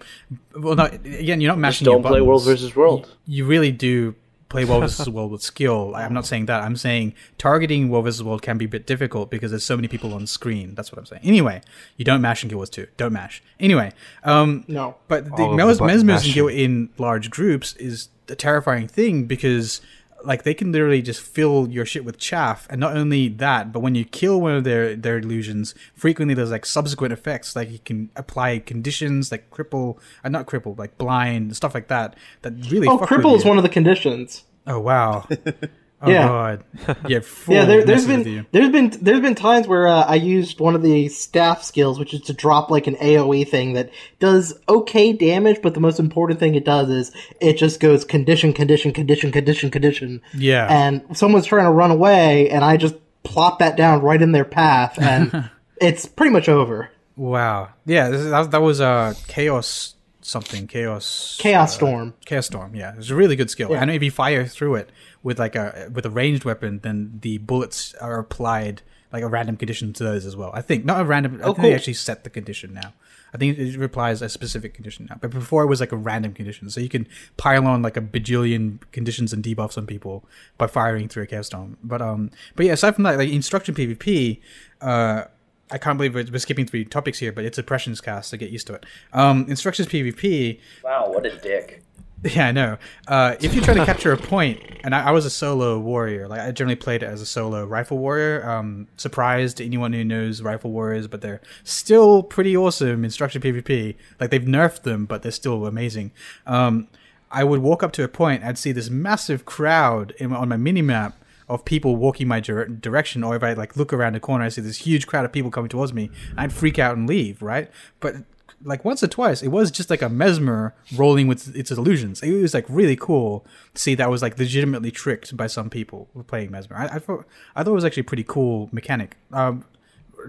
well, no, again, you're not mashing. Just don't your buttons. play World versus World. You, you really do play World vs. *laughs* World with skill. I'm not saying that. I'm saying targeting World vs. World can be a bit difficult because there's so many people on screen. That's what I'm saying. Anyway, you don't mash in Guild Wars 2. Don't mash. Anyway, um, no. But the mes- mesmers in Guild in large groups is a terrifying thing because like they can literally just fill your shit with chaff. And not only that but when you kill one of their their illusions frequently there's like subsequent effects. Like you can apply conditions like cripple uh, not cripple like blind stuff like that that really oh cripple is one of the conditions. Oh wow *laughs* Oh yeah. god. *laughs* Yeah, yeah. There, has been there's been there's been times where uh, I used one of the staff skills, which is to drop like an AOE thing that does okay damage, but the most important thing it does is it just goes condition, condition, condition, condition, condition. Yeah. And someone's trying to run away, and I just plop that down right in their path, and *laughs* it's pretty much over. Wow. Yeah, that, that was uh chaos something chaos chaos uh, storm chaos storm yeah it's a really good skill yeah. and if you fire through it with like a with a ranged weapon, then the bullets are applied like a random condition to those as well. I think not a random. Oh, I think cool. they actually set the condition now. I think it applies a specific condition now, but before it was like a random condition. So you can pile on like a bajillion conditions and debuffs on people by firing through a chaos storm. But um, but yeah, aside from that, like instruction PvP, uh, I can't believe we're skipping three topics here, but it's oppressions cast, so get used to it. Um, instructions PvP. Wow, what a dick. *laughs* Yeah, I know. Uh, if you try to capture a point, and I, I, was a solo warrior, like I generally played it as a solo rifle warrior. Um, surprised anyone who knows rifle warriors, but they're still pretty awesome in structured PvP. Like they've nerfed them, but they're still amazing. Um, I would walk up to a point, I'd see this massive crowd in, on my mini map of people walking my dire- direction, or if I like look around the corner, I see this huge crowd of people coming towards me. I'd freak out and leave, right? But like once or twice, it was just like a mesmer rolling with its illusions. It was like really cool to see that I was like legitimately tricked by some people playing mesmer. I, I thought I thought it was actually a pretty cool mechanic. Um,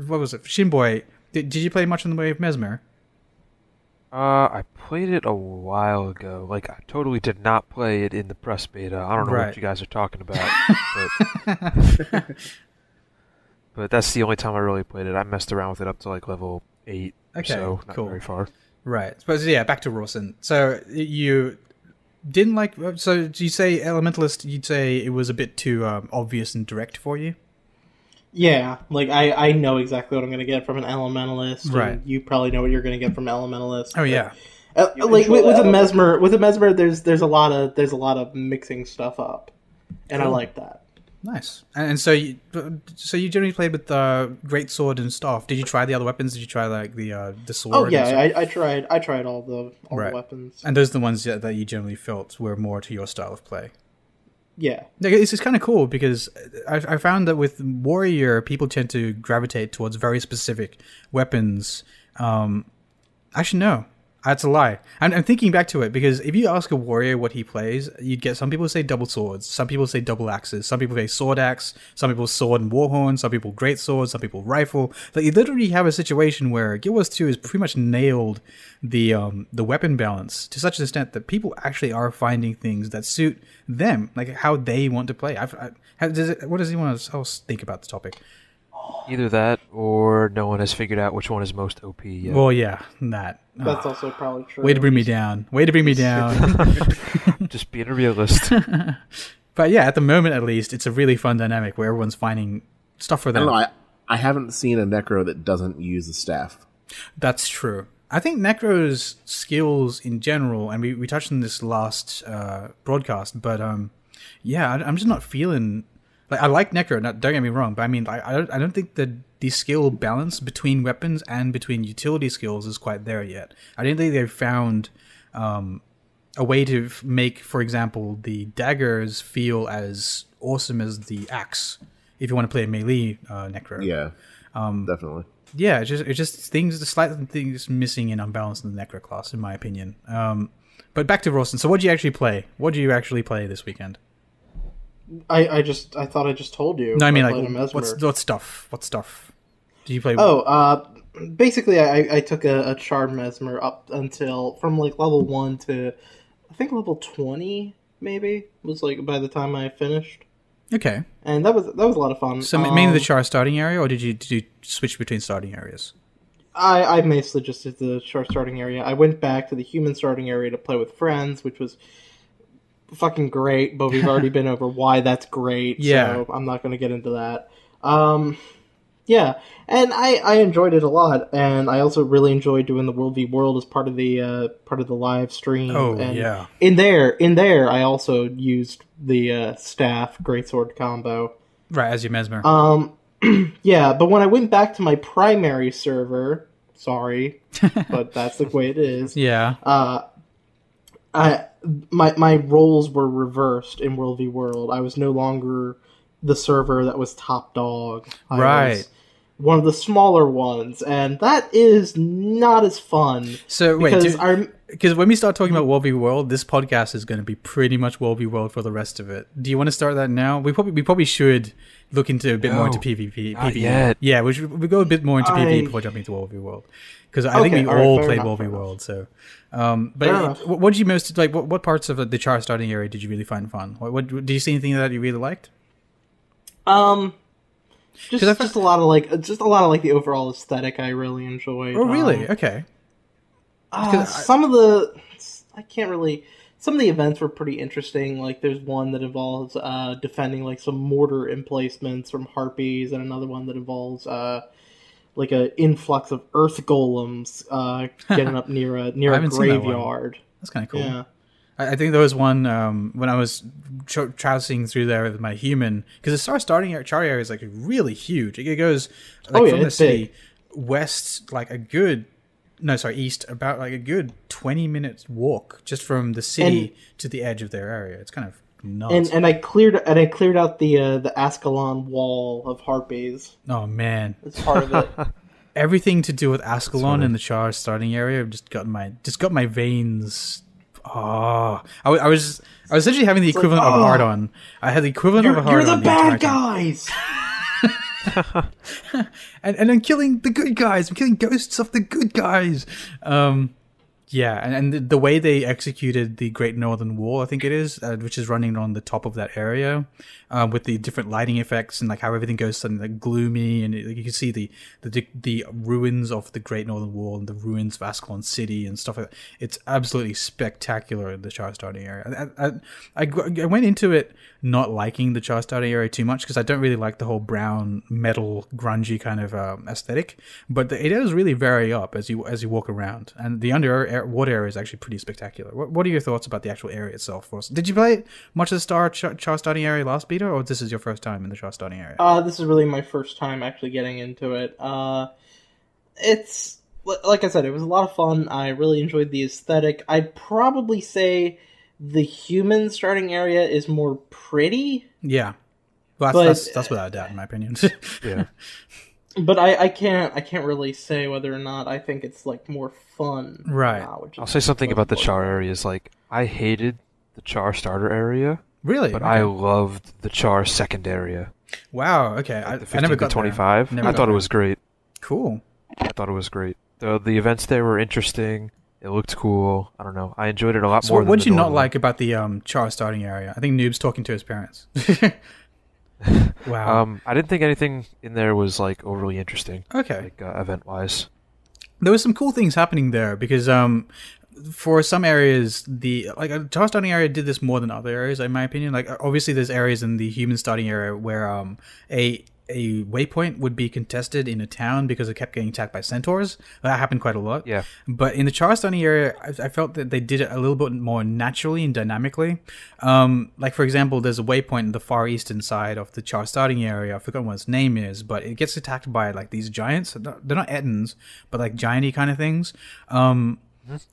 what was it, Shinboy? Did, did you play much in the way of mesmer? Uh, I played it a while ago. Like, I totally did not play it in the press beta. I don't know right. what you guys are talking about. but, *laughs* but that's the only time I really played it. I messed around with it up to like level eight Okay, so not cool. very far. Right. But yeah, back to Rawson. So you didn't like. So do you say Elementalist? You'd say it was a bit too um, obvious and direct for you. Yeah, like I, I know exactly what I'm going to get from an Elementalist. Right. You probably know what you're going to get from Elementalist. Oh yeah. Uh, like with, with a mesmer, with a mesmer, there's there's a lot of there's a lot of mixing stuff up, and cool. I like that. Nice. And, and, so, you, so you generally played with the uh, great sword and stuff. Did you try the other weapons? Did you try like the uh, the sword? Oh yeah, I, I, tried. I tried all the all right. the weapons. And those are the ones that, that you generally felt were more to your style of play. Yeah, this is kind of cool because I, I found that with warrior, people tend to gravitate towards very specific weapons. Um, actually, no, that's a lie. I'm, I'm, thinking back to it because if you ask a warrior what he plays, you'd get some people say double swords, some people say double axes, some people say sword axe, some people sword and warhorn, some people great sword, some people rifle. Like you literally have a situation where Guild Wars 2 has pretty much nailed the um, the weapon balance to such an extent that people actually are finding things that suit them, like how they want to play. I've, I, how, does it, what does anyone else think about the topic? Either that, or no one has figured out which one is most OP yet. Well, yeah, that. That's oh. also probably true. Way to bring me down. Way to bring me down. *laughs* Just being a realist. *laughs* but yeah, at the moment at least, it's a really fun dynamic where everyone's finding stuff for them. I, know, I, I haven't seen a Necro that doesn't use the staff. That's true. I think Necro's skills in general, and we, we touched on this last uh, broadcast, but um, yeah, I, I'm just not feeling like I like Necro, not, don't get me wrong, but I mean, I, I don't, I don't think that the skill balance between weapons and between utility skills is quite there yet. I don't think they've found um, a way to make, for example, the daggers feel as awesome as the axe. If you want to play a melee uh, Necro, yeah, um, definitely. Yeah, it's just it's just things, the slight things missing in unbalance in the Necro class, in my opinion. Um, but back to Rawson. So, what do you actually play? What do you actually play this weekend? I, I just I thought I just told you. No, I mean I like what's what stuff? What stuff? Do you play? Oh, uh, basically I, I took a, a charred mesmer up until from like level one to I think level twenty maybe was like by the time I finished. Okay. And that was that was a lot of fun. So um, mainly the um, char starting area, or did you did you switch between starting areas? I I mostly just did the char starting area. I went back to the human starting area to play with friends, which was fucking great, but we've already *laughs* been over why that's great. Yeah. So I'm not going to get into that. Um, yeah, and I, I enjoyed it a lot, and I also really enjoyed doing the World v World as part of the uh, part of the live stream. Oh and yeah. In there, in there, I also used the uh, staff greatsword combo. Right as your mesmer. Um, *clears throat* yeah, but when I went back to my primary server, sorry, *laughs* but that's the way it is. Yeah. Uh, I my my roles were reversed in World v World. I was no longer the server that was top dog. I right. one of the smaller ones, and that is not as fun. So wait, because when we start talking about World v World, this podcast is going to be pretty much World v World for the rest of it. Do you want to start that now? We probably we probably should look into a bit no, more into PvP. PvE. Yet. Yeah, we should we go a bit more into I... PvE before jumping to World v World because I okay, think we all, right, played World v World. So, um, but what did you most like? What, what parts of the char starting area did you really find fun? What, what did you see anything that you really liked? Um, just just a lot of like just a lot of like the overall aesthetic I really enjoyed. Oh, really? Um, okay. Uh, some of the I can't really. Some of the events were pretty interesting. Like there's one that involves uh, defending like some mortar emplacements from harpies, and another one that involves uh, like an influx of earth golems uh, getting *laughs* up near a near a graveyard. That That's kind of cool. Yeah. I, think there was one um, when I was traversing through there with my human because the star starting char area is like really huge. It goes like, oh, yeah, from the city big. west like a good no sorry east about like a good 20 minutes walk just from the city and, to the edge of their area it's kind of nuts and and i cleared and i cleared out the uh, the ascalon wall of harpies. Oh man. It's part of it. *laughs* Everything to do with ascalon in the char starting area just got my just got my veins. Oh i, I was i was essentially having the it's equivalent like, oh, of a hard on. I had the equivalent of a hard on you're the bad guys! *laughs* And and I'm killing the good guys. I'm killing ghosts of the good guys. Um, yeah, and, and the, the, way they executed the Great Northern Wall, I think it is, uh, which is running on the top of that area, uh, with the different lighting effects and like how everything goes suddenly like, gloomy, and it, like, you can see the, the the ruins of the Great Northern Wall and the ruins of Ascalon City and stuff like that. It's absolutely spectacular in the char area. I, I, I, I went into it not liking the char starting area too much because I don't really like the whole brown metal grungy kind of um, aesthetic, but the, it does really vary up as you as you walk around, and the under water area is actually pretty spectacular. What, what are your thoughts about the actual area itself? Ross? Did you play much of the Star Char starting area last beta, or this is your first time in the Char starting area? Uh, this is really my first time actually getting into it. Uh, it's like I said, it was a lot of fun. I really enjoyed the aesthetic. I'd probably say the human starting area is more pretty. Yeah, well, that's, But- that's, that's without a doubt, in my opinion. *laughs* Yeah. But I, I can't I can't really say whether or not I think it's like more fun. Right. now, I'll say something about the char areas. Like I hated the char starter area, really? but Okay. I loved the char second area. wow. Okay, I, The I never to got 25. Never I thought there. it was great. cool. I thought it was great. The the events there were interesting. It looked cool. I don't know. I enjoyed it a lot So more. what did you not like about the um, Char starting area? I think Noob's talking to his parents. *laughs* *laughs* wow. Um, I didn't think anything in there was like overly interesting, okay. like uh, event wise. there was some cool things happening there because um for some areas the like a Char starting area did this more than other areas in my opinion like obviously there's areas in the human starting area where um a a waypoint would be contested in a town because it kept getting attacked by centaurs that happened quite a lot Yeah. but in the Char area, I, I felt that they did it a little bit more naturally and dynamically. Um, like for example, there's a waypoint in the far eastern side of the Char area. I've forgotten what its name is, but it gets attacked by like these giants. They're not- they're not Ettins, but like gianty kind of things. Um,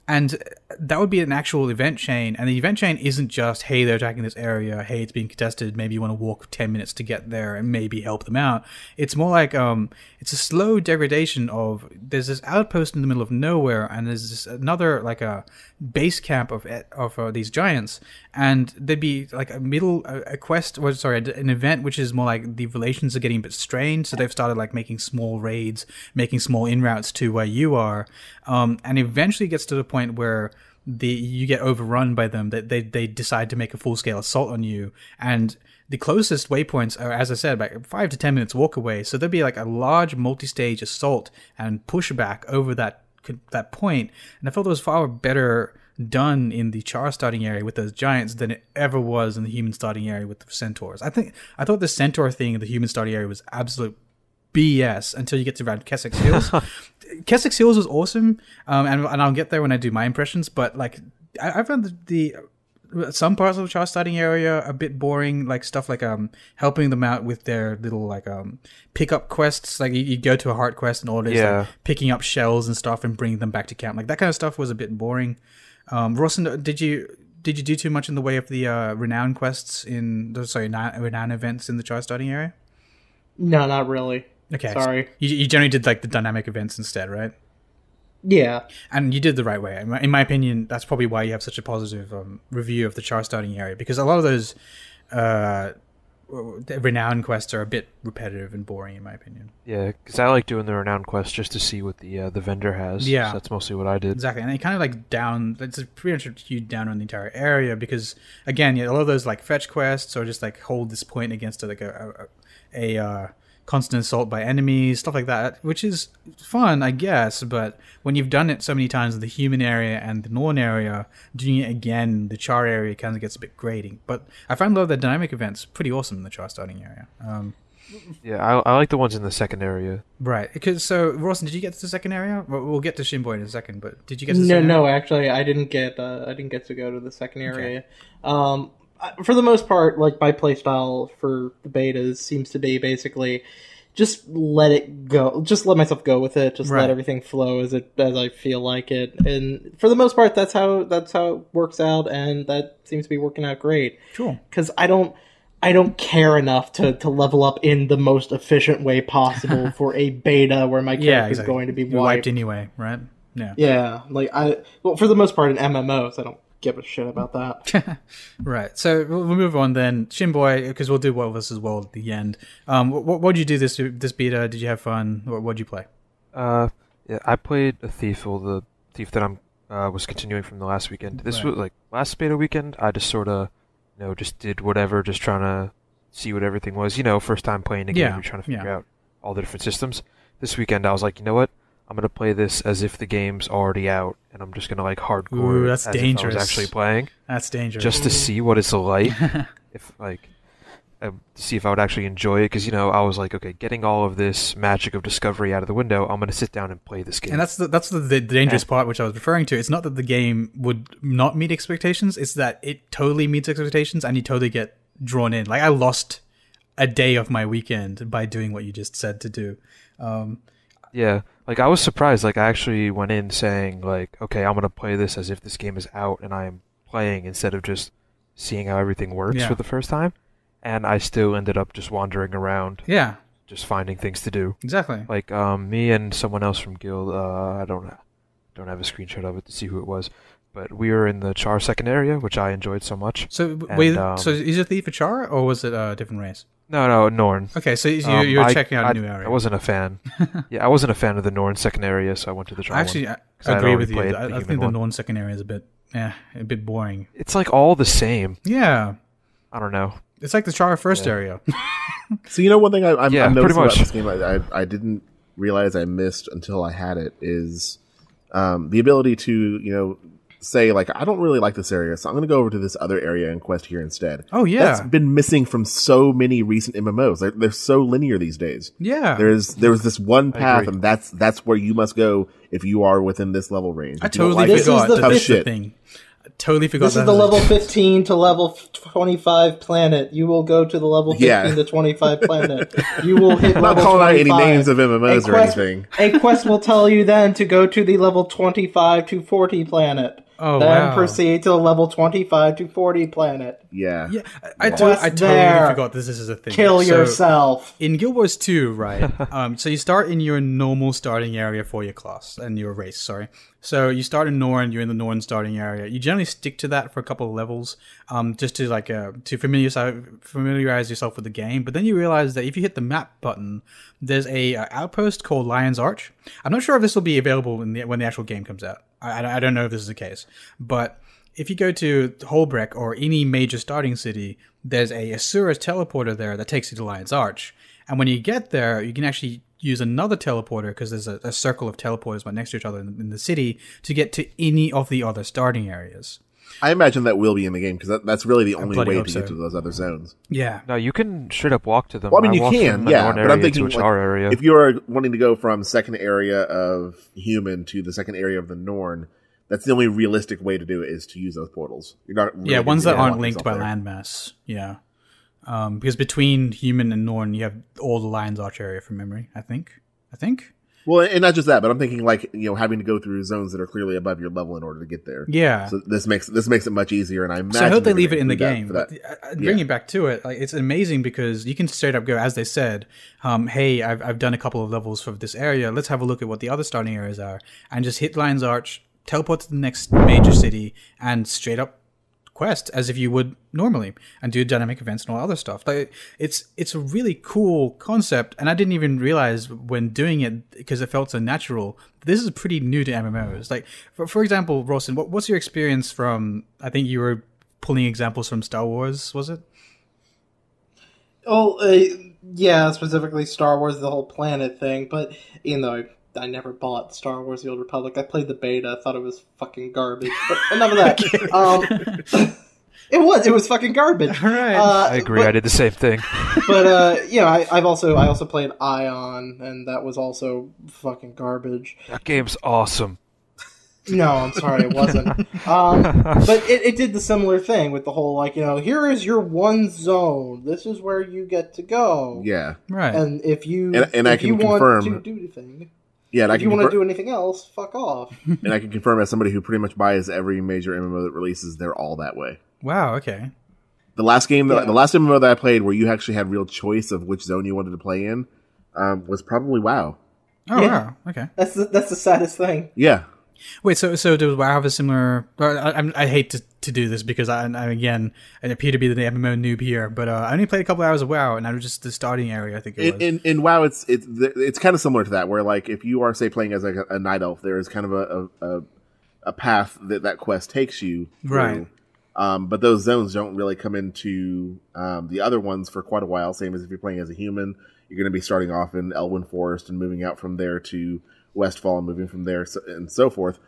and that would be an actual event chain. And the event chain isn't just, hey, they're attacking this area. Hey, it's being contested. Maybe you want to walk 10 minutes to get there and maybe help them out. It's more like, um, it's a slow degradation of, there's this outpost in the middle of nowhere and there's this another, like a base camp of, of uh, these giants. And there'd be like a middle, a quest, or sorry, an event which is more like the relations are getting a bit strained. So they've started like making small raids, making small in routes to where you are. Um, and eventually gets to the point where the you get overrun by them that they, they decide to make a full scale assault on you. And the closest waypoints are as i said about five to ten minutes walk away. So there'd be like a large multi-stage assault and pushback over that that point. And i felt it was far better done in the char starting area with those giants than it ever was in the human starting area with the centaurs. I think i thought the centaur thing in the human starting area was absolute BS until you get to around Kessex Hills. *laughs* Kessex Hills was awesome, um, and, and I'll get there when I do my impressions. But like, I, I found the, the some parts of the Char starting area a bit boring, like stuff like um helping them out with their little like um pickup quests. Like you, you go to a heart quest and all this, Yeah. like picking up shells and stuff and bringing them back to camp. Like that kind of stuff was a bit boring. Um, Rawson, did you did you do too much in the way of the uh, renown quests in the sorry renown events in the Char starting area? No, not really. Okay, Sorry. You, you generally did like the dynamic events instead, right? Yeah. And you did the right way. In my, in my opinion, that's probably why you have such a positive um, review of the char starting area because a lot of those uh, the renown quests are a bit repetitive and boring, in my opinion. Yeah, because I like doing the renown quest just to see what the uh, the vendor has. Yeah. so that's mostly what I did. Exactly, and it kind of like down. It's a pretty much a huge down on the entire area because again, yeah, a lot of those like fetch quests or just like hold this point against like a a, a uh, constant assault by enemies, stuff like that, which is fun, I guess. But when you've done it so many times in the human area and the Norn area, doing it again the Char area kind of gets a bit grating. But I find a lot of the dynamic events pretty awesome in the Char starting area. Um, Yeah, I, I like the ones in the second area. right, because so Rawson, did you get to the second area? Well, we'll get to Shinboy in a second, but did you get to the No, second no, area? actually, I didn't get. Uh, I didn't get to go to the second area. Um, I- for the most part, like my playstyle for the betas seems to be basically just let it go, just let myself go with it, just Right. let everything flow as it as I feel like it, and for the most part, that's how that's how it works out, and that seems to be working out great. Cool. Because I don't. I don't care enough to, to level up in the most efficient way possible *laughs* for a beta where my character Yeah, is going to be wiped wiped anyway, right? Yeah. yeah, like I well for the most part in MMOs, I don't give a shit about that. *laughs* Right. So we'll we'll move on then. Shinboy, because we'll do well this as well at the end. Um, what what did you do this this beta? Did you have fun? What what'd you play? Uh, yeah, I played a thief, well, the thief that I'm uh, was continuing from the last weekend. This Right. was like last beta weekend. I just sort of, you know, just did whatever, just trying to see what everything was. You know, first time playing a game, Yeah, you're trying to figure yeah. out all the different systems. This weekend, I was like, you know what? I'm gonna play this as if the game's already out, and I'm just gonna like hardcore. Ooh, that's as if I dangerous. was actually playing That's dangerous. just to see what it's like. *laughs* if like uh, to see if I would actually enjoy it because you know I was like, okay, getting all of this magic of discovery out of the window, I'm gonna sit down and play this game. And that's the, that's the, the dangerous part, which I was referring to. It's not that the game would not meet expectations; it's that it totally meets expectations, and you totally get drawn in. Like I lost a day of my weekend by doing what you just said to do. Um, yeah, like I was surprised. Like I actually went in saying like, okay, I'm gonna play this as if this game is out and I am playing instead of just seeing how everything works Yeah. for the first time. And I still ended up just wandering around, yeah, just finding things to do. exactly. Like um, me and someone else from Guild. Uh, I don't don't have a screenshot of it to see who it was, but we were in the Char second area, which I enjoyed so much. So And, wait, um, so is it the for Char or was it a different race? No, no, Norn. Okay, so you, Um, you're I- checking out I, a new area. I wasn't a fan. *laughs* yeah, I wasn't a fan of the Norn second area, so I went to the Char one. Actually, I 'Cause I agree with you. I, I think the one. Norn second area is a bit, yeah, a bit boring. It's like all the same. Yeah, I don't know. it's like the Char first Yeah. area. *laughs* So you know one thing I, I'm, Yeah, I'm pretty noticing about this game I, I I didn't realize I missed until I had it is um, the ability to you know say like I don't really like this area, so I'm going to go over to this other area and quest here instead. Oh yeah, That's been missing from so many recent MMOs. They're, they're so linear these days. yeah. There's there's this one path, and that's that's where you must go if you are within this level range. I If you don't totally like This it, is forgot the that tough that's shit. thing. I totally forgot. This that is the level 15 to level 25 planet. You will go to the level 15 Yeah. to 25 planet. You will hit *laughs* I'm not calling out any names of MMOs A or anything. A quest will tell you then to go to the level 25 to 40 planet. Oh then wow. proceed to the level 25 to 40 planet. Yeah. Yeah, I, I, to- I totally there. forgot this is a thing. Kill So, yourself. in Guild Wars 2, right? *laughs* um, so you start in your normal starting area for your class and your race. Sorry. So you start in Norn. You're in the Norn starting area. You generally stick to that for a couple of levels, um, just to like uh, to familiarize familiarize yourself with the game. But then you realize that if you hit the map button, there's a uh, outpost called Lion's Arch. I'm not sure if this will be available in the, when the actual game comes out. I, I don't know if this is the case, but if you go to Hoelbrak or any major starting city, there's a Asura teleporter there that takes you to Lion's Arch. And when you get there, you can actually use another teleporter because there's a, a circle of teleporters right next to each other in, in the city to get to any of the other starting areas. I imagine that will be in the game because that, that's really the only way to so. get to those other zones. Yeah. No, you can straight up walk to them. Well, I mean, you can, yeah, but I'm area thinking to a Char like, area. if you are wanting to go from second area of human to the second area of the Norn, that's the only realistic way to do it is to use those portals. You're not really yeah, ones that aren't linked by landmass. Yeah. Um, because between human and Norn, you have all the Lion's Arch area from memory, I think. I think? Well, and not just that, but I'm thinking like you know having to go through zones that are clearly above your level in order to get there. Yeah. So this makes this makes it much easier, and I imagine So I hope they leave it in the that game. that. Uh, bringing it back to it, like it's amazing because you can straight up go, as they said, um, "Hey, I've I've done a couple of levels for this area. Let's have a look at what the other starting areas are," and just hit Lion's Arch, teleport to the next major city, and straight up quest as if you would normally, and do dynamic events and all other stuff. Like it's it's a really cool concept, and I didn't even realize when doing it because it felt so natural. This is pretty new to MMOs. Like for, for example, Rawson, what, what's your experience from? I think you were pulling examples from Star Wars, was it? Oh, uh, yeah, specifically Star Wars, the whole planet thing. But you though I, I never bought Star Wars: The Old Republic, I played the beta. I thought it was fucking garbage. But enough of that. *laughs* um, *laughs* it was. It was fucking garbage. All right. Uh, I agree. But, I did the same thing. *laughs* but uh, you know, I, I've also I also played Aion, and that was also fucking garbage. that game's awesome. No, I'm sorry, it wasn't. Um, but it, it did the similar thing with the whole like you know here is your one zone. This is where you get to go. Yeah, right. And if you And- and I can you want confirm- to do anything, yeah, and I if can you want to confirm, do anything else, fuck off. *laughs* and I can confirm as somebody who pretty much buys every major MMO that releases, they're all that way. wow. Okay. The last game, that, Yeah. the last MMO that I played, where you actually had real choice of which zone you wanted to play in, um, was probably WoW. Oh Yeah. wow. Okay. That's the, that's the saddest thing. Yeah, Wait. So so does WoW have a similar? or I, I'm- hate to, to do this because I, I again I appear to be the MMO noob here, but uh, I only played a couple hours of WoW, and I was just the starting area. I think it in, was. in, in WoW, it's it's it's kind of similar to that, where like if you are say playing as like a, a night elf, there is kind of a a, a, a path that that quest takes you through. Right. Um, but those zones don't really come into um, the other ones for quite a while. Same as if you're playing as a human, you're going to be starting off in Elwynn Forest and moving out from there to Westfall and moving from there so, and so forth.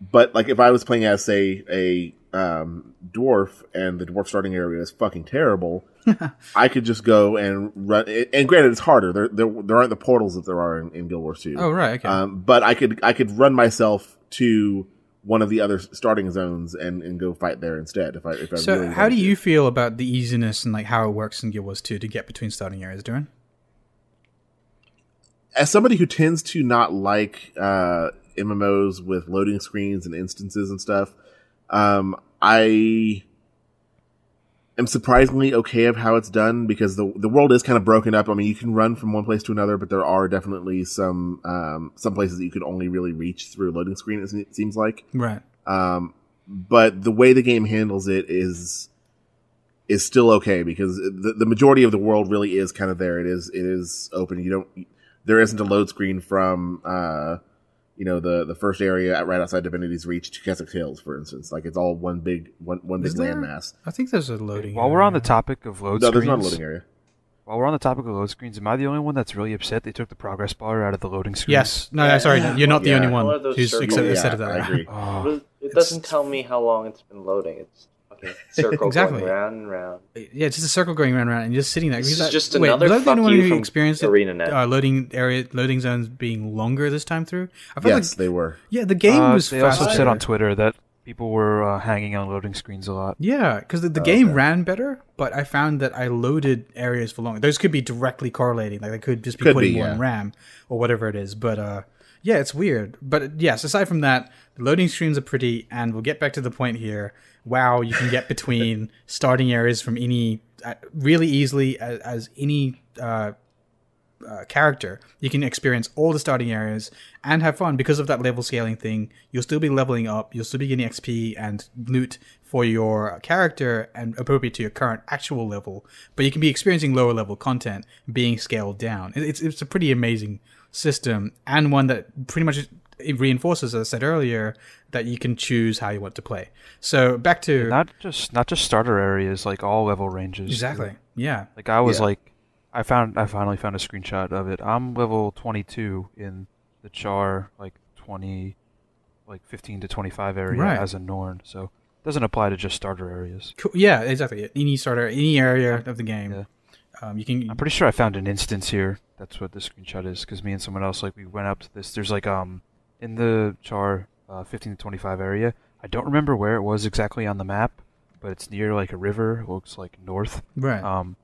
but like if I was playing as say a um, dwarf and the dwarf starting area is fucking terrible, *laughs* I could just go and run. And granted, it's harder. There, there, there aren't the portals that there are in, in Guild Wars 2. Oh right, okay. Um, but I could, I could run myself to one of the other starting zones and, and go fight there instead. If I, if I so, really how do to. you feel about the easiness and like how it works in Guild Wars 2 to get between starting areas, Dourin? As somebody who tends to not like uh, MMOs with loading screens and instances and stuff, um, I am surprisingly okay of how it's done because the the world is kind of broken up. I mean, you can run from one place to another, but there are definitely some um, some places that you can only really reach through a loading screen. It seems like. Right. Um, but the way the game handles it is is still okay because the, the majority of the world really is kind of there. It is it is open. You don't there isn't a load screen from uh you know the the first area right outside Divinity's Reach to Kessex Hills, for instance. Like it's all one big one one big Is there? landmass. I think there's a loading. While we're on the topic of load No, there's not a loading area. while we're on the topic of load screens, am I the only one that's really upset they took the progress bar out of the loading screen? Yes. No, no, sorry. You're not the only One one of those who's circles. excited yeah, of that. I agree. Oh, It doesn't tell me how long it's been loading. It's fucking circle Exactly. going round and round. Yeah, it's just a circle going around and around and just sitting there. This is that- just wait, another was I fuck only you who from experienced it, ArenaNet. uh, loading area, loading zones being longer this time through. I felt Yes, like they were. yeah, the game Uh, was they also said on Twitter that people were uh, hanging on loading screens a lot. Yeah, because the, the Oh, game okay. ran better, but I found that I loaded areas for longer. Those could be directly correlating, like they could just be Could putting be, more yeah. in RAM or whatever it is. But uh, yeah, it's weird. But yes, aside from that, the loading screens are pretty, and we'll get back to the point here. Wow, you can get between *laughs* starting areas from any uh, really easily as, as any uh, uh, character. You can experience all the starting areas and have fun because of that level scaling thing. You'll still be leveling up. You'll still be getting XP and loot for your character and appropriate to your current actual level. But you can be experiencing lower level content being scaled down. It- It's it's a pretty amazing system and one that pretty much it reinforces, as I said earlier, that you can choose how you want to play. So back to Not just not just starter areas, like all level ranges. exactly, yeah. Like I was Yeah. like, I found I finally found a screenshot of it. I'm level 22 in the char, like 20, like 15 to 25 area Right. as a Norn. So it doesn't apply to just starter areas. Cool. Yeah, exactly. Any starter, any area of the game, Yeah. Um, you can. I'm pretty sure I found an instance here. That's what the screenshot is. Because me and someone else, like, we went up to this. There's like um in the char uh, 15 to 25 area. I don't remember where it was exactly on the map, but it's near like a river. Looks like north. right. Um,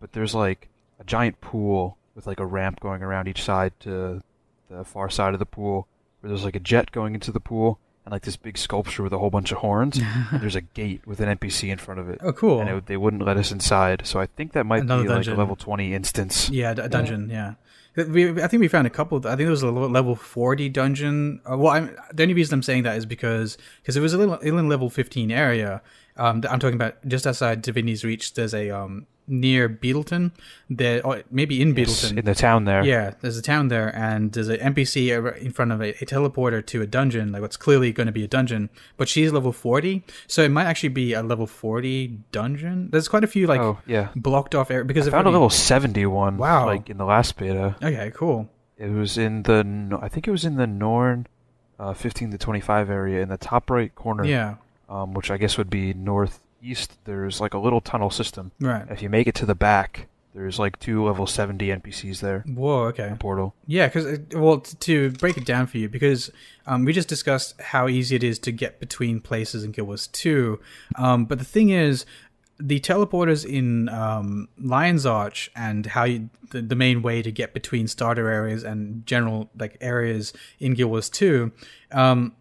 but there's like a giant pool with like a ramp going around each side to the far side of the pool, where there's like a jet going into the pool, and like this big sculpture with a whole bunch of horns. *laughs* there's a gate with an NPC in front of it. oh, cool. And it, they wouldn't let us inside, so I think that might Another be like a level 20 instance. Yeah, a dungeon. Yeah, we, I think we found a couple. I think there was a level- level forty dungeon. Uh, well, I'm, the only reason I'm saying that is because because it was a little in level fifteen area. Um, I'm talking about just outside Divinity's Reach. There's a um near Beetletun. There, or maybe in Yes, Beetletun. in the town there. Yeah, there's a town there, and there's an NPC in front of a, a teleporter to a dungeon, like what's clearly going to be a dungeon. But she's level 40, so it might actually be a level 40 dungeon. There's quite a few like oh yeah. blocked off areas because I of found a level 71. Wow. Like in the last beta. Okay, cool. It was in the I think it was in the Norn, uh, 15 to 25 area in the top right corner. Yeah, Um, which I guess would be northeast. There's like a little tunnel system. right. If you make it to the back, there's like two level 70 NPCs there. Whoa, okay. Portal. Yeah, because well, t- to break it down for you, because um, we just discussed how easy it is to get between places in Guild Wars Two, um, but the thing is, the teleporters in um, Lion's Arch and how you, the, the main way to get between starter areas and general like areas in Guild Wars Two, um,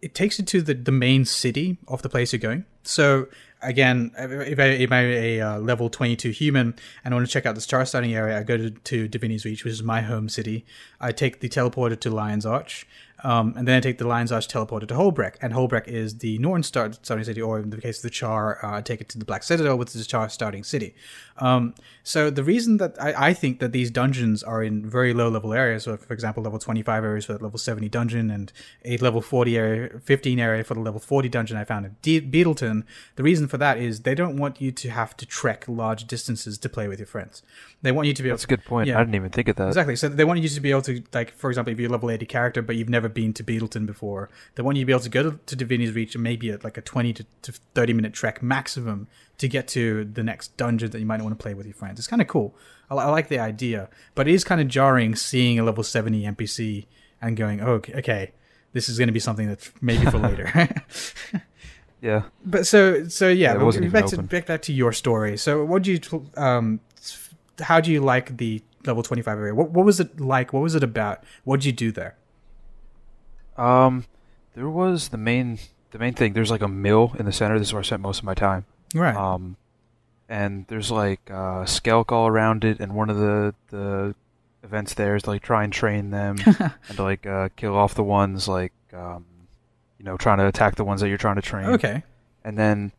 it takes you to the, the main city of the place you're going. So again, if I if I'm a uh, level 22 human and I want to check out the star starting area, I go to, to Divinity's Reach, which is my home city. I take the teleporter to Lion's Arch, um, and then I take the Lion's Arch teleporter to Hoelbrak, and Hoelbrak is the Norn star starting city, or in the case of the Char, uh, I take it to the Black Citadel, which is the Char starting city. Um, so the reason that I, I think that these dungeons are in very low level areas, so for example, level 25 areas for the level 70 dungeon, and a level 40 area, 15 area for the level 40 dungeon I found in De- Beetletun, the reason for that is they don't want you to have to trek large distances to play with your friends. They want you to be able That's a good point. Yeah. I didn't even think of that. Exactly. So they want you to be able to, like, for example, if you're a level 80 character, but you've never been to Beetletun before, they want you to be able to go to, to Divinity's Reach and maybe a, like a 20 to, to 30 minute trek maximum to get to the next dungeon that you might want to play with your friends. It's kind of cool. I, I like the idea, but it is kind of jarring seeing a level 70 NPC and going, oh, okay, this is going to be something that's maybe for later. *laughs* yeah. But so so yeah, Yeah, it back to back, back to your story. So what do you um how do you like the level 25 area? What what was it like? What was it about? What did you do there? Um, there was the main the main thing. There's like a mill in the center. This is where I spent most of my time. Right. Um, and there's like uh, Skelk all around it, and one of the the events there is to like try and train them *laughs* and to like uh, kill off the ones like um, you know trying to attack the ones that you're trying to train. okay. And then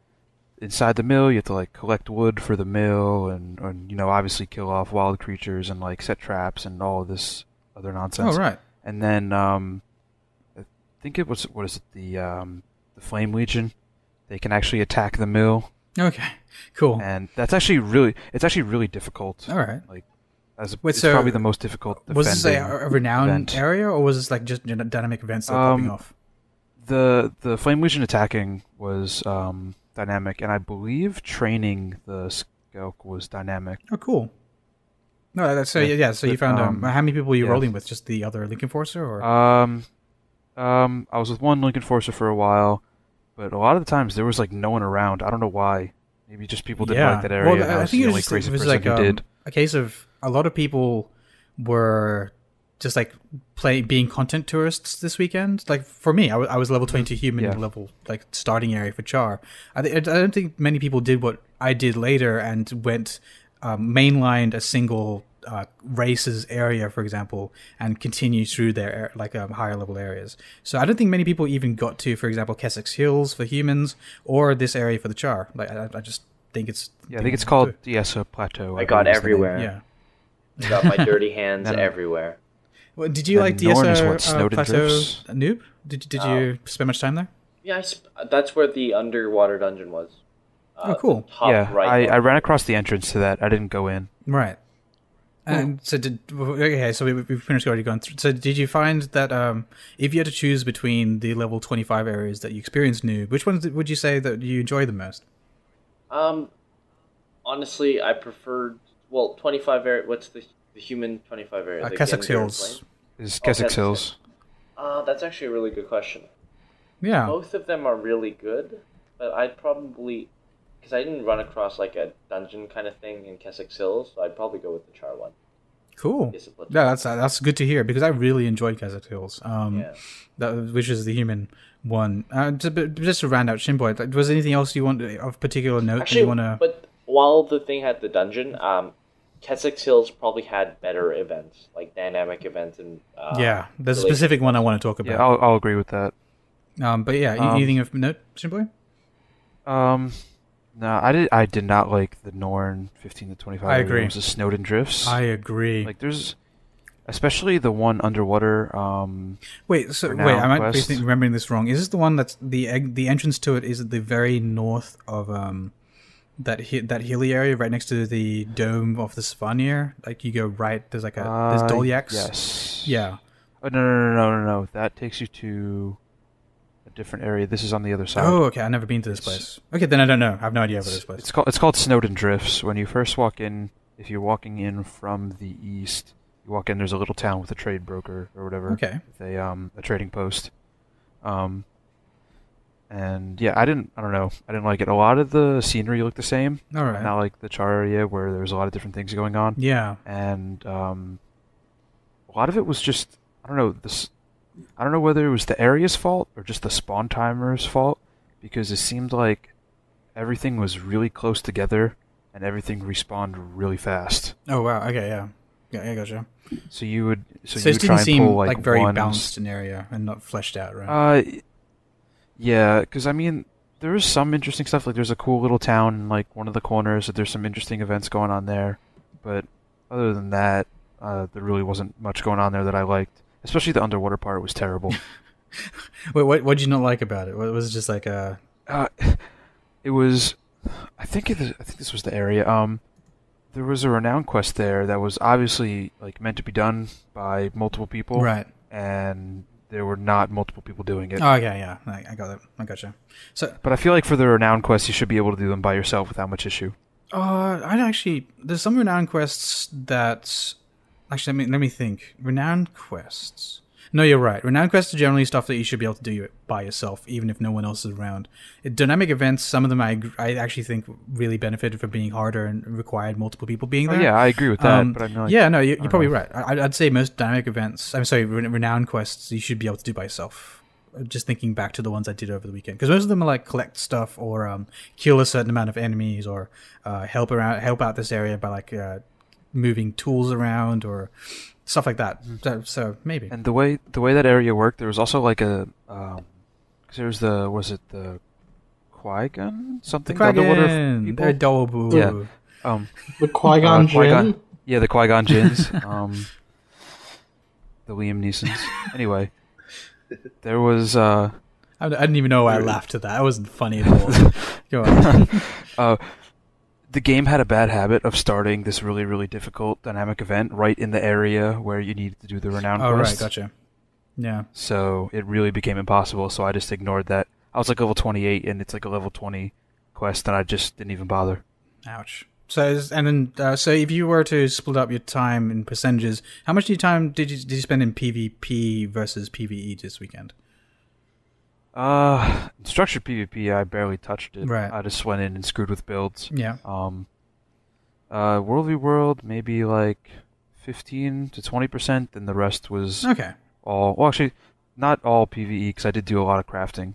inside the mill, you have to like collect wood for the mill, and, and you know obviously kill off wild creatures and like set traps and all of this other nonsense Oh right. and then um, I think it was what is it the um, the Flame Legion. They can actually attack the mill, Okay. Cool. and that's actually really it's actually really difficult. All right. Like as a, Wait, it's so probably the most difficult. Was this a, a renowned event. area, or was this like just dynamic events that were popping Um, off? The the Flame Legion attacking was um, dynamic, and I believe training the Skelk was dynamic. Oh, cool. No, that's so Yeah, yeah. So you found um, um, how many people were you yeah. rolling with? Just the other Link Enforcer, or Um, um, I was with one Lincoln Forcer for a while, but a lot of the times there was like no one around. I don't know why. Maybe just people didn't like that area. Well, I I was think it was, just, crazy it was like um, did. a case of a lot of people were just like play being content tourists this weekend. Like for me, I was level twenty two human Yeah. level like starting area for Char. I, thi- I don't think many people did what I did later and went um, mainlined a single uh, races area, for example, and continue through their like um, higher level areas. So I don't think many people even got to, for example, Kessex Hills for humans or this area for the Char. Like I, I just think it's Yeah, I think it's called Diessa Plateau. I got believe is the name. everywhere. yeah. Got my dirty *laughs* hands Then- everywhere. Well, did you like Norn is DSR what, uh, Plateau Drifts? Noob? Did did you spend much time there? Yeah, I sp- that's where the underwater dungeon was. Uh, Oh, cool. Top yeah, right. I, I ran across the entrance to that. I didn't go in. Right. And so did okay. So we we finished already gone through. So did you find that um, if you had to choose between the level twenty five areas that you experienced new, which ones would you say that you enjoy the most? Um, honestly, I preferred well twenty five area. What's the the human twenty five area? Uh, The Kessex Hills. Flame? Is Oh, Kessex Kessex Hills? Uh, that's actually a really good question. Yeah. Both of them are really good, but I'd probably because I didn't run across like a dungeon kind of thing in Kessex Hills, so I'd probably go with the Char one. Cool. Discipline. Yeah, that's that's good to hear because I really enjoyed Kessex Hills. Um, Yeah. that, which is the human one. Uh, to, just to round out Shinboy, like, was there anything else you want of particular note that Actually, you want to? but while the thing had the dungeon, um, Kessex Hills probably had better events, like dynamic events and uh, yeah, there's a specific one I want to talk Yeah, about. I'll, I'll agree with that. Um, but yeah, Um, anything of note, Shinboy? Um, no, I did. I did not like the Norn 15 to 25. I agree. Was the Snowden drifts. I agree. like there's, especially the one underwater. Um, Wait, so wait, I might be Quest. think- remembering this wrong. Is this the one that's the egg, the entrance to it is at the very north of um that hi- that hilly area right next to the dome of the Svanir? Like you go right, there's like a there's uh, Dolyaks. Yes. Yeah. Oh no no no no no no! That takes you to different area. This is on the other side. Oh, okay. I've never been to this place. Okay, then I don't know. I have no idea about this It's, place. it's called it's called Snowden Drifts. When you first walk in, if you're walking in from the east, you walk in. There's a little town with a trade broker or whatever. Okay. With a um a trading post. Um. And yeah, I didn't. I don't know. I didn't like it. A lot of the scenery looked the same. All right. Not like the Char area where there was a lot of different things going on. Yeah. and um, a lot of it was just I don't know this. I don't know whether it was the area's fault or just the spawn timer's fault because it seemed like everything was really close together and everything respawned really fast. Oh wow. Okay. Yeah. Yeah. I gotcha. So you would so, So, you it would try didn't and seem pull like, like, very one, balanced an area and not fleshed out, right? Uh, yeah, because I mean there is some interesting stuff. Like there's a cool little town in like one of the corners. That there's some interesting events going on there, but other than that, uh, there really wasn't much going on there that I liked. Especially the underwater part was terrible. *laughs* Wait, what? What did you not like about it? What was it just like a? uh, it was, I think it, I think this was the area. Um, there was a renowned quest there that was obviously like meant to be done by multiple people, Right. and there were not multiple people doing it. Oh, okay, yeah, I, I got it. I gotcha. So, But I feel like for the renowned quests, you should be able to do them by yourself without much issue. uh, I'd actually there's some renowned quests that actually let me let me think. Renowned quests. No, you're right. Renowned quests are generally stuff that you should be able to do by yourself, even if no one else is around. Dynamic events, some of them I I actually think really benefited from being harder and required multiple people being Oh, there. yeah, I agree with that. Um, but I'm not. yeah, no, you, you're probably know. right. I, I'd say most dynamic events, I'm sorry, ren- renowned quests, you should be able to do by yourself. Uh, Just thinking back to the ones I did over the weekend, because most of them are like collect stuff or um, kill a certain amount of enemies or uh, help around, help out this area by like uh, moving tools around or stuff like that. So, so maybe. And the way the way that area worked, there was also like a um, 'cause there was the was it the Qui Gon the something the underwater people? they're Dobu. Yeah. Um, The Qui Gon Uh, Jinn. yeah, the Qui Gon Jinns, *laughs* um, the Liam Neesons. Anyway, there was uh, I, I didn't even know why I laughed at that. That wasn't funny at all. *laughs* Go on. *laughs* uh, the game had a bad habit of starting this really really difficult dynamic event right in the area where you needed to do the renowned oh, right, gotcha. Yeah. So it really became impossible. So I just ignored that. I was like level 28, and it's like a level 20 quest, and I just didn't even bother. Ouch. So and then uh, so if you were to split up your time in percentages, how much of your time did you did you spend in PvP versus PvE this weekend? Uh, structured PvP, I barely touched it. Right. I just went in and screwed with builds. Yeah. Um, uh, World v World, maybe like 15 to 20 percent, and the rest was Okay. all. Well, actually, not all PVE because I did do a lot of crafting,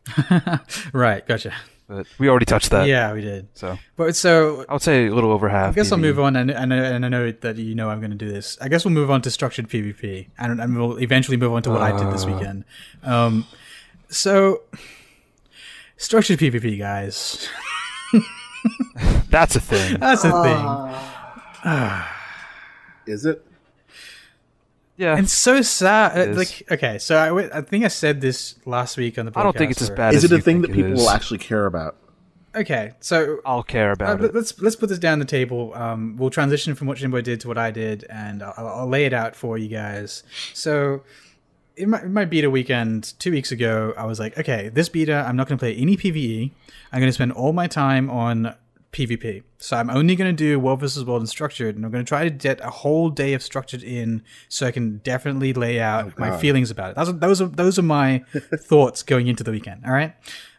*laughs* right. Gotcha. but we already touched that. yeah, we did. So But so I would say a little over half. I guess I'll move on, and, and, and I know that you know I'm going to do this. I guess we'll move on to structured PvP, and, and we'll eventually move on to what I did this Uh. weekend. Um, so structured PvP, guys, *laughs* That's a thing. that's a thing. *sighs* Is it? Yeah. And so sad. It uh, is. Like, okay, so I, w- I think I said this last week on the podcast. I don't think it's as bad Is as it a thing that people is. will actually care about? Okay, so I'll care uh, about let- it. let's let's put this down the table. Um, we'll transition from what Jimbo did to what I did, and I'll, I'll lay it out for you guys. So, in my, in my beta weekend two weeks ago, I was like, okay, this beta, I'm not going to play any PVE. I'm going to spend all my time on PvP. So I'm only going to do World versus World and Structured, and I'm going to try to get a whole day of Structured in, so I can definitely lay out my feelings about it. Those are, those are those are my *laughs* thoughts going into the weekend. All right.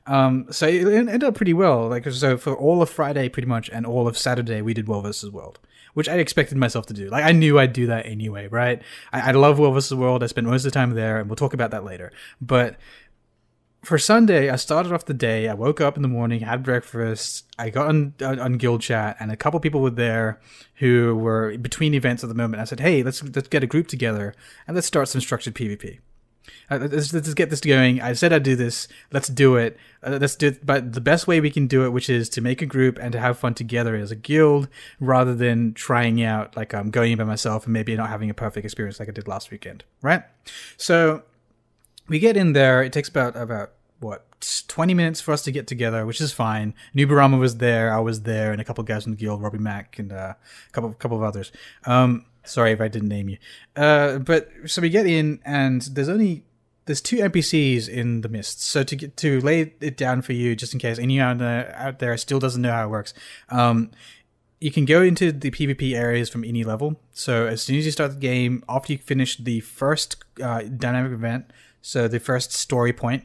Um, so it ended up pretty well. Like so, for all of Friday, pretty much, and all of Saturday, we did World versus World, which I expected myself to do. Like I knew I'd do that anyway, right? I, I love World vs. World. I spent most of the time there, and we'll talk about that later. But for Sunday, I started off the day. I woke up in the morning, had breakfast. I got on on, on Guild Chat, and a couple people were there who were between events at the moment. I said, "Hey, let's let's get a group together and let's start some structured PvP." Uh, let's, let's get this going. I said I'd do this. Let's do it. Uh, let's do it. But the best way we can do it, which is to make a group and to have fun together as a guild, rather than trying out like I'm um, going in by myself and maybe not having a perfect experience like I did last weekend. Right. So we get in there. It takes about about what 20 minutes for us to get together, which is fine. Nubarama was there, I was there, and a couple guys from the guild, Robbie Mack and uh, a couple couple of others. Um, sorry if I didn't name you. Uh, but so we get in, and there's only there's two NPCs in the mist. So to get to lay it down for you, just in case anyone out there, out there still doesn't know how it works. Um, you can go into the PvP areas from any level. So as soon as you start the game, after you finish the first uh, dynamic event, so the first story point,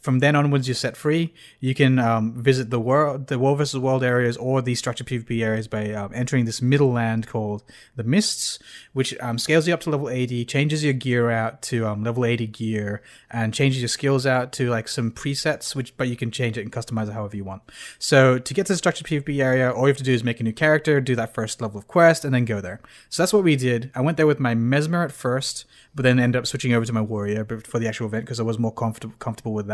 from then onwards you're set free. You can um, visit the world, the world versus world areas, or the structured PvP areas by um, entering this middle land called the Mists, which um, scales you up to level 80, changes your gear out to um, level 80 gear, and changes your skills out to like some presets, which but you can change it and customize it however you want. So to get to the structured PvP area, all you have to do is make a new character, do that first level of quest, and then go there. So that's what we did. I went there with my Mesmer at first, but then ended up switching over to my Warrior for the actual event because I was more comfortable comfortable with that.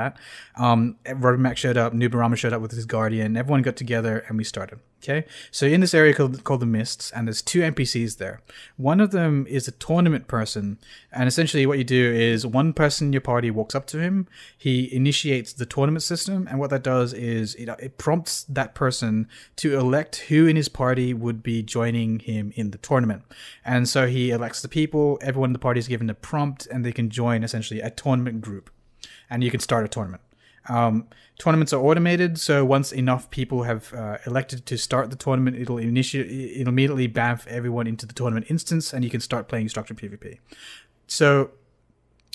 Um, Robert Mack showed up, Nubarama showed up with his Guardian. Everyone got together and we started. Okay, so in this area called, called the Mists, and there's two NPCs there. One of them is a tournament person, and essentially what you do is one person in your party walks up to him, he initiates the tournament system, and what that does is it, it prompts that person to elect who in his party would be joining him in the tournament. And so he elects the people, everyone in the party is given a prompt, and they can join essentially a tournament group, and you can start a tournament. Um, tournaments are automated, so once enough people have uh, elected to start the tournament, it'll initiate, it'll immediately bamf everyone into the tournament instance, and you can start playing structured PvP. So,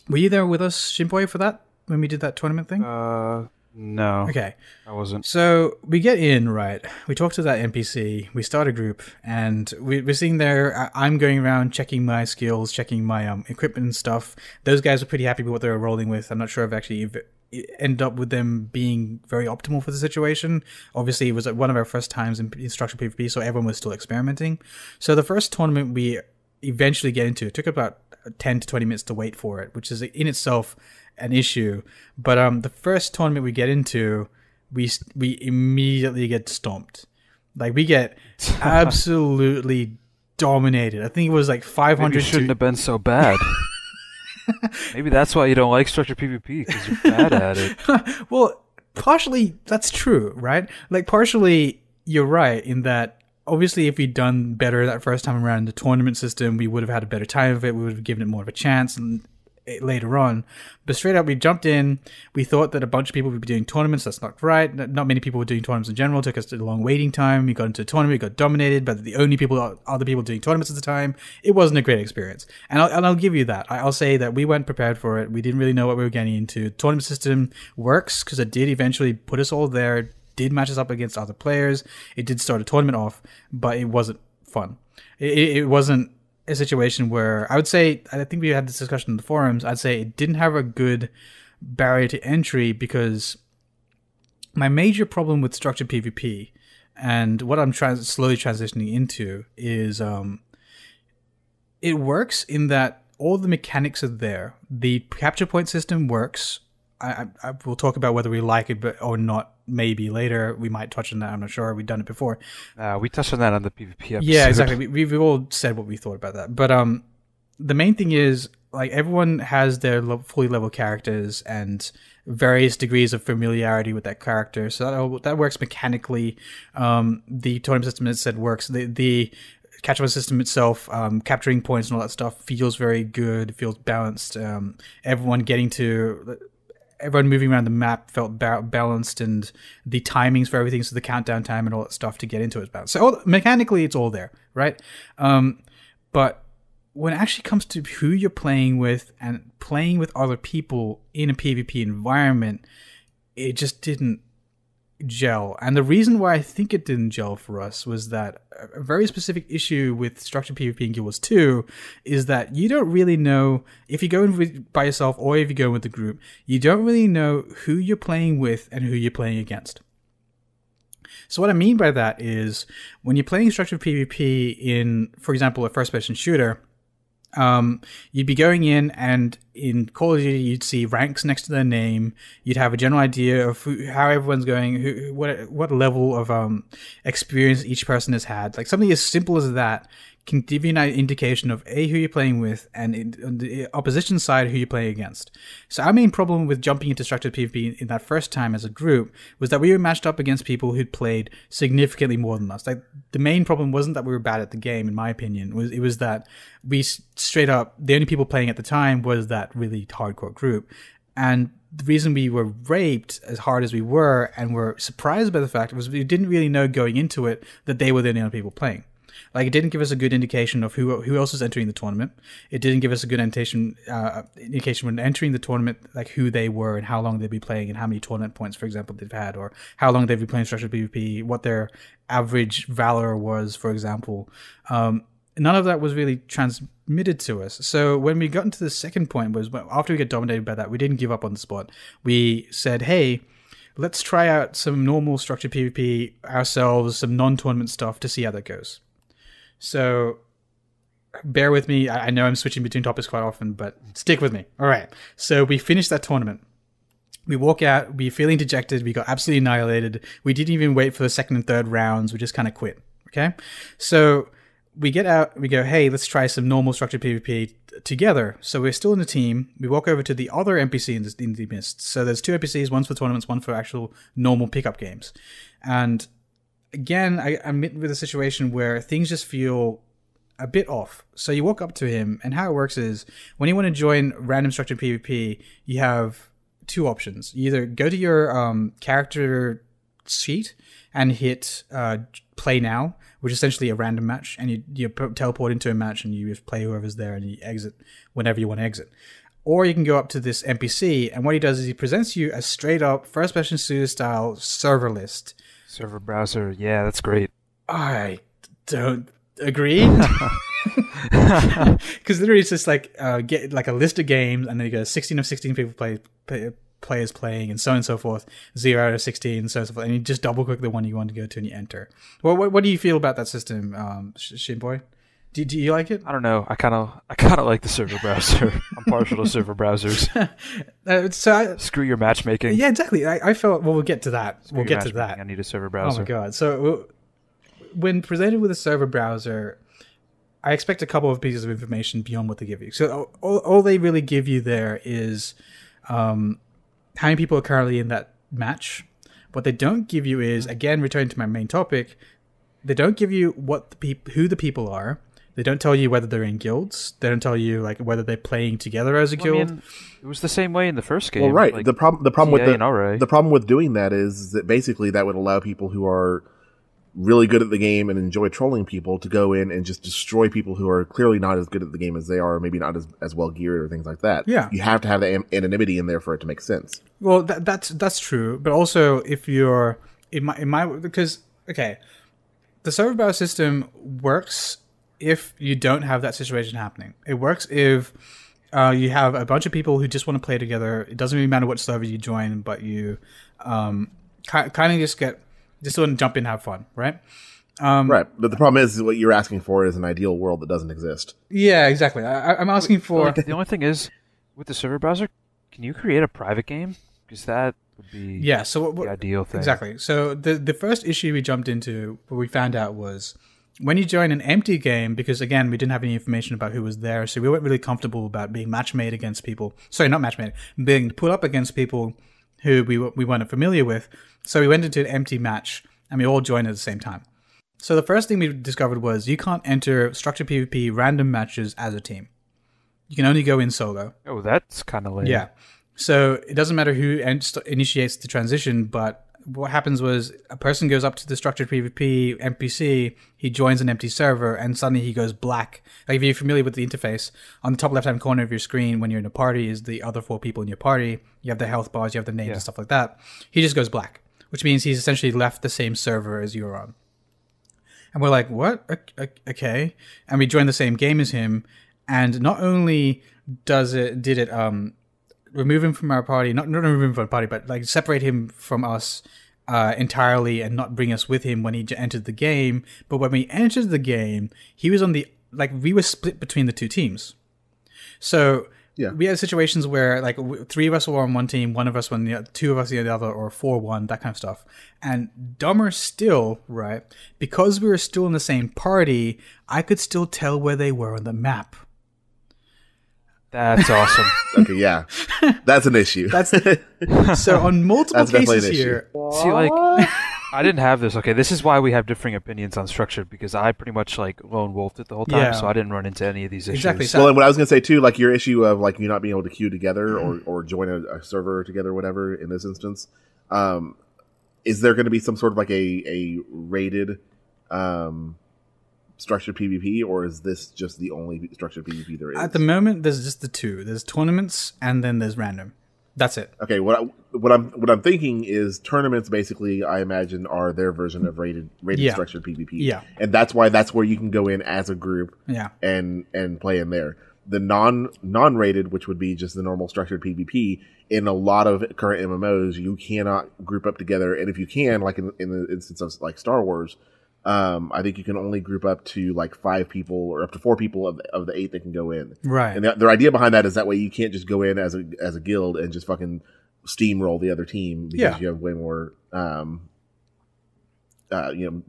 were you there with us, Shinboy, for that when we did that tournament thing? Uh, no. Okay. I wasn't. So we get in, right? We talk to that NPC, we start a group, and we, are sitting there. I'm going around checking my skills, checking my um, equipment and stuff. Those guys are pretty happy with what they were rolling with. I'm not sure if actually end up with them being very optimal for the situation. Obviously, it was one of our first times in, in structured PvP, so everyone was still experimenting. So the first tournament we eventually get into it took about 10 to 20 minutes to wait for it, which is in itself an issue. But um, the first tournament we get into, we we immediately get stomped. Like we get *laughs* absolutely dominated. I think it was like 500. Maybe shouldn't to- have been so bad. *laughs* Maybe that's why you don't like structured PvP because you're bad at it. *laughs* well, partially that's true, right? Like partially you're right in that obviously if we'd done better that first time around in the tournament system, we would have had a better time of it. We would have given it more of a chance and later on. But straight up, we jumped in. We thought that a bunch of people would be doing tournaments. That's not right. Not many people were doing tournaments in general. It took us a long waiting time. We got into a tournament. We got dominated by the only people, other people doing tournaments at the time. It wasn't a great experience. And I'll, and I'll give you that. I'll say that we weren't prepared for it. We didn't really know what we were getting into. The tournament system works because it did eventually put us all there. Did match us up against other players. It did start a tournament off, but it wasn't fun. It, it wasn't a situation where I would say I think we had this discussion in the forums. I'd say it didn't have a good barrier to entry because my major problem with structured PvP and what I'm trans- slowly transitioning into is um, it works in that all the mechanics are there. The capture point system works. I, I, I will talk about whether we like it or not maybe later we might touch on that. I'm not sure. We've done it before. Uh, we touched on that on the PvP episode. Yeah, exactly. We, we've all said what we thought about that. But um, the main thing is like everyone has their fully level characters and various degrees of familiarity with that character. So that, that works mechanically. Um, the totem system, as said, works. The the catch-up system itself, um, capturing points and all that stuff feels very good. Feels balanced. Um, everyone getting to everyone moving around the map felt ba- balanced and the timings for everything so the countdown time and all that stuff to get into it is balanced. So all, mechanically it's all there right? Um, but when it actually comes to who you're playing with and playing with other people in a pvp environment it just didn't gel. And the reason why I think it didn't gel for us was that a very specific issue with structured PvP in Guild Wars 2 is that you don't really know if you go in by yourself or if you go with the group, you don't really know who you're playing with and who you're playing against. So what I mean by that is when you're playing structured PvP in, for example, a first-person shooter, um, you'd be going in and in Call of Duty, you'd see ranks next to their name. You'd have a general idea of who, how everyone's going, who, what what level of um, experience each person has had. Like something as simple as that can give you an indication of a who you're playing with and in, on the opposition side who you're playing against. So our main problem with jumping into structured PvP in that first time as a group was that we were matched up against people who'd played significantly more than us. Like the main problem wasn't that we were bad at the game, in my opinion. It was it was that we straight up the only people playing at the time was that really hardcore group, and the reason we were raped as hard as we were and were surprised by the fact was we didn't really know going into it that they were the only people playing. Like it didn't give us a good indication of who who else was entering the tournament. It didn't give us a good indication uh, indication when entering the tournament, like who they were and how long they'd be playing and how many tournament points, for example, they've had, or how long they've been playing structured PvP, what their average valor was, for example. Um, none of that was really transmitted to us. So when we got into the second point was after we got dominated by that, we didn't give up on the spot. We said, hey let's try out some normal structured PvP ourselves, some non tournament stuff to see how that goes. So bear with me. I know I'm switching between topics quite often, but stick with me. All right. So we finished that tournament. We walk out, we feeling dejected, we got absolutely annihilated. We didn't even wait for the second and third rounds, we just kind of quit. Okay? So we get out, we go, hey, let's try some normal structured PvP together. So we're still in the team. We walk over to the other NPC in the, in the mist. So there's two NPCs, one's for tournaments, one for actual normal pickup games. And again, I, I'm with a situation where things just feel a bit off. So you walk up to him, and how it works is when you want to join random structured PvP, you have two options. You either go to your um, character sheet and hit uh, play now, which is essentially a random match, and you, you teleport into a match and you just play whoever's there and you exit whenever you want to exit. Or you can go up to this NPC, and what he does is he presents you a straight up first person shooter style server list. Server browser, yeah, that's great. I don't agree. *laughs* *laughs* Because literally, it's just like uh, get like a list of games, and then you go sixteen of sixteen people play, play players playing, and so on and so forth. Zero out of sixteen, so on and so forth. And you just double click the one you want to go to, and you enter. Well, what, what do you feel about that system, um, Shinboy? Do, do you like it? I don't know. I kind of I kind of like the server browser. *laughs* I'm partial to server browsers. *laughs* uh, so I, screw your matchmaking. Yeah, exactly. I, I felt. Well, we'll get to that. Screw we'll your get to that. I need a server browser. Oh my god! So when presented with a server browser, I expect a couple of pieces of information beyond what they give you. So all, all they really give you there is um, how many people are currently in that match. What they don't give you is again returning to my main topic. They don't give you what the peop- who the people are. They don't tell you whether they're in guilds. They don't tell you like whether they're playing together as a Well, I guild. mean, it was the same way in the first game. Well, right. Like, the problem the problem with the the problem with doing that is that basically that would allow people who are really good at the game and enjoy trolling people to go in and just destroy people who are clearly not as good at the game as they are, or maybe not as, as well geared or things like that. Yeah. you have to have the an- anonymity in there for it to make sense. Well, that, that's that's true, but also if you're in my in my because okay, the server browser system works if you don't have that situation happening. It works if uh, you have a bunch of people who just want to play together. It doesn't really matter what server you join, but you um, ki- kind of just get just want to jump in, and have fun, right? Um, right, but the problem is what you're asking for is an ideal world that doesn't exist. Yeah, exactly. I, I- I'm asking for the only thing is, with the server browser, can you create a private game? Because that would be yeah. So what, the what, ideal thing. Exactly. So the the first issue we jumped into, what we found out was when you join an empty game, because again we didn't have any information about who was there, so we weren't really comfortable about being match made against people. Sorry, not match made, being put up against people who we we weren't familiar with. So we went into an empty match, and we all joined at the same time. So the first thing we discovered was you can't enter structured PvP random matches as a team. You can only go in solo. Oh, that's kind of lame. Yeah. So it doesn't matter who initiates the transition, but what happens was a person goes up to the structured PvP NPC, he joins an empty server, and suddenly he goes black. Like if you're familiar with the interface, on the top left hand corner of your screen when you're in a party is the other four people in your party. You have the health bars, you have the names Yeah. and stuff like that. He just goes black, which means he's essentially left the same server as you're on. And we're like, what? Okay. And we join the same game as him. And not only does it did it um remove him from our party, not not remove him from our party, but like separate him from us uh, entirely and not bring us with him when he j- entered the game. But when we entered the game, he was on the like we were split between the two teams. So Yeah. we had situations where like w- three of us were on one team, one of us on the other, two of us on the other, or four one, that kind of stuff. And dumber still, right? Because we were still in the same party, I could still tell where they were on the map. That's awesome. *laughs* Okay, yeah, that's an issue. That's *laughs* so on multiple That's cases an issue. here. See, like, *laughs* I didn't have this. Okay, this is why we have differing opinions on structure because I pretty much like lone wolfed it the whole time, Yeah. so I didn't run into any of these issues. Exactly. So- well, and what I was going to say too, like your issue of like you not being able to queue together or, or join a, a server together, or whatever. In this instance, um, is there going to be some sort of like a a rated um, structured PvP, or is this just the only structured PvP there is? At the moment, there's just the two. There's tournaments and then there's random. That's it. okay, what I, what I'm what I'm thinking is tournaments. Basically, I imagine are their version of rated rated Yeah. structured PvP. Yeah. and that's why that's where you can go in as a group Yeah. and and play in there. The non non rated, which would be just the normal structured PvP, in a lot of current MMOs, you cannot group up together. And if you can, like in, in the instance of like Star Wars, um, I think you can only group up to like five people or up to four people of, of the eight that can go in. Right. And the, their idea behind that is that way you can't just go in as a as a guild and just fucking steamroll the other team because Yeah. you have way more um uh you know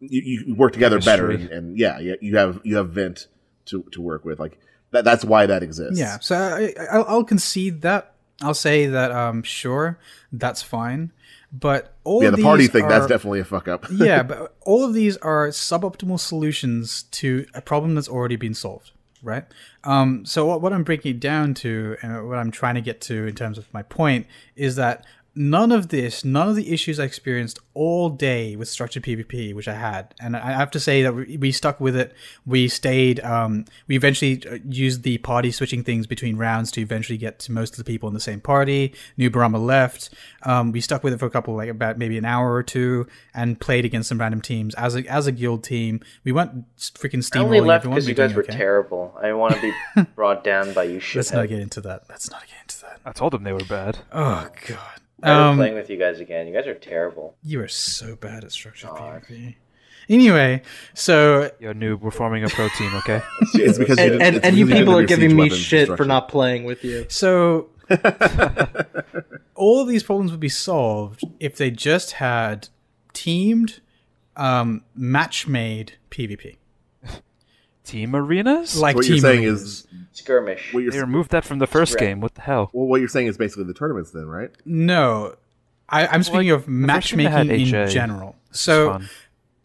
you, you work together better and, and yeah you, you have you have vent to to work with like that that's why that exists Yeah, so I, I, I'll concede that. I'll say that um, sure, that's fine, but all yeah the party these thing that's definitely a fuck up *laughs* yeah, *laughs* but all of these are suboptimal solutions to a problem that's already been solved, right? Um, so what, what I'm breaking it down to, and what I'm trying to get to in terms of my point, is that none of this, none of the issues I experienced all day with structured PvP, which I had, and I have to say that we, we stuck with it. We stayed. Um, we eventually uh, used the party switching things between rounds to eventually get to most of the people in the same party. Nubarama left. Um, we stuck with it for a couple, like about maybe an hour or two, and played against some random teams as a as a guild team. We went freaking I only left because We're you guys were okay. terrible. I want to be *laughs* brought down by you Let's not get into that. Let's not get into that. I told them they were bad. Oh god. Never Um, playing with you guys again. You guys are terrible. You are so bad at structured God. PvP. Anyway, so Yo, noob, we're forming a pro team, okay? *laughs* it's because you And, didn't- and, it's and you people are giving me shit for not playing with you. so *laughs* all of these problems would be solved if they just had teamed, um, match made PvP. Team arenas? Like what team you're saying arenas. is Skirmish. what you're, they removed that from the first Right. game. What the hell? well, what you're saying is basically the tournaments then right no. I, I'm speaking of first game that had matchmaking in HA. general. So fun.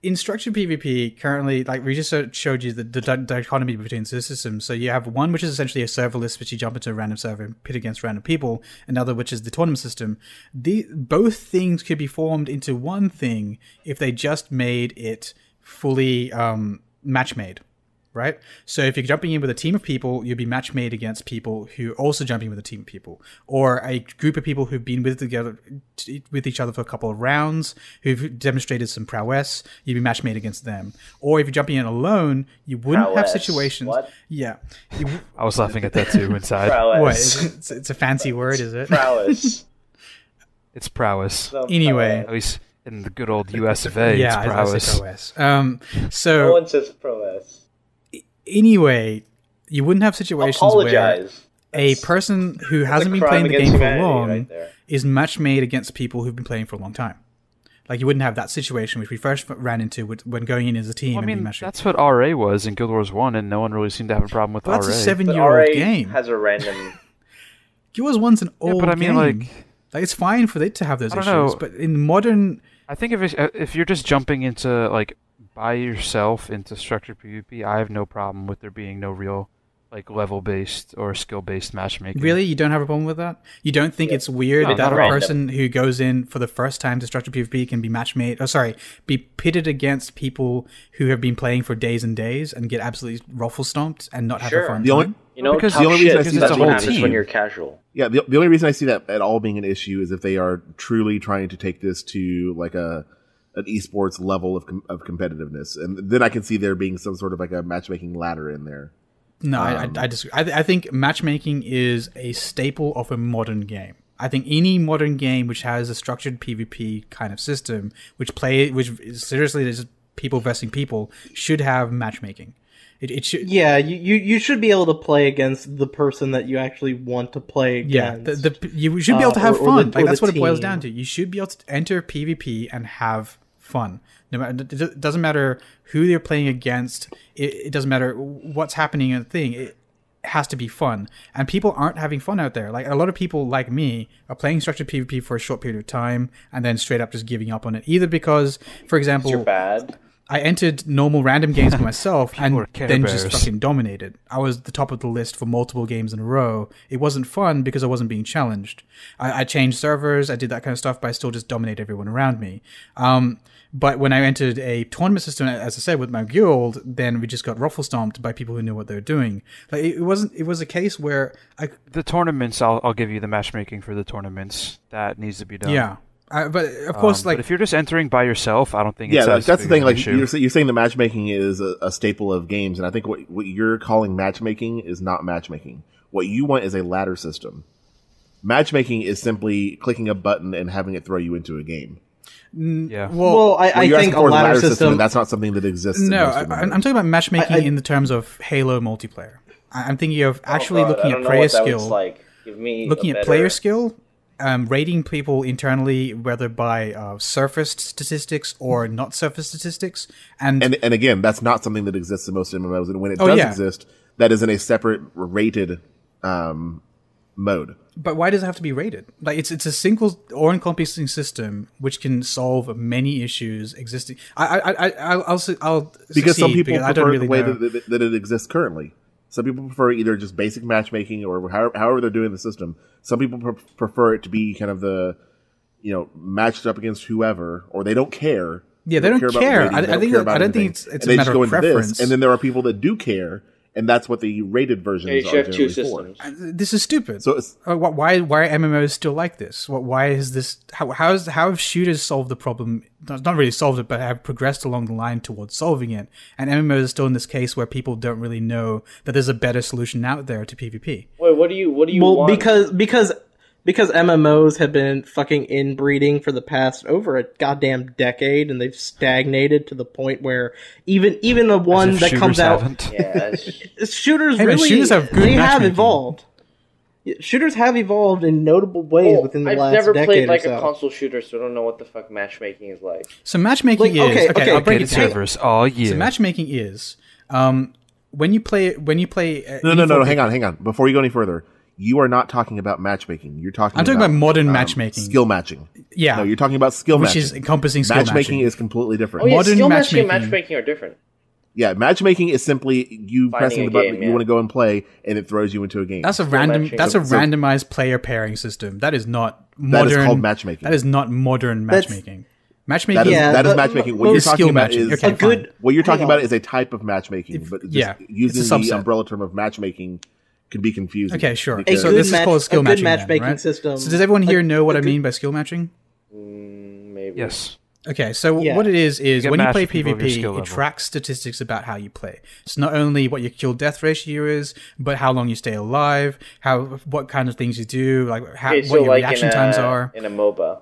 in structured PvP, currently, like we just showed- showed you the, the di- dichotomy between the systems. So you have one which is essentially a server list, which you jump into a random server and pit against random people. Another which is the tournament system. The both things could be formed into one thing if they just made it fully um, match made. Right, so if you're jumping in with a team of people, you'll be match made against people who are also jumping with a team of people, or a group of people who've been with together with each other for a couple of rounds, who've demonstrated some prowess. You'd be match made against them, or if you're jumping in alone, you wouldn't have situations. What? Yeah, you, I was laughing at that too *laughs* inside. Prowess. what? Is it, it's, it's a fancy word, is it? Prowess. It's prowess. Some Anyway. At prowess. least in the good old US of A, yeah, it's I- I prowess. prowess. Um, No so one says prowess. Anyway, you wouldn't have situations where Apologize. a person who hasn't been playing the game for long right there. is match made against people who've been playing for a long time. Like you wouldn't have that situation which we first ran into with, when going in as a team Well, I mean, matched. that's what RA was in Guild Wars 1, and no one really seemed to have a problem with But that's RA. a seven-year-old game. has a random. *laughs* Guild Wars One's an Yeah, old but I mean, game. like, Like it's fine for it to have those I don't issues, know. but in modern, I think if it's, uh, if you're just jumping into like by yourself into structured PvP, I have no problem with there being no real like level based or skill based matchmaking. really, you don't have a problem with that. You don't think Yeah. it's weird No, that a at all. person who goes in for the first time to structured PvP can be match made. Oh, sorry, be pitted against people who have been playing for days and days and get absolutely ruffle stomped and not have Sure. a fun The time. only- You know, Because the only reason. I see That's that what whole happens team- when you're casual. Yeah, the, the only reason I see that at all being an issue is if they are truly trying to take this to like a an esports level of com- of competitiveness, and then I can see there being some sort of like a matchmaking ladder in there. No, Um, I, I, I disagree. I, th- I think matchmaking is a staple of a modern game. I think any modern game which has a structured PvP kind of system, which play, which is seriously is people versus people, should have matchmaking. It, it should. Yeah, you, you you should be able to play against the person that you actually want to play Yeah, the, the, you should be Uh, able to have or- or fun. the- like that's the what it boils down to. You should be able to enter PvP and have fun. No matter, it it doesn't matter who they're playing against. It, it doesn't matter what's happening in the thing. It has to be fun, and people aren't having fun out there. Like a lot of people, like me, are playing structured PvP for a short period of time and then straight up just giving up on it. Either because, for example, You're bad. I entered normal random games for myself *laughs* and are Care then just fucking dominated. I was the top of the list for multiple games in a row. It wasn't fun because I wasn't being challenged. I, I changed servers, I did that kind of stuff, but I still just dominated everyone around me. Um, but when I entered a tournament system, as I said, with my guild, then we just got ruffle stomped by people who knew what they were doing. Like it, it wasn't. It was a case where I The tournaments, I'll, I'll give you the matchmaking for the tournaments. That needs to be done. yeah. I, but of course, Um, like but if you're just entering by yourself, I don't think Yeah, it's like, that's the thing. Like issue. you're, you're saying, the matchmaking is a, a staple of games, and I think what what you're calling matchmaking is not matchmaking. What you want is a ladder system. Matchmaking is simply clicking a button and having it throw you into a game. Yeah. well, well, I, I think a for ladder system. and that's not something that exists. no, most I, of the I'm I'm talking about matchmaking I- I- in the terms of Halo multiplayer. I- I'm thinking of actually Oh, God, looking at player skill. like. Give me looking a at player skill um, rating people internally, whether by uh, surface statistics or not surface statistics, and and and again, that's not something that exists in most MMOs. And when it Oh, does yeah. exist, that is in a separate rated um, mode. But why does it have to be rated? Like it's it's a single or encompassing system which can solve many issues existing. I I I I'll I'll, I'll Because some people because I don't prefer really the way that, that, it exists currently. Some people prefer either just basic matchmaking or however, however they're doing the system. Some people pre- prefer it to be kind of the, you know, matched up against whoever, or they don't care. Yeah, they don't about care. rating, I- they I don't think care I don't think it's- it's a matter of preference. This, and then there are people that do care, and that's what the rated versions Yeah, you are have two generally for. this is stupid. So it's Uh, why why are MMOs still like this? What why is this? How how is how have shooters solved the problem? Not not really solved it, but have progressed along the line towards solving it. And MMOs are still in this case where people don't really know that there's a better solution out there to PvP. Wait, what do you what do you well, want? because because because MMOs have been fucking inbreeding for the past over a goddamn decade, and they've stagnated to the point where even even the one that shooters comes out, haven't. yeah, *laughs* shooters Hey, really shooters have good they have evolved. Shooters have evolved in notable ways Well, within the I've last never played like so. a console shooter, so I don't know what the fuck matchmaking is like. So matchmaking Like, is okay, okay. okay, I'll break it Dedicated down. servers all year. So matchmaking is um, when you play when you play. Uh, no, no, no, no. Hang on, hang on. Before you go any further, you are not talking about matchmaking. You're talking. I'm talking about modern um, matchmaking. skill matching. Yeah, No, you're talking about skill which matching. is encompassing skill matchmaking matching. is completely different. Oh yeah, Modern skill matching and matchmaking- matchmaking are different. Yeah, matchmaking is simply you Finding pressing a the button game, that you want to go and play, and it throws you into a game. That's a random. matching. That's a So- randomized player pairing system. That is not That is modern. called matchmaking. That is not modern That's- matchmaking. Matchmaking. that is Yeah, that is matchmaking. What you're talking about matching. is Okay, a good what you're talking hang about is a type of matchmaking, but just yeah, using it's a the umbrella term of matchmaking can be confusing. Okay, sure. A so good this is called skill a good matching. then, matchmaking right? system- So does everyone here a- know what a I good- mean by skill matching? Mm, maybe. yes. Okay, so Yeah. what it is is get when you play with people of your PvP, it level. tracks statistics about how you play. It's not only what your kill death ratio is, but how long you stay alive, how what kind of things you do, like how, Okay, what your like reaction a, times are. in a MOBA.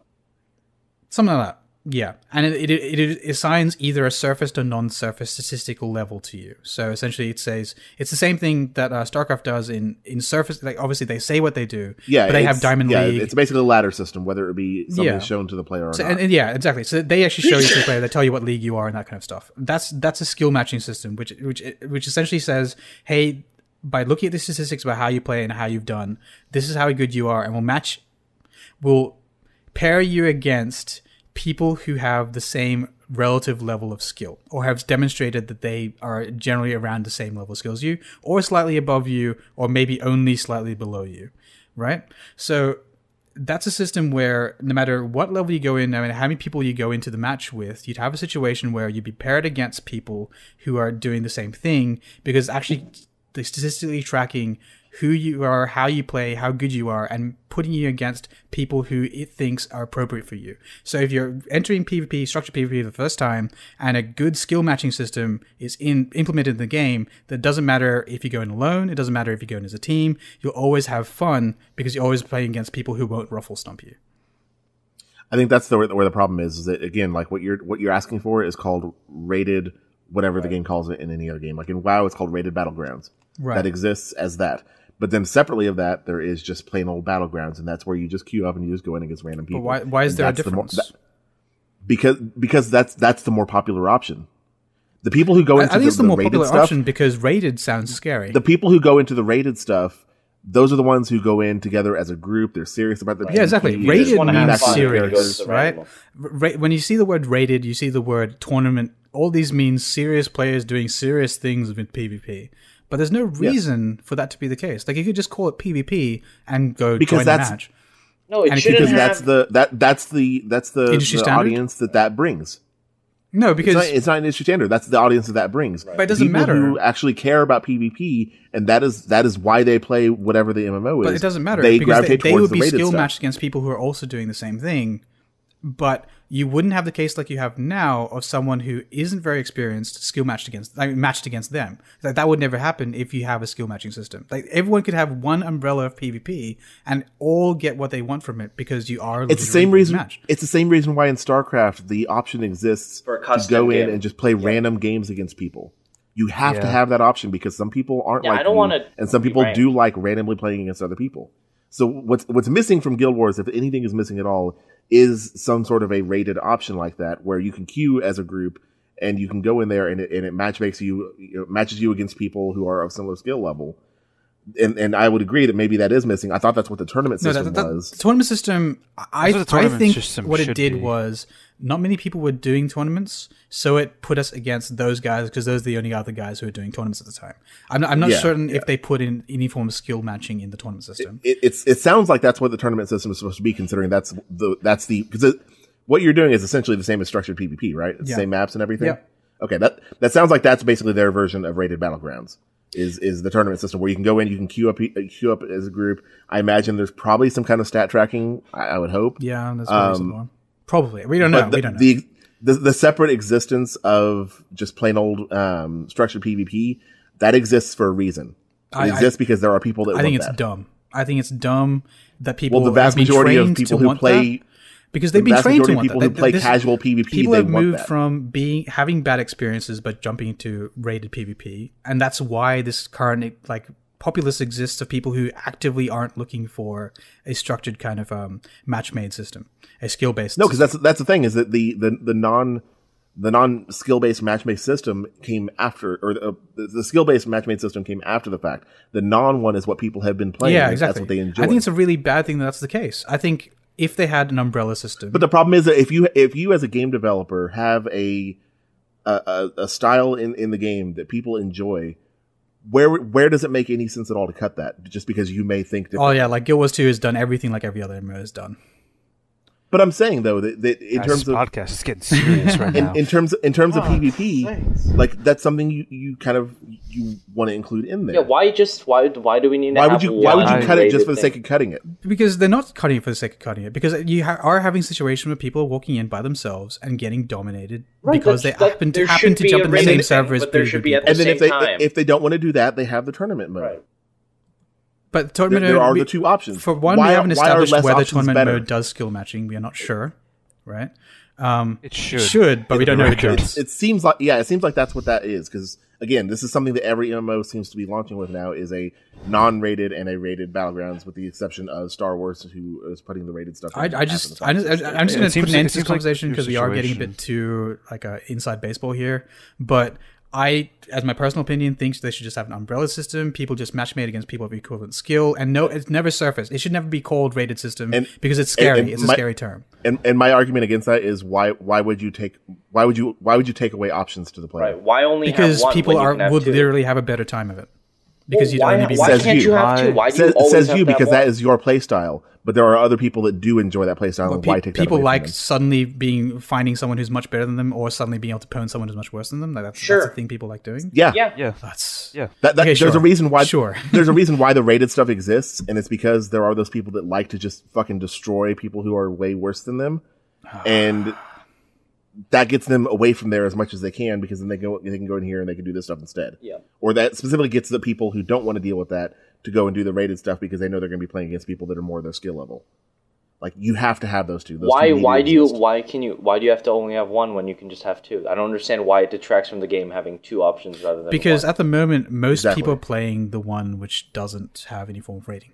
Something like that. Yeah, and it, it, it assigns either a surface or non-surface statistical level to you. So essentially, it says it's the same thing that uh, StarCraft does in in surface. Like obviously, they say what they do. yeah, but they have Diamond yeah, League. It's basically a ladder system, whether it be something Yeah. shown to the player or So, not. and, and yeah, exactly. So they actually show you to the player. They tell you what league you are and that kind of stuff. That's that's a skill matching system, which which which essentially says, hey, by looking at the statistics about how you play and how you've done, this is how good you are, and we'll match, we'll pair you against people who have the same relative level of skill or have demonstrated that they are generally around the same level of skill as you or slightly above you or maybe only slightly below you right? So that's a system where no matter what level you go in, I mean, how many people you go into the match with, you'd have a situation where you'd be paired against people who are doing the same thing because actually they're statistically tracking who you are, how you play, how good you are, and putting you against people who it thinks are appropriate for you. So if you're entering PvP, structured PvP for the first time, and a good skill matching system is in implemented in the game, that doesn't matter if you go in alone, it doesn't matter if you go in as a team, you'll always have fun because you're always playing against people who won't ruffle stump you. I think that's the where the problem is. Is that again, like what you're what you're asking for is called rated, whatever the game calls it in any other game. Like in WoW, it's called rated battlegrounds. Right. That exists as that. But then separately of that, there is just plain old battlegrounds, and that's where you just queue up and you just go in against random people. But why, why is And there a that's the more- difference? that- because because that's that's the more popular option. The people who go into I think the, the the more rated popular stuff, option because rated sounds scary. the people who go into the rated stuff, those are the ones who go in together as a group. They're serious about their yeah, exactly. PvP. Rated means fun, you're gonna go to serious, right? Ra- when you see the word rated, you see the word tournament. All these mean serious players doing serious things with PvP. But there's no reason for that to be the case. Like you could just call it PvP and go Because join that's- the match. No, it And shouldn't because have. that's the that that's the that's the, the audience that that brings. No, It's because not, it's not an industry standard. That's the audience that that brings. But it doesn't People matter. Who actually care about PvP, and that is that is why they play whatever the MMO is. but it doesn't matter They because they, gravitate they towards would the be rated skill stuff. matched against people who are also doing the same thing. But you wouldn't have the case like you have now of someone who isn't very experienced skill matched against like matched against them. Like that would never happen if you have a skill matching system. Like everyone could have one umbrella of PvP and all get what they want from it because you are. It's the same reason. matched. It's the same reason why in StarCraft the option exists For a to custom go in and just play random games against people. You have to have that option because some people aren't Yeah, I like don't you, wanna and some people ranked. do like randomly playing against other people. So what's what's missing from Guild Wars, if anything is missing at all, is some sort of a rated option like that where you can queue as a group and you can go in there and it, and it match makes you, you know, matches you against people who are of similar skill level. And and I would agree that maybe that is missing. I thought that's what the tournament No, system that, that, was. the tournament system. I, That's what I think system what it did be. was not many people were doing tournaments, so it put us against those guys because those are the only other guys who were doing tournaments at the time. I'm not, I'm not Yeah, certain if they put in any form of skill matching in the tournament system. it, it's it sounds like that's what the tournament system is supposed to be, considering that's the that's the because what you're doing is essentially the same as structured PvP, right? It's Yeah. the same maps and everything. Yeah. Okay, that that sounds like that's basically their version of rated battlegrounds. Is is the tournament system where you can go in, you can queue up queue up as a group. I imagine there's probably some kind of stat tracking. I, I would hope. yeah, that's probably Um. Probably. We don't know. The, we don't know. the, the the separate existence of just plain old um, structured PvP that exists for a reason. It I- I- exists because there are people that I think it's that. dumb. I think it's dumb that people Well, the vast majority of people who play that because they've the been trained to want people that. who play This- casual PvP, people they have moved from being having bad experiences but jumping into rated PvP, and that's why this current like populace exists of people who actively aren't looking for a structured kind of um, match made system, a skill based. No, because that's that's the thing is that the the the non the non skill based match made system came after, or the, the, the skill based match made system came after the fact. The non one is what people have been playing. yeah, exactly. That's what they enjoy. I think it's a really bad thing that that's the case. I think if they had an umbrella system, but the problem is that if you if you as a game developer have a a, a, a style in, in the game that people enjoy, where where does it make any sense at all to cut that? Just because you may think oh yeah, like Guild Wars Two has done everything like every other MMO has done. But I'm saying though that, that in Guys, terms this of podcast is getting serious right *laughs* now. in, in terms in terms of Oh, PvP, thanks. like that's something you, you kind of you want to include in there. Yeah, why just why why do we need to why have would you why would you cut it just for the thing? sake of cutting it? because they're not cutting it for the sake of cutting it. Because you ha- are having situations where people are walking in by themselves and getting dominated Right, because they that- happen to happen to jump in the same thing, server as there should be at the And then if they time. if they don't want to do that, they have the tournament mode. Right. But There, tournament there mode, are we- the two options. For one, why, we haven't established whether tournament better? mode does skill matching. We are not sure, right? Um, it should. should, but we don't know if it record. does. It seems like yeah, it seems like that's what that is because again, this is something that every MMO seems to be launching with now is a non-rated and a rated battlegrounds, with the exception of Star Wars, who is putting the rated stuff. I, in I just, I fact. just, I- I'm just going to seems put an end to this conversation your because we are getting a bit too like uh, inside baseball here. But I, as my personal opinion, thinks they should just have an umbrella system. People just match made against people of equivalent skill, and no, it's never surfaced. It should never be called rated system And- because it's scary. and it's a scary term. and and my argument against that is why why would you take why would you why would you take away options to the player? Right. Why only because have one people when you are can have would two? literally have a better time of it because Well, you'd why, only be why Says can't you. you have two? Why do you Says, always says you have because that one? is your play style, but there are other people that do enjoy that play style and Pe- why take that people away from like them? suddenly being finding someone who's much better than them or suddenly being able to pwn someone who's much worse than them like that's, Sure. that's the thing people like doing Yeah, Yeah. Yeah. that's Yeah. That, that, Okay, there's a reason why. Sure. *laughs* there's a reason why the rated stuff exists, and it's because there are those people that like to just fucking destroy people who are way worse than them, ah. and that gets them away from there as much as they can because then they go they can go in here and they can do this stuff instead. Yeah. Or that specifically gets the people who don't want to deal with that to go and do the rated stuff because they know they're going to be playing against people that are more their skill level. Like you have to have those two. Those Why two why do you exist. why can you why do you have to only have one when you can just have two? I don't understand why it detracts from the game having two options rather than because one. at the moment most Exactly. people are playing the one which doesn't have any form of rating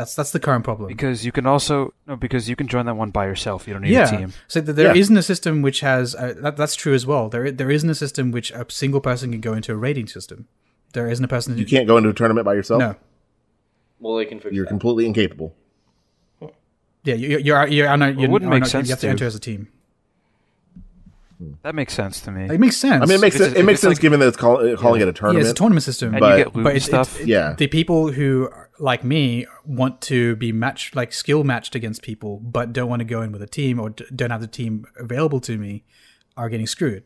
that's that's the current problem Because you can also no, because you can join that one by yourself. You don't need yeah a team. so th- there Yeah. not a system which has uh, that, that's true as well there there isn't a system which a single person can go into a rating system there isn't a person You can't go into a tournament by yourself. no well they can fix You're that. completely incapable. yeah you, you're you're, on a, you're, wouldn't make a- sense you have to to. enter as a team That makes sense to me. it makes sense I mean, it makes sense, it's- it if makes sense like- given that it's call, uh, calling it a yeah, tournament. it's a tournament system, And but, you get loot but and it's, it's- stuff. it- Yeah. the people who like me want to be matched, like skill matched against people, but don't want to go in with a team or d- don't have the team available to me, are getting screwed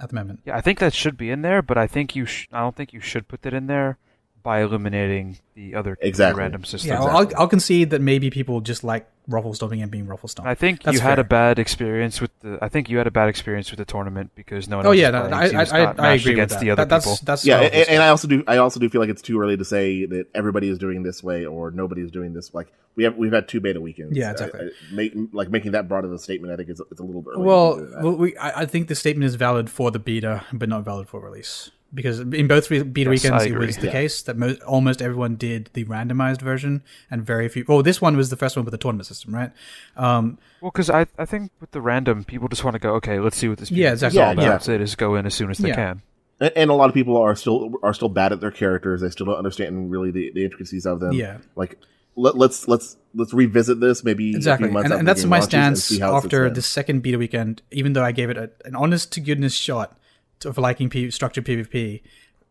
at the moment. Yeah, I think that should be in there, but I think you. Sh- I don't think you should put that in there by eliminating the other Exactly. random system. Yeah, well, I'll, I'll concede that maybe people just like ruffle stomping and being ruffle stomped. I think That's you had fair. a bad experience with the. I think you had a bad experience with the tournament because no one. Oh else yeah, was no, I, I, I, I matched agree with against that. the other That- that's people. that's yeah, and, and I also do. I also do feel like it's too early to say that everybody is doing this way or nobody is doing this. Like we have, we've had two beta weekends. Yeah, exactly. I- make, like making that broad of a statement, I think it's, it's a little bit early. Well, well we, I, I think the statement is valid for the beta, but not valid for release because in both beta Yes, weekends it was the Yeah. case that mo- almost everyone did the randomized version, and very few. Oh, this one was the first one with the tournament system, right? Um, Well, because I I think with the random, people just want to go. Okay, let's see what this. Yeah, exactly. all Yeah, about. yeah. That's it. Is go in as soon as they Yeah. can. And, and a lot of people are still are still bad at their characters. They still don't understand really the, the intricacies of them. Yeah. like let, let's let's let's revisit this maybe a exactly, few months and, after and that's my launches and stance see how after the second beta weekend. Even though I gave it a, an honest to goodness shot to, of liking P- structured PvP,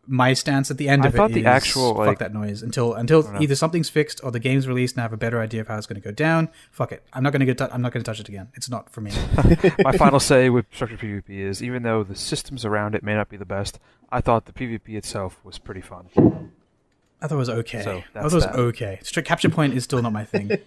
my stance at the end I of it the is, actual, fuck like- that noise until until either something's fixed or the game's released and I have a better idea of how it's going to go down. Fuck it, I'm not going to get. I'm not going to touch it again. It's not for me. *laughs* *laughs* My final say with structured PvP is even though the systems around it may not be the best, I thought the PvP itself was pretty fun. I thought it was okay. So, I thought it was that. okay. Capture point is still not my thing. *laughs*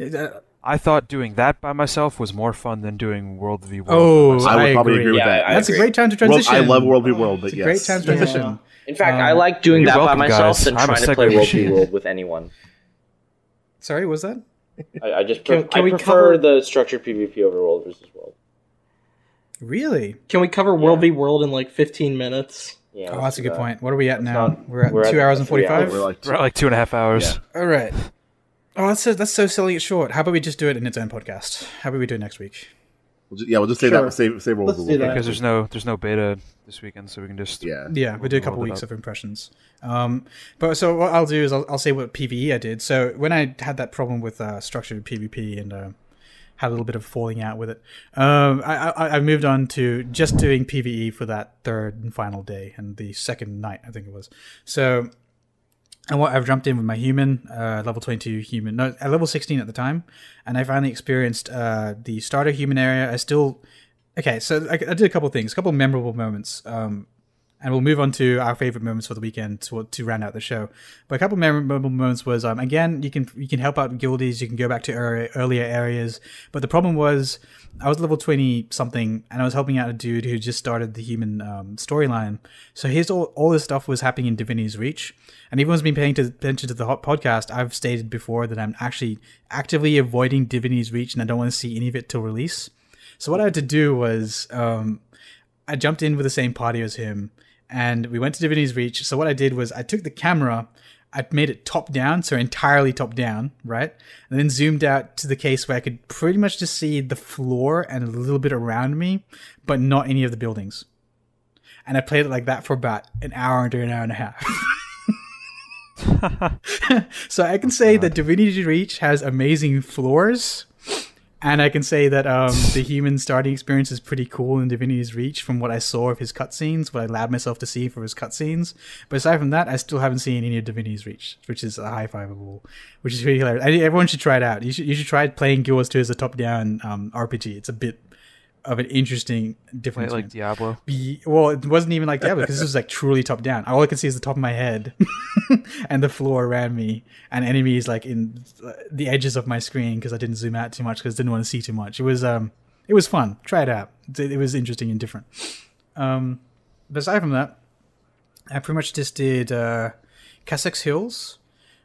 Uh, I thought doing that by myself was more fun than doing World v World. oh, by. I would I probably agree. agree with Yeah, that. I That's a great time to World, transition. I love World v World, but It's a yes, great time to transition. In fact, Um, I like doing that welcome, by myself guys. than I'm trying to play segue World v. World with anyone. *laughs* Sorry, was that? I, I just Can- pref- can I we prefer cover- the structured PvP over World versus World. Really? Can we cover World v World in like 15 minutes? Yeah, Oh, that's a good that. point. What are we at now? not- we're at we're at two hours and 45? hours. We're like We're at like two and a half hours. Yeah. All right. Oh, that's so, that's so selling it short. How about we just do it in its own podcast? How about we do it next week? We'll just, yeah, we'll just say Sure. that save save World Let's v do that. Because there's no there's no beta this weekend, so we can just Yeah, Yeah, we'll do a couple weeks of impressions. Um, but so what I'll do is I'll, I'll say what PVE I did. So when I had that problem with uh, structured PvP and uh, had a little bit of falling out with it, um, I, I, I moved on to just doing PVE for that third and final day and the second night, I think it was. So and what I've jumped in with my human, uh, level 22 human, no, at level 16 at the time, and I finally experienced uh, the starter human area. I still, okay, so I, I did a couple things, a couple memorable moments, um, and we'll move on to our favorite moments for the weekend to, to round out the show. But a couple of memorable moments was, um, again, you can you can help out guildies, you can go back to area, earlier areas, but the problem was I was level 20 something, and I was helping out a dude who just started the human um, storyline. So his all, all this stuff was happening in Divinity's Reach. And everyone's been paying attention to the hot podcast. I've stated before that I'm actually actively avoiding Divinity's Reach, and I don't want to see any of it till release. So what I had to do was um, I jumped in with the same party as him, and we went to Divinity's Reach. So what I did was I took the camera, I made it top down, so entirely top down, right? And then zoomed out to the case where I could pretty much just see the floor and a little bit around me, but not any of the buildings. And I played it like that for about an hour to an hour and a half. *laughs* *laughs* so I can say that Divinity Reach has amazing floors, and I can say that um, *laughs* the human starting experience is pretty cool in Divinity's Reach from what I saw of his cutscenes, what I allowed myself to see for his cutscenes. But aside from that, I still haven't seen any of Divinity's Reach, which is a high fiveable, which is really hilarious. I, everyone should try it out. You should you should try playing Guild Wars 2 as a top-down um, RPG. It's a bit of an interesting different like Diablo. be well it wasn't even like Diablo because this was like truly top down. All i could see is the top of my head *laughs* and the floor around me and enemies like in uh, the edges of my screen because i didn't zoom out too much because i didn't want to see too much. It was um it was fun. Try it out. It, it was interesting and different. Um but aside from that i pretty much just did uh Kessex Hills,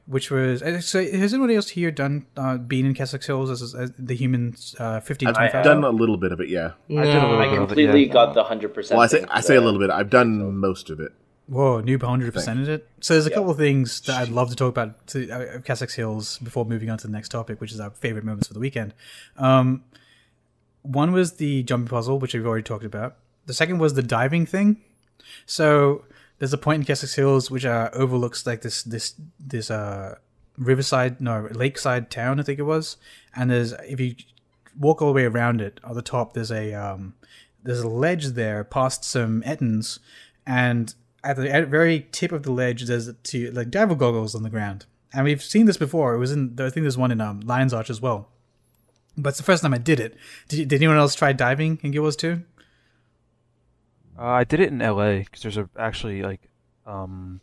which was uh, so. Has anybody else here done uh, been in Kessex Hills as, as the human uh, fifteen I've twenty I- five? done a little bit of it. Yeah. I did a little I bit of it, completely yeah. got the hundred percent. Well, I say I say a little bit. I've done most of it. Whoa, new 100% of it. So there's a Yeah. couple of things that I'd love to talk about to uh, Kessex Hills before moving on to the next topic, which is our favorite moments for the weekend. Um, one was the jumping puzzle, which we've already talked about. The second was the diving thing. So there's a point in Kessex Hills which uh, overlooks like this this this uh riverside no lakeside town I think it was, and there's if you walk all the way around it at the top there's a um there's a ledge there past some ettins and at the very tip of the ledge there's two like diver goggles on the ground. And we've seen this before. It was in i think there's one in um, lion's arch as well. But it's the first time i did it. Did, did anyone else try diving in guild wars 2 Uh, I did it in L.A. because there's a actually like um,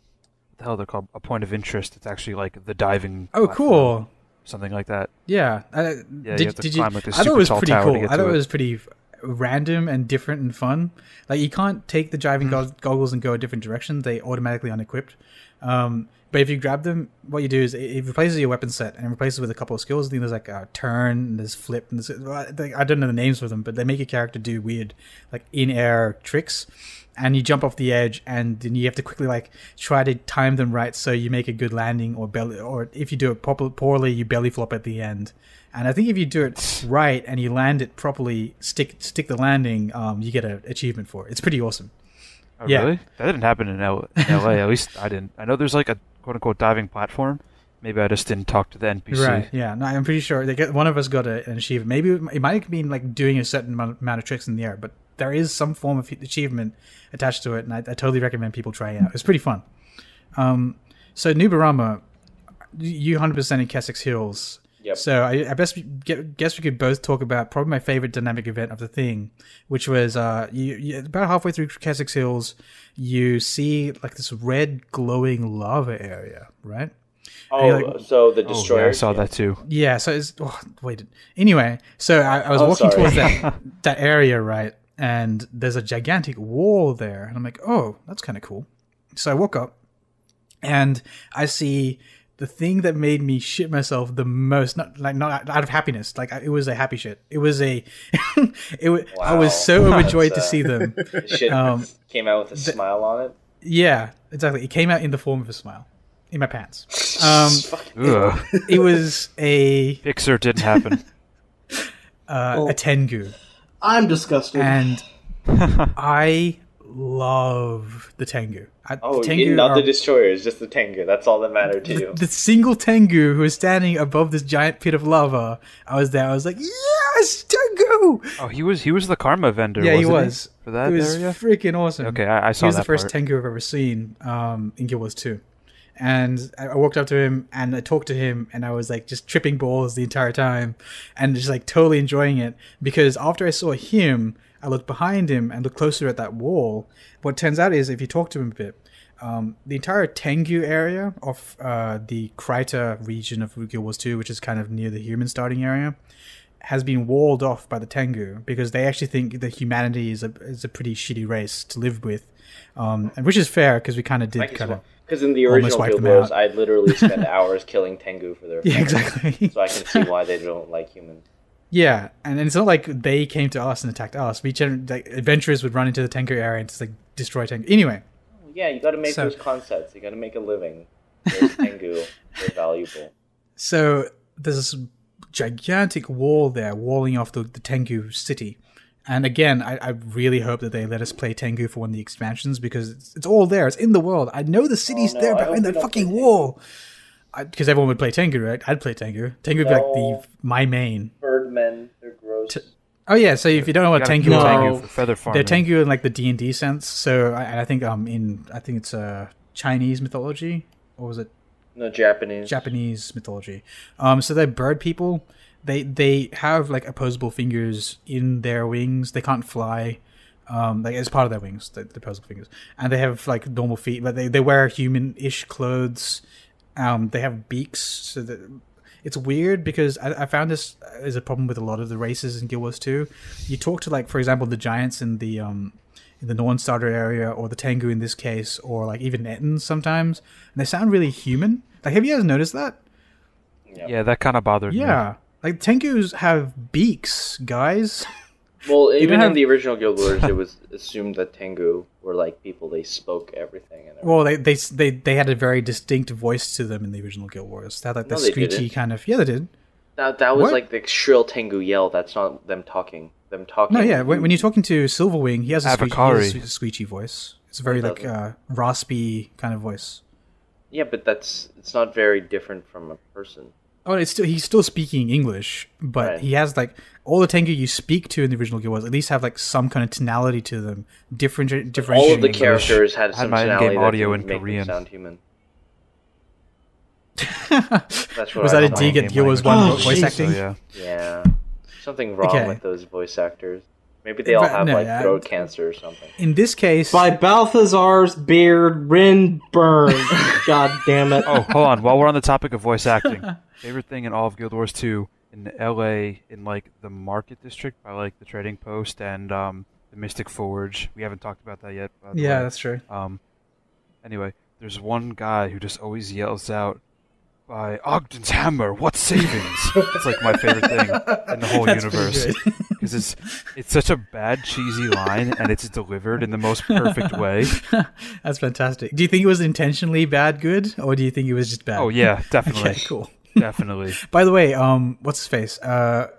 what the hell they're called a point of interest. It's actually like the diving. oh platform, cool something like that. yeah, uh, Yeah, did, you did climb like this i thought it was pretty cool i thought it it. was pretty random and different and fun like you can't take the diving Mm-hmm. go- goggles and go a different direction they automatically unequipped um, But if you grab them, what you do is it replaces your weapon set and replaces it with a couple of skills. I think there's like a turn, and there's flip, and there's, I don't know the names for them, but they make your character do weird, like in air tricks. And you jump off the edge, and then you have to quickly like try to time them right so you make a good landing, or belly, or if you do it poorly, you belly flop at the end. And I think if you do it right and you land it properly, stick stick the landing, um, you get an achievement for it. It's pretty awesome. Oh, yeah. Really? That didn't happen in, L- in LA. At least I didn't. I know there's like a quote unquote diving platform. Maybe I just didn't talk to the NPC. Right. Yeah. No, I'm pretty sure they get, one of us got an achievement. Maybe it might mean like doing a certain amount of tricks in the air, but there is some form of achievement attached to it, and I, I totally recommend people try it out. It's pretty fun. Um, so Nubarama, you 100% in Kessex Hills. Yep. So I, I best guess we could both talk about probably my favorite dynamic event of the thing, which was uh, you, you about halfway through Kessex Hills, you see like this red glowing lava area, right? Oh, like, so the destroyer. Oh, yeah, I saw that too. Yeah. So it's oh, wait. Anyway, so I, I was oh, walking sorry. towards that *laughs* that area, right? And there's a gigantic wall there, and I'm like, oh, that's kind of cool. So I woke up, and I see the thing that made me shit myself the most not like not out of happiness like it was a happy shit. It was a *laughs* it was wow. i was so *laughs* overjoyed to see them. *laughs* shit um, came out with a the, smile on it? Yeah exactly. It came out in the form of a smile in my pants. Um it, it, was a pixar didn't happen. Uh, well, a tengu. I'm disgusted. And i love the Tengu. I, oh, the Tengu not are, the destroyers, just the Tengu. That's all that mattered to the, you. The single Tengu who is standing above this giant pit of lava. I was there. I was like, yes, Tengu. Oh, he was he was the karma vendor. Yeah, he was he? for that. It was area? freaking awesome. Okay, I, I saw. He was the first part. Tengu I've ever seen um, in Guild Wars Two. And I walked up to him and I talked to him and I was like just tripping balls the entire time and just like totally enjoying it because after I saw him, I looked behind him and looked closer at that wall. What turns out is, if you talk to him a bit, um, the entire Tengu area of uh, the Kryta region of Guild Wars 2, which is kind of near the human starting area, has been walled off by the Tengu because they actually think that humanity is a is a pretty shitty race to live with, um, and which is fair because we kind of did kind of. Because in the original Guild Wars, I literally spent *laughs* hours killing Tengu for their. Yeah, exactly. so I can see why they *laughs* don't like humans. Yeah, and, it's not like they came to us and attacked us. We like adventurers would run into the Tengu area and just like destroy Tengu. Anyway. Yeah, you got to make so, those concepts. You got to make a living. Those *laughs* Tengu, they're valuable. So there's this gigantic wall there, walling off the, the Tengu city. And again, I, I, really hope that they let us play Tengu for one of the expansions because it's, it's all there. It's in the world. I know the city's oh, no, there behind that fucking wall because everyone would play Tengu, right? I'd play Tengu. Tengu would be like the my main. Birdmen, they're gross. T- oh yeah, so if you don't know what Tengu are, Tengu for feather farming. they're Tengu in like the D and D sense. So I, I, think um in I think it's uh Chinese mythology or was it? No, Japanese. Japanese mythology. Um, so they're bird people. They they have like opposable fingers in their wings. They can't fly. Um, like as part of their wings, the, the opposable fingers, and they have like normal feet, but they, they wear human-ish clothes um, they have beaks, so that it's weird because I, I, found this is a problem with a lot of the races in Guild Wars 2. You talk to like, for example, the giants in the um, in the Norn starter area, or the Tengu in this case, or like even Ettins sometimes, and they sound really human. Like, have you guys noticed that? Yep. Yeah, that kind of bothered yeah. me. Yeah, like Tengus have beaks, guys. *laughs* Well, even have... in the original Guild Wars, it was *laughs* assumed that Tengu were like people. They spoke everything. And everything. Well, they, they they they had a very distinct voice to them in the original Guild Wars. They had like the no, screechy kind of. Yeah, they did. That that was what? like the shrill Tengu yell. That's not them talking. Them talking. No, yeah. When, when you're talking to Silverwing, he has a, screechy, he has a screechy voice. It's a very like uh, raspy kind of voice. Yeah, but that's it's not very different from a person. Oh, it's still he's still speaking English, but right. he has like all the Tengu you speak to in the original Guild Wars at least have like some kind of tonality to them. Different, different. All of the characters had some had tonality audio in Korean. sound human. *laughs* That's what was I that a dig at Guild Wars oh, one oh, voice acting? So, yeah. yeah, something wrong okay. with those voice actors. Maybe they all have no, like throat cancer or something. In this case, by Balthazar's beard, Rin burned. *laughs* God damn it! Oh, hold on. While we're on the topic of voice *laughs* acting, favorite thing in all of Guild Wars 2 in LA in like the Market District by like the Trading Post and um, the Mystic Forge. We haven't talked about that yet. yeah, way. that's true. Um, anyway, there's one guy who just always yells out, "By Ogden's hammer, what savings?" *laughs* it's like my favorite thing in the whole That's universe good. Because it's it's such a bad cheesy line and it's delivered in the most perfect way. *laughs* That's fantastic. Do you think it was intentionally bad good, or do you think it was just bad? Oh yeah, *laughs* definitely, Okay, cool. definitely. *laughs* By the way, um, what's his face? Uh,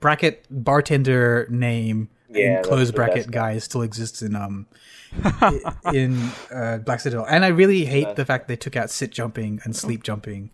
bracket bartender name Yeah, in that's closed the bracket best guy. guy still exists in um in uh, Black Citadel, and I really hate Yeah. the fact they took out sit jumping and sleep jumping.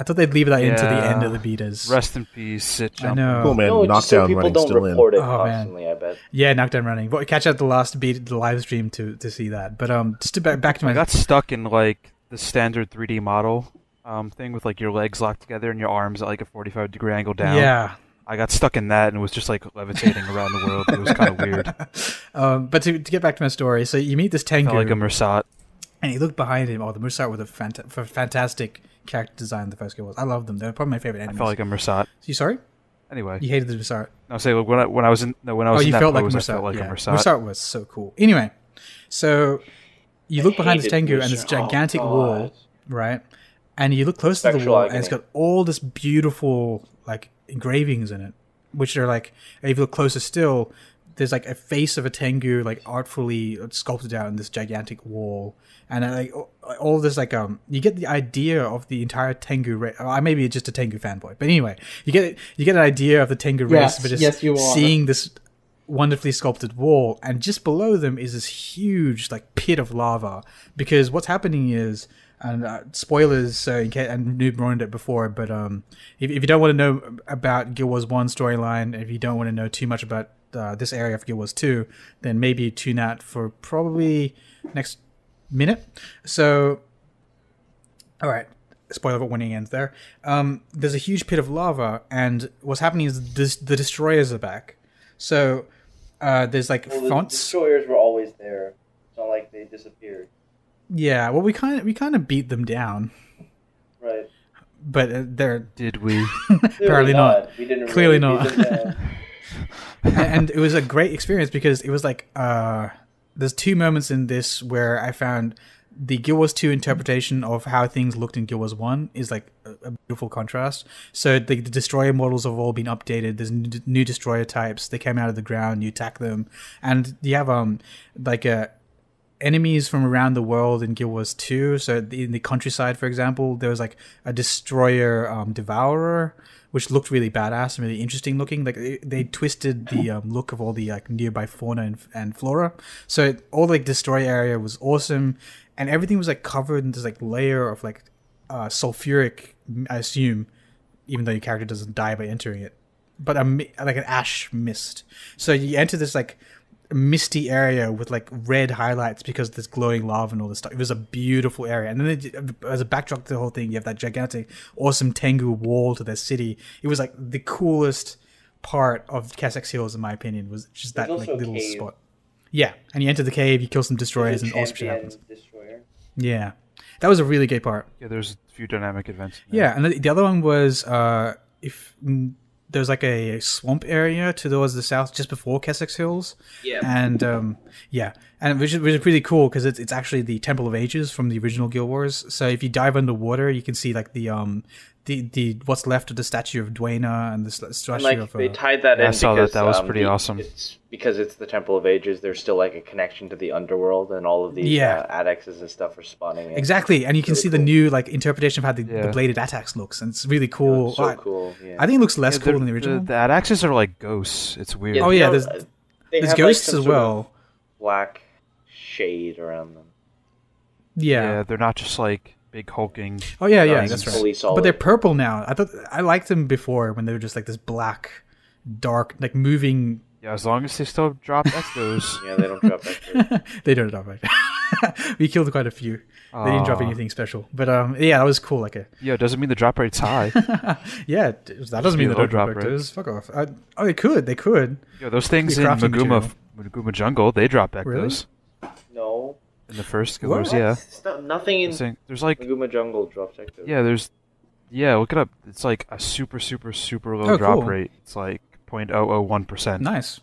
I thought they'd leave that into the end of the betas. Rest in peace, sit I know. Cool, man. No, just so Knockdown people running don't still in. report it Oh, man. I bet. Yeah, knockdown running. But catch out the last beat, the live stream to to see that. But um, just to back, back to my I got stuck in like the standard 3D model um, thing with like your legs locked together and your arms at like a 45 degree angle down. yeah. I got stuck in that and was just like levitating *laughs* around the world. It was kind of weird. *laughs* Um, but to, to get back to my story, so you meet this Tengu, Felt like a Mursaat. and he looked behind him. Oh, the Mursaat with a fant- fantastic character design. The first game was. I love them. They're probably my favorite I enemies. felt like a Mursaat. you sorry? Anyway, You hated the Mursaat. no, say like, when I when I was in no, when I was Oh, in you that felt like Mursaat. I felt like yeah. a Mursaat. Was so cool. Anyway, so you look behind this Tengu and this Mursaat. Oh, gigantic wall, right? And you look close to the wall, and it's got all this beautiful like engravings in it, which are like if you look closer still, there's like a face of a Tengu like artfully sculpted out in this gigantic wall, and uh, like all- this like um you get the idea of the entire Tengu race. I maybe it's just a Tengu fanboy, but anyway, you get you get an idea of the Tengu Yes, race, but just yes, you are. seeing this wonderfully sculpted wall, and just below them is this huge like pit of lava. Because what's happening is, and uh, spoilers, so in case and Noob ruined it before, but um, if, if you don't want to know about Guild Wars One storyline, if you don't want to know too much about uh, this area of Guild Wars Two, then maybe tune out for probably next minute. So, all right. Spoiler warning ends there. Um, there's a huge pit of lava, and what's happening is this, the destroyers are back. So uh, there's like Well, the fonts. destroyers were always there. It's not like they disappeared. yeah, well, we kind of we kind of beat them down, Right. but uh, they're Did we? *laughs* Apparently Clearly not. We didn't Clearly really not. *laughs* and, it was a great experience because it was like uh, there's two moments in this where I found the Guild Wars 2 interpretation of how things looked in Guild Wars 1 is like a, beautiful contrast. So the, the destroyer models have all been updated. There's new, new destroyer types. They came out of the ground. You attack them, and you have um like a enemies from around the world in Guild Wars 2. So in the countryside, for example, there was like a destroyer um, devourer, which looked really badass and really interesting looking. Like they, they twisted the um, look of all the like nearby fauna and, and flora. So all the like destroy area was awesome, and everything was like covered in this like layer of like uh, sulfuric, I assume, even though your character doesn't die by entering it, but a like an ash mist. So you enter this like misty area with like red highlights because there's glowing lava and all this stuff. It was a beautiful area. And then it, as a backdrop to the whole thing, you have that gigantic, awesome Tengu wall to their city. It was like the coolest part of Kessex Hills, in my opinion, was just that like little cave. spot. Yeah, and you enter the cave, you kill some destroyers, There's and a awesome shit happens. destroyer. Yeah, that was a really great part. Yeah, there's a few dynamic events. Yeah, and the, the other one was uh, if there's like a swamp area to towards the south, just before Kessex Hills. Yeah. and um, yeah, and which is, which is pretty cool because it's it's actually the Temple of Ages from the original Guild Wars. So if you dive underwater, you can see like the um the the what's left of the statue of Dwayna and the st- statue And like of uh, they tied that Yeah, I in saw that. because That was um, pretty the- awesome. It's because it's the Temple of Ages. There's still like a connection to the underworld, and all of these Yeah. uh, Aatxes and stuff are spawning. In. exactly, and you can Really see the new like interpretation of how the, the bladed attacks looks, and it's really Yeah, cool. it's so I, cool. Yeah. I think it looks less Yeah, cool than the original. The, the axes are like ghosts. It's weird. Oh, yeah, there's- uh, they There's have, like, ghosts some as sort of well. Black shade around them. Yeah. they're not just like big hulking. Oh yeah, yeah, that's and right. solid. But they're purple now. I thought I liked them before when they were just like this black, dark, like moving. Yeah, as long as they still drop ectos. *laughs* Yeah, they don't drop that. *laughs* they don't drop right. *laughs* we killed quite a few. They didn't drop anything special, but um, yeah, that was cool. Like a Yeah, it doesn't mean the drop rate's high. yeah, that doesn't mean be they don't drop drop. Fuck off. Uh, oh, they could. They could. Yo, those things Be in crafting Maguuma, material. Maguuma Jungle, they drop Really? ectos No. In the first What? killers. Yeah, It's not- nothing in saying there's like Maguuma Jungle drop ectos. yeah, there's yeah. Look it up. It's like a super super super low Oh, drop cool. rate. It's like 0.001 percent, Nice.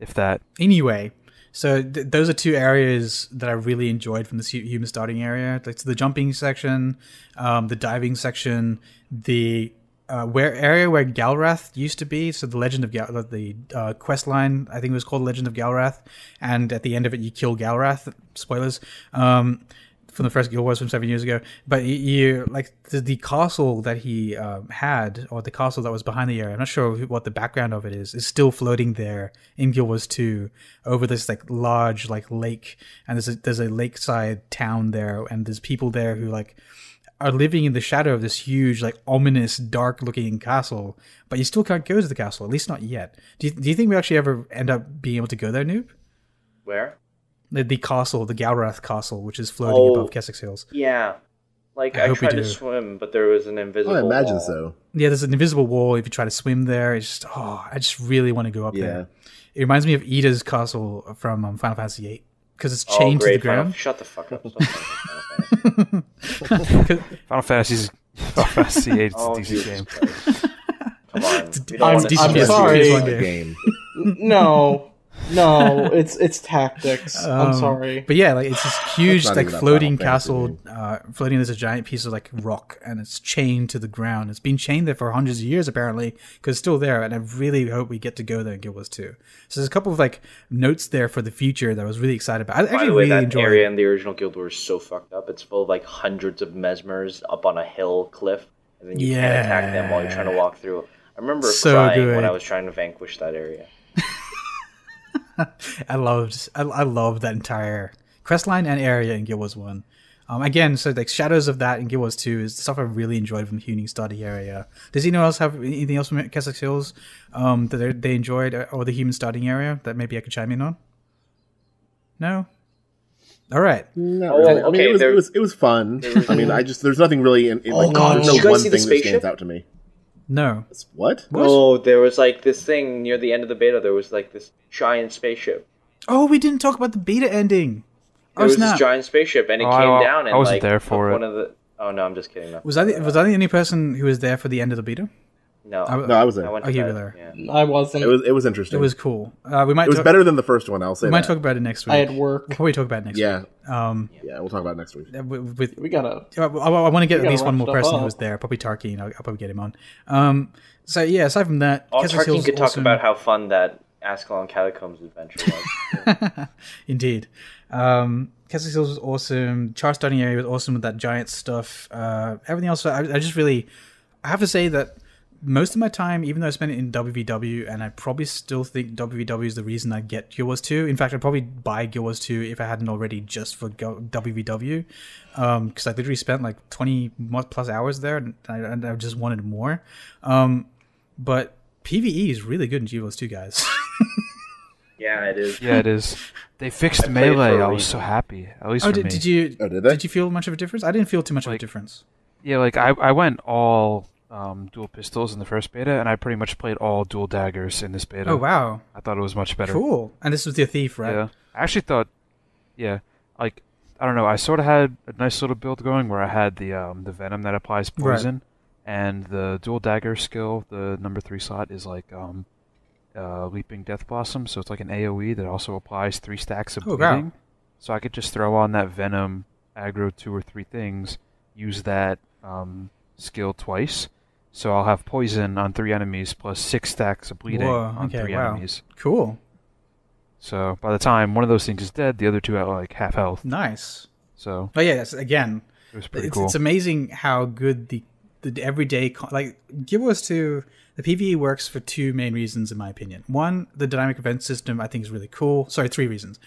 if that. Anyway, So th- those are two areas that I really enjoyed from the human starting area. Like the jumping section, um, the diving section, the uh, where area where Galrath used to be. So the Legend of Gal, the uh, quest line, I think it was called Legend of Galrath, and at the end of it, you kill Galrath. Spoilers. Um, from the first Guild Wars from seven years ago. But you, like the, the, castle that he um, had, or the castle that was behind the area. I'm not sure what the background of it is. Is still floating there in Guild Wars two over this like large like lake, and there's a there's a lakeside town there, and there's people there who like are living in the shadow of this huge, like ominous, dark looking castle, but you still can't go to the castle, at least not yet. Do you, do you think we actually ever end up being able to go there, Noob? Where? The, the castle, the Galrath castle, which is floating oh, above Kessex Hills. Yeah. Like, I, I tried to swim, but there was an invisible I imagine wall. so. Yeah, there's an invisible wall. If you try to swim there, it's just, oh, I just really want to go up yeah. there. It reminds me of Ida's castle from um, Final Fantasy VIII because it's oh, chained oh, to the ground. Final, shut the fuck up. *laughs* Final Fantasy's *laughs* Final Fantasy VIII is a Oh, decent Jesus game. Christ. Come on. It's a I'm- wanna decent see I'm sorry. PS1 Good game. game. no, no, *laughs* it's it's tactics. I'm Um, sorry. But yeah, like it's this huge, like floating castle, uh, floating. There's a giant piece of like rock, and it's chained to the ground. It's been chained there for hundreds of years, apparently, because it's still there. And I really hope we get to go there in Guild Wars 2. So there's a couple of like notes there for the future that I was really excited about. I By actually the way, really that enjoyed. area in the original Guild Wars is so fucked up. It's full of like hundreds of mesmers up on a hill cliff, and then you can't attack them while you're trying to walk through. I remember So crying good. when I was trying to vanquish that area. *laughs* *laughs* I loved I, I loved that entire quest line and area in Guild Wars One. Um, again, so like shadows of that in Guild Wars Two is stuff I really enjoyed from the Huning Study area. Does anyone else have anything else from Kessex Hills um, that they- they enjoyed uh, or the human starting area that maybe I could chime in on? No. All right. Not Oh, really. I mean, okay, it was, there- it was it was fun. was- I mean, I just there's nothing really in, in Oh, like God, there's did no you guys one see thing the that stands spaceship? out to me. No. It's what? Oh, there was like this thing near the end of the beta. There was like this giant spaceship. Oh, we didn't talk about the beta ending. It Oh was snap! this giant spaceship, and it Oh, came I- down. And I wasn't like, there took for one it. of the. Oh no, I'm just kidding. No. Was I the, was I the only person who was there for the end of the beta? No, I- No, I was there. I went Oh, to you were there. Yeah. I wasn't. It was it was interesting. It was cool. Uh, we might it was talk, better than the first one. I'll say we might talk about it next week. I had work. We'll probably talk about it next yeah, week. Um, yeah, we'll talk about it next week. uh, with, with We gotta. I, want to get at least one more person up. who was there. Probably Tarkin. I'll, I'll probably get him on. Um, so yeah, aside from that, Oh, Kessex Tarkin Hill's could talk awesome. about how fun that Ascalon Catacombs adventure was. *laughs* Indeed. Um, Kessex Hills was awesome. Char starting area was awesome with that giant stuff. Uh, everything else, I, I just really, I have to say that most of my time, even though I spent it in WVW, and I probably still think WVW is the reason I get Guild Wars 2. In fact, I'd probably buy Guild Wars 2 if I hadn't already just for WVW. Because I literally spent like 20 plus hours there and I, and I just wanted more. Um, but PvE is really good in Guild Wars 2, guys. *laughs* yeah, it is. Yeah, it is. They fixed I melee. I was so happy. At least oh, for did, me. did you? Oh, did they? Did you feel much of a difference? I didn't feel too much of a difference. Yeah, like I I went all um, dual pistols in the first beta, and I pretty much played all dual daggers in this beta. Oh wow, I thought it was much better. cool! And this was the thief, right? Yeah, I actually thought, yeah, like I don't know. I sort of had a nice little build going where I had the um the venom that applies Right. poison, and the dual dagger skill, the number three slot is like um, uh, leaping death blossom, so it's like an AOE that also applies three stacks of Oh, wow. bleeding. So I could just throw on that venom, aggro two or three things, use that um skill twice. So I'll have poison on three enemies plus six stacks of bleeding Whoa, on okay, three wow. enemies. Cool, So by the time one of those things is dead, the other two are like half health. nice. So But yeah, yes, again, it was pretty it's, cool. it's amazing how good the the everyday like Guild Wars Two. The PVE works for two main reasons, in my opinion. One, the dynamic event system I think is really cool. Sorry, three reasons.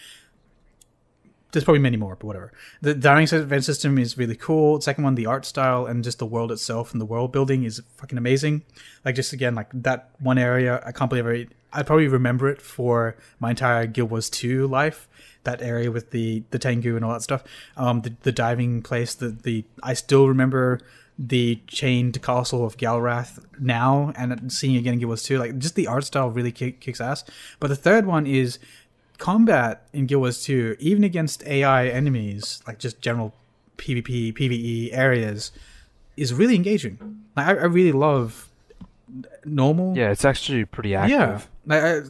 There's probably many more, but whatever. The dynamic event system is really cool. Second one, the art style and just the world itself and the world building is fucking amazing. Like just again, like that one area, I can't believe I I probably remember it for my entire Guild Wars Two life. That area with the the Tengu and all that stuff. Um, the the diving place. The the I still remember the chained castle of Galrath now, and seeing again in Guild Wars Two. Like just the art style really kick, kicks ass. But the third one is combat in Guild Wars 2, even against AI enemies, like just general PvP, PvE areas, is really engaging. Like, I, I really love normal. yeah, it's actually pretty active. Yeah. Like, I,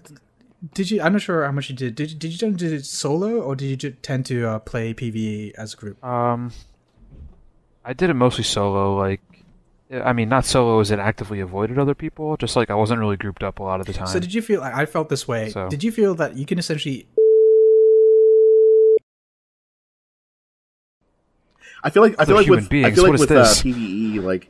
did you? I'm not sure how much you did. Did you, did you to do it solo, or did you tend to uh, play PVE as a group? Um, I did it mostly solo. Like, I mean, not solo as it actively avoided other people. Just like I wasn't really grouped up a lot of the time. So did you feel? I I felt this way. So- Did you feel that you can essentially? I feel like I feel like human with I feel like What is with uh. PVE, like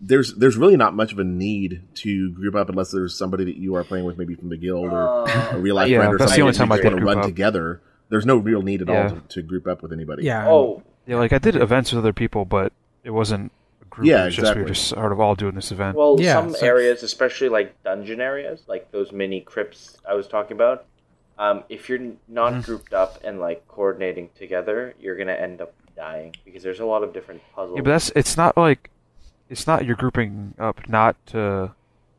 there's there's really not much of a need to group up unless there's somebody that you are playing with, maybe from the guild or a real life Yeah, friend or that's the only time I just did wanna run up. together. There's no real need at Yeah. all to, to group up with anybody. Yeah. Oh, Yeah, like I did events with other people, but it wasn't a group. Yeah, it was just we were exactly. just sort of all doing this event. well, Yeah, some so- areas, especially like dungeon areas, like those mini crypts I was talking about. Um, if you're not Mm-hmm. grouped up and like coordinating together, you're gonna end up dying because there's a lot of different puzzles. Yeah, but that's it's not like it's not you're grouping up not to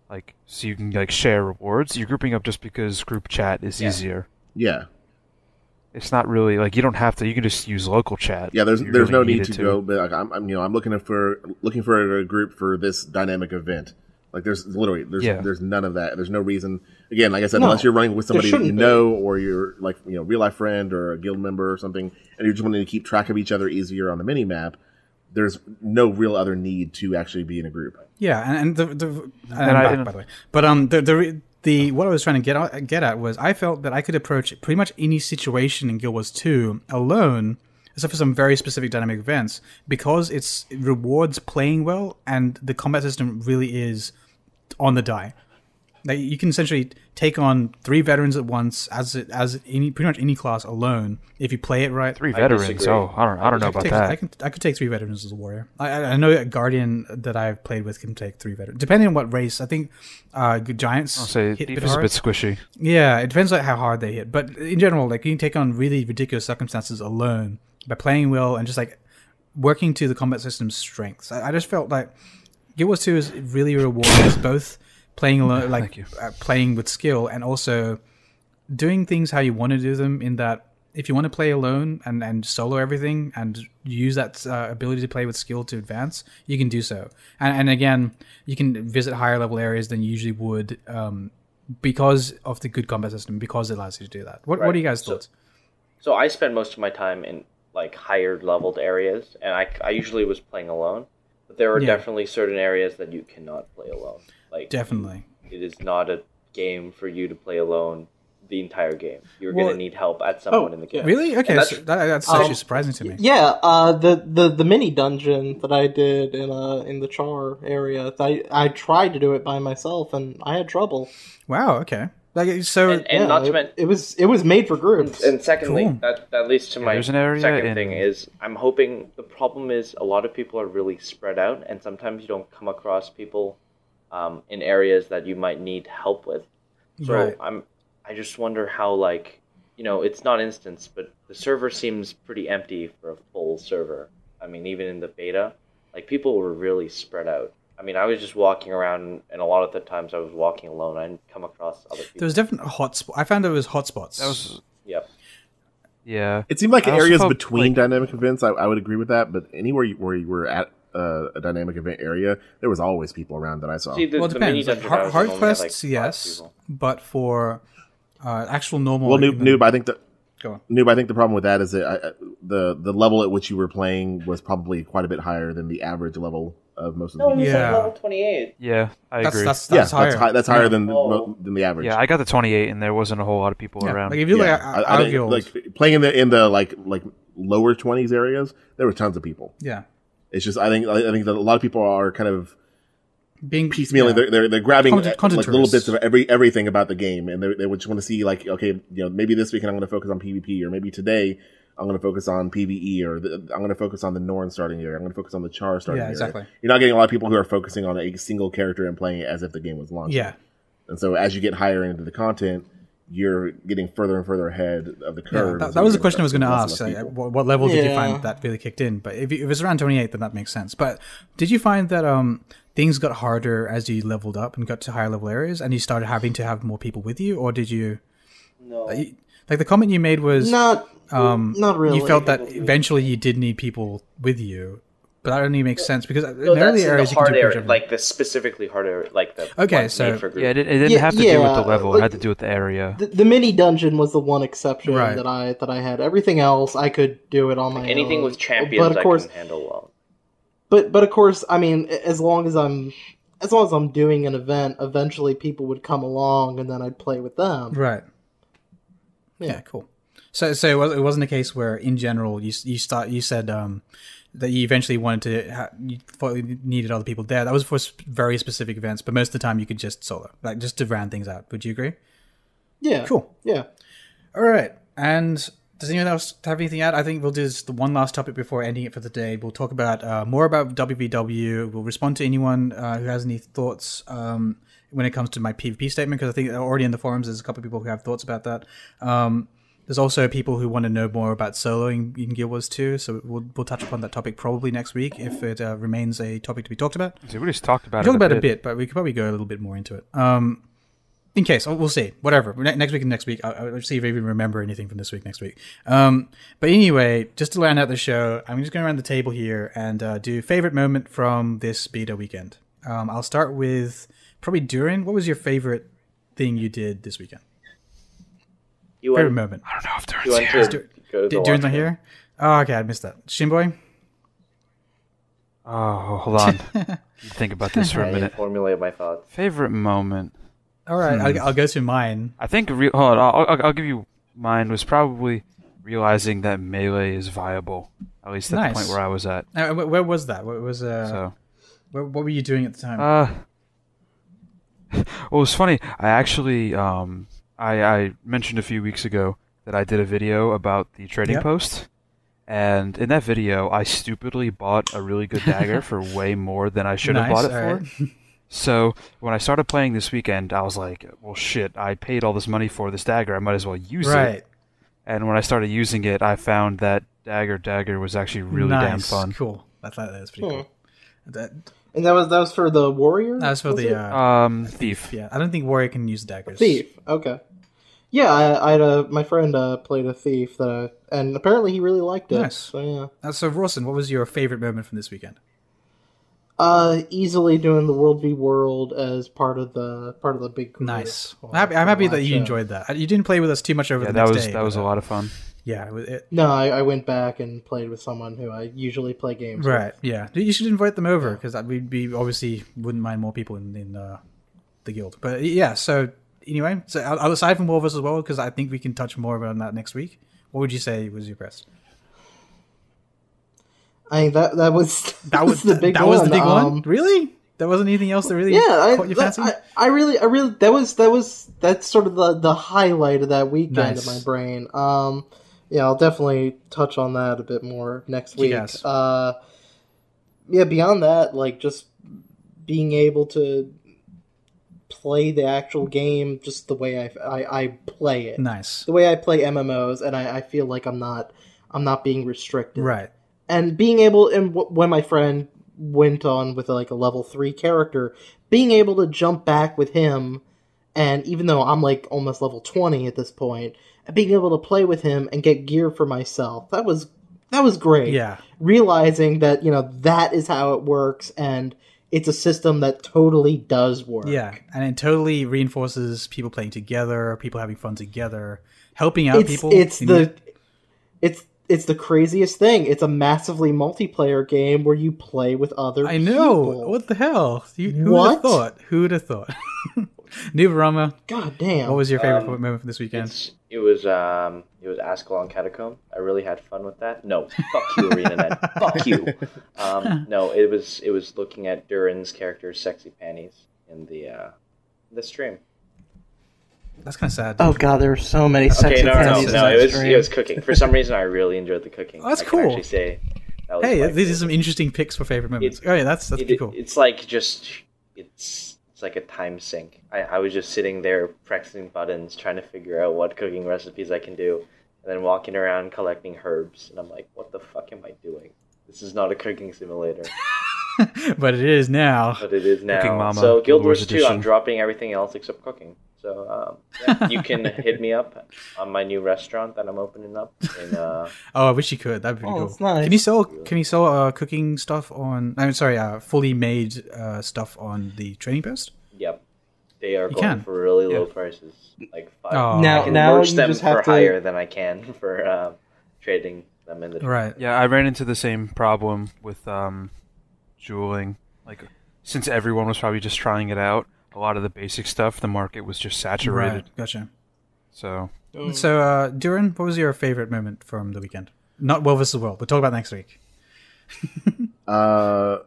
like so you can like share rewards. You're grouping up just because group chat is Yeah. easier. Yeah, It's not really like you don't have to. You can just use local chat. yeah. There's there's really no need needed to, go. But like, I'm, I'm you know I'm looking for looking for a group for this dynamic event. Like there's literally there's Yeah. there's none of that. There's no reason. Again, like I said, No, unless you're running with somebody that you shouldn't be. know or you're like you know real life friend or a guild member or something, and you're just wanting to keep track of each other easier on the mini map. There's no real other need to actually be in a group. Yeah, and, and the the and And I'm I- by the way. But um, the the re- the what I was trying to get uh, get at was I felt that I could approach pretty much any situation in Guild Wars Two alone, except for some very specific dynamic events, because it's it rewards playing well, and the combat system really is on the die. Like you can essentially take on three veterans at once as it, as any pretty much any class alone if you play it right. Three I veterans. disagree. Oh, I don't. I don't know I could about take, that. I can I could take three veterans as a warrior. I, I I know a guardian that I've played with can take three veterans, depending on what race. I think uh, giants I'll say hit a bit a bit squishy. Yeah, it depends on how hard they hit. But in general, like you can take on really ridiculous circumstances alone by playing well and just like working to the combat system's strengths. I, I just felt like Guild Wars Two is really rewards both playing alone, like you. uh, playing with skill, and also doing things how you want to do them. In that, if you want to play alone and and solo everything and use that uh, ability to play with skill to advance, you can do so. And, and again, you can visit higher level areas than you usually would. Um, because of the good combat system, because it allows you to do that. What, what are you guys' So- thoughts? So I spend most of my time in like higher leveled areas, and I, I usually was playing alone. But there are Yeah. definitely certain areas that you cannot play alone. Like Definitely. it is not a game for you to play alone the entire game. You're Well- gonna need help at some Oh, point in the game. Really? Okay, And that's- so that, that's Um, actually surprising to me. Yeah, uh, the, the the mini dungeon that I did in uh in the Char area, I I tried to do it by myself and I had trouble. Wow. Okay. Like so. And, and Yeah, not to it, mention, it was it was made for groups. and secondly, Cool. that that leads to my there's an area second in- thing is I'm hoping the problem is a lot of people are really spread out, and sometimes you don't come across people um, in areas that you might need help with. So Right. I'm I just wonder how like you know it's not instance, but the server seems pretty empty for a full server. I mean, even in the beta, like people were really spread out. I mean, I was just walking around, and a lot of the times I was walking alone. I didn't come across other people. there was different hotspots. I found there was hotspots. That was Yep. yeah. It seemed like I areas felt between like- dynamic events, I, I would agree with that. But anywhere you, where you were at uh, a dynamic event area, there was always people around that I saw. See, the, well, it the mini depends. Like, hard, hard only had, like, quests, yes, but for uh, actual normal. well, noob, noob, I think that Go on. noob, I think the problem with that is that I, I- the the level at which you were playing was probably quite a bit higher than the average level of most of the No, people. was Yeah. like level twenty-eight. Yeah, I That's agree. that's yeah, that's higher. that's high, that's higher Yeah. than Oh. than the average. yeah, I got the 28, and there wasn't a whole lot of people Yeah. around. Like if you Yeah, at our, I- I our think, like playing in the in the like like lower twenties areas, there were tons of people. yeah, It's just I think I think that a lot of people are kind of being piecemealing. yeah. They're, they're they're grabbing Content- like little bits of every everything about the game, and they they would just want to see like okay, you know, maybe this weekend I'm going to focus on PvP, or maybe today I'm going to focus on PVE, or the, I'm going to focus on the Norn starting area. I'm going to focus on the Char starting Yeah, area. exactly. You're not getting a lot of people who are focusing on a single character and playing it as if the game was launched. Yeah, and so as you get higher into the content. You're getting further and further ahead of the yeah. curve. That, that was you the question I was going to ask. less Like, what, what level did you find that really kicked in? But if, you, if it's around 28, then that makes sense. But did you find that um things got harder as you leveled up and got to higher level areas, and you started having to have more people with you, or did you? No. Like, you- like the comment you made was not um not really. you felt that eventually you did need people with you but that only makes sense because No, in that's early areas the you can hard do area, pretty much like the specifically harder, like the Okay, so- made for group. Yeah, it, it didn't Yeah, have to do with the level. like- it had to do with the area. The, the mini dungeon was the one exception Right. that I that I had. Everything else I could do it on my own. Anything own. with champions, But of course, I can handle well. but but of course, I mean, as long as I'm as long as I'm doing an event, eventually people would come along, and then I'd play with them. Right. Yeah. Yeah. cool. So, so it, was, it wasn't a case where, in general, you you start you said um, that you eventually wanted to ha- you thought you needed other people there. That was for very specific events, but most of the time you could just solo, like just to round things out. Would you agree? Yeah, Cool. Yeah, All right. And does anyone else have anything to add? I think we'll do just the one last topic before ending it for the day. We'll talk about uh, more about WVW. We'll respond to anyone uh, who has any thoughts um, when it comes to my PvP statement because I think already in the forums there's a couple of people who have thoughts about that. Um, there's also people who want to know more about soloing in Guild Wars 2, so we'll, we'll touch upon that topic probably next week if it uh, remains a topic to be talked about. So we just talked about We it. talked about a a bit, but we could probably go a little bit more into it. Um, in case, we'll see. Whatever. Ne- next week and next week, I'll, I'll see if I even remember anything from this week next week. Um, but anyway, just to round out the show, I'm just going around the table here and uh, do favorite moment from this beta weekend. Um, I'll start with probably Dourin. What was your favorite thing you did this weekend? You Favorite went, moment. I don't know if you there's went here. to go D- Dourin's not here. Oh, okay, I missed that. Shinboy. Oh, hold on. *laughs* Think about this for a didn't minute. formulate my thoughts. Favorite moment. All right, Hmm. I'll, I'll go to mine. I think. Re- hold on. I'll, I'll, I'll give you. Mine was probably realizing that melee is viable. At least at Nice. the point where I was at. Uh, wh- where was that? What was uh? So. Where, what were you doing at the time? Uh, *laughs* well, it's funny. I actually, um, I, I mentioned a few weeks ago that I did a video about the trading Yep. post, and in that video, I stupidly bought a really good dagger for *laughs* way more than I should have Nice, bought it all for. So when I started playing this weekend, I was like, "Well, shit! I paid all this money for this dagger. I might as well use it." right. And when I started using it, I found that dagger dagger was actually really damn nice. fun. Cool. I thought that was pretty Hmm. cool. That, and that was that was for the warrior. that was for was the uh, Um, thief. yeah. I don't think warrior can use daggers. thief. Okay. Yeah, I, I had a my friend uh, played a thief that, I, and apparently he really liked it. Nice. So yeah. Uh, so Rawson, what was your favorite moment from this weekend? Uh, easily doing the world v world as part of the part of the big. group. Nice. I'm happy, I'm happy that you show. enjoyed that. Uh, You didn't play with us too much over Yeah, the that next was day. that was but, a uh, lot of fun. Yeah. it was- it- No, I, I went back and played with someone who I usually play games. with. right. Yeah. You should invite them over because we'd be obviously wouldn't mind more people in in uh, the guild. But yeah. So anyway, so aside from Wolvers as well, because I think we can touch more on that next week. What would you say was your best? I that that was *laughs* *laughs* That was the big that one. was the big one. Um, Really? There wasn't anything else that really yeah, I, that- fancy. I, I really, I really, that was that was that's sort of the the highlight of that weekend Nice. in my brain. Um, yeah, I'll definitely touch on that a bit more next week. Yes. Uh, yeah, beyond that, like just being able to play the actual game just the way I, I, I play it, nice. the way I play MMOs, and I, I feel like I'm not I'm not being restricted Right. and being able and w- when my friend went on with like a level 3 character being able to jump back with him and even though I'm like almost level 20 at this point being able to play with him and get gear for myself that was that was great Yeah. realizing that you know that is how it works and it's a system that totally does work Yeah, and it totally reinforces people playing together, people having fun together, helping out it's people. it's the it's it's the craziest thing. It's a massively multiplayer game where you play with other. I know. people. What the hell? You, who would What? have thought? Who would have thought? Nubarama, God damn. what was your favorite Um, moment from this weekend? It was um it was Ascalon Catacomb. I really had fun with that. No, fuck you, Arena ArenaNet. *laughs* fuck you. Um, *laughs* no, it was it was looking at Dourin's character's sexy panties in the uh, the stream. That's kind of sad. Oh god, there are so many sexy Okay, no, no, no, panties in no. It was stream. it was cooking. For some reason, I really enjoyed the cooking. Oh, that's I can cool. Actually, say that was hey, my these are some interesting picks for favorite moments. It- oh yeah, that's that's it, pretty cool. It's like just it's it's like a time sink. I, I was just sitting there pressing buttons, trying to figure out what cooking recipes I can do, and then walking around collecting herbs. And I'm like, what the fuck am I doing? This is not a cooking simulator, *laughs* but it is now. but it is now. Cooking Mama, so Guild Wars Wars 2, I'm dropping everything else except cooking. So um, yeah, you can *laughs* hit me up on my new restaurant that I'm opening up. In, uh, oh, I wish you could. That'd be pretty Oh, cool. nice. Can you sell? Can you sell uh, cooking stuff on? I'm sorry, uh, fully made uh, stuff on the trading post. yep, they are You going can. for really low Yeah. prices, like five. Oh. I Now- can now merge you them just for have to- higher than I can *laughs* for uh, trading them in the Right. Yeah, I ran into the same problem with um, jeweling. Like, since everyone was probably just trying it out, a lot of the basic stuff, the market was just saturated. Right. Gotcha. So, So, uh, Dourin, what was your favorite moment from the weekend? Not World vs. World. We'll talk about next week. *laughs* Uh,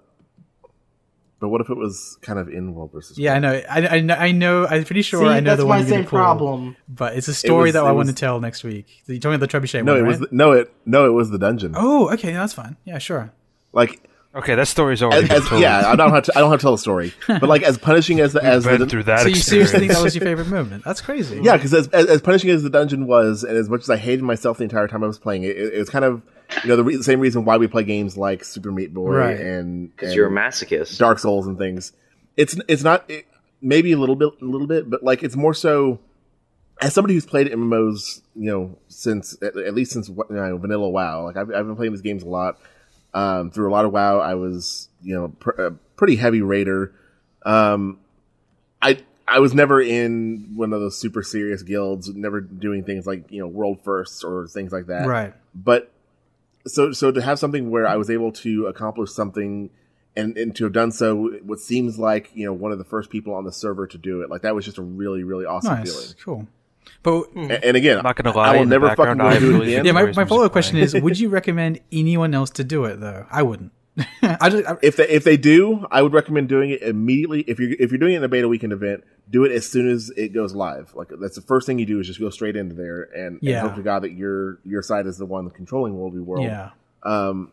but what if it was kind of in World versus? Yeah, I know. I, I know. I know. I'm pretty sure See, I know the one my you're gonna same pull, problem. But it's a story was- that it I want to tell next week. You told me the trebuchet No, one, it right? was the, no it no it was the dungeon. Oh, okay, that's fine. Yeah, sure. Like okay, that story's already as, been as told. yeah, I don't have to I don't have to tell the story, but like as punishing as the We've as been the through that So you seriously think that was your favorite moment? That's crazy. yeah, because as, as as punishing as the dungeon was, and as much as I hated myself the entire time I was playing it, it, it was kind of you know the re- same reason why we play games like Super Meat Boy Right. and because you're a masochist. Dark Souls and things. It's it's not it, maybe a little bit a little bit, but like it's more so as somebody who's played MMOs, you know, since at, at least since you know, Vanilla WoW. Like I've, I've been playing these games a lot. Um, through a lot of WoW, I was you know pr- a pretty heavy raider. Um, I I was never in one of those super serious guilds, never doing things like you know world firsts or things like that Right. but so so to have something where I was able to accomplish something and and to have done so what seems like you know one of the first people on the server to do it like that was just a really really awesome Nice. feeling Cool. But and, and again I'm not gonna lie. I will never fucking background, go do it really again yeah, my, my follow up question is: Would you recommend anyone else to do it? Though I wouldn't. *laughs* I just I, if they if they do I would recommend doing it immediately if you're if you're doing it in a beta weekend event do it as soon as it goes live like that's the first thing you do is just go straight into there and, Yeah. and hope to God that your your side is the one controlling World v World yeah. Um,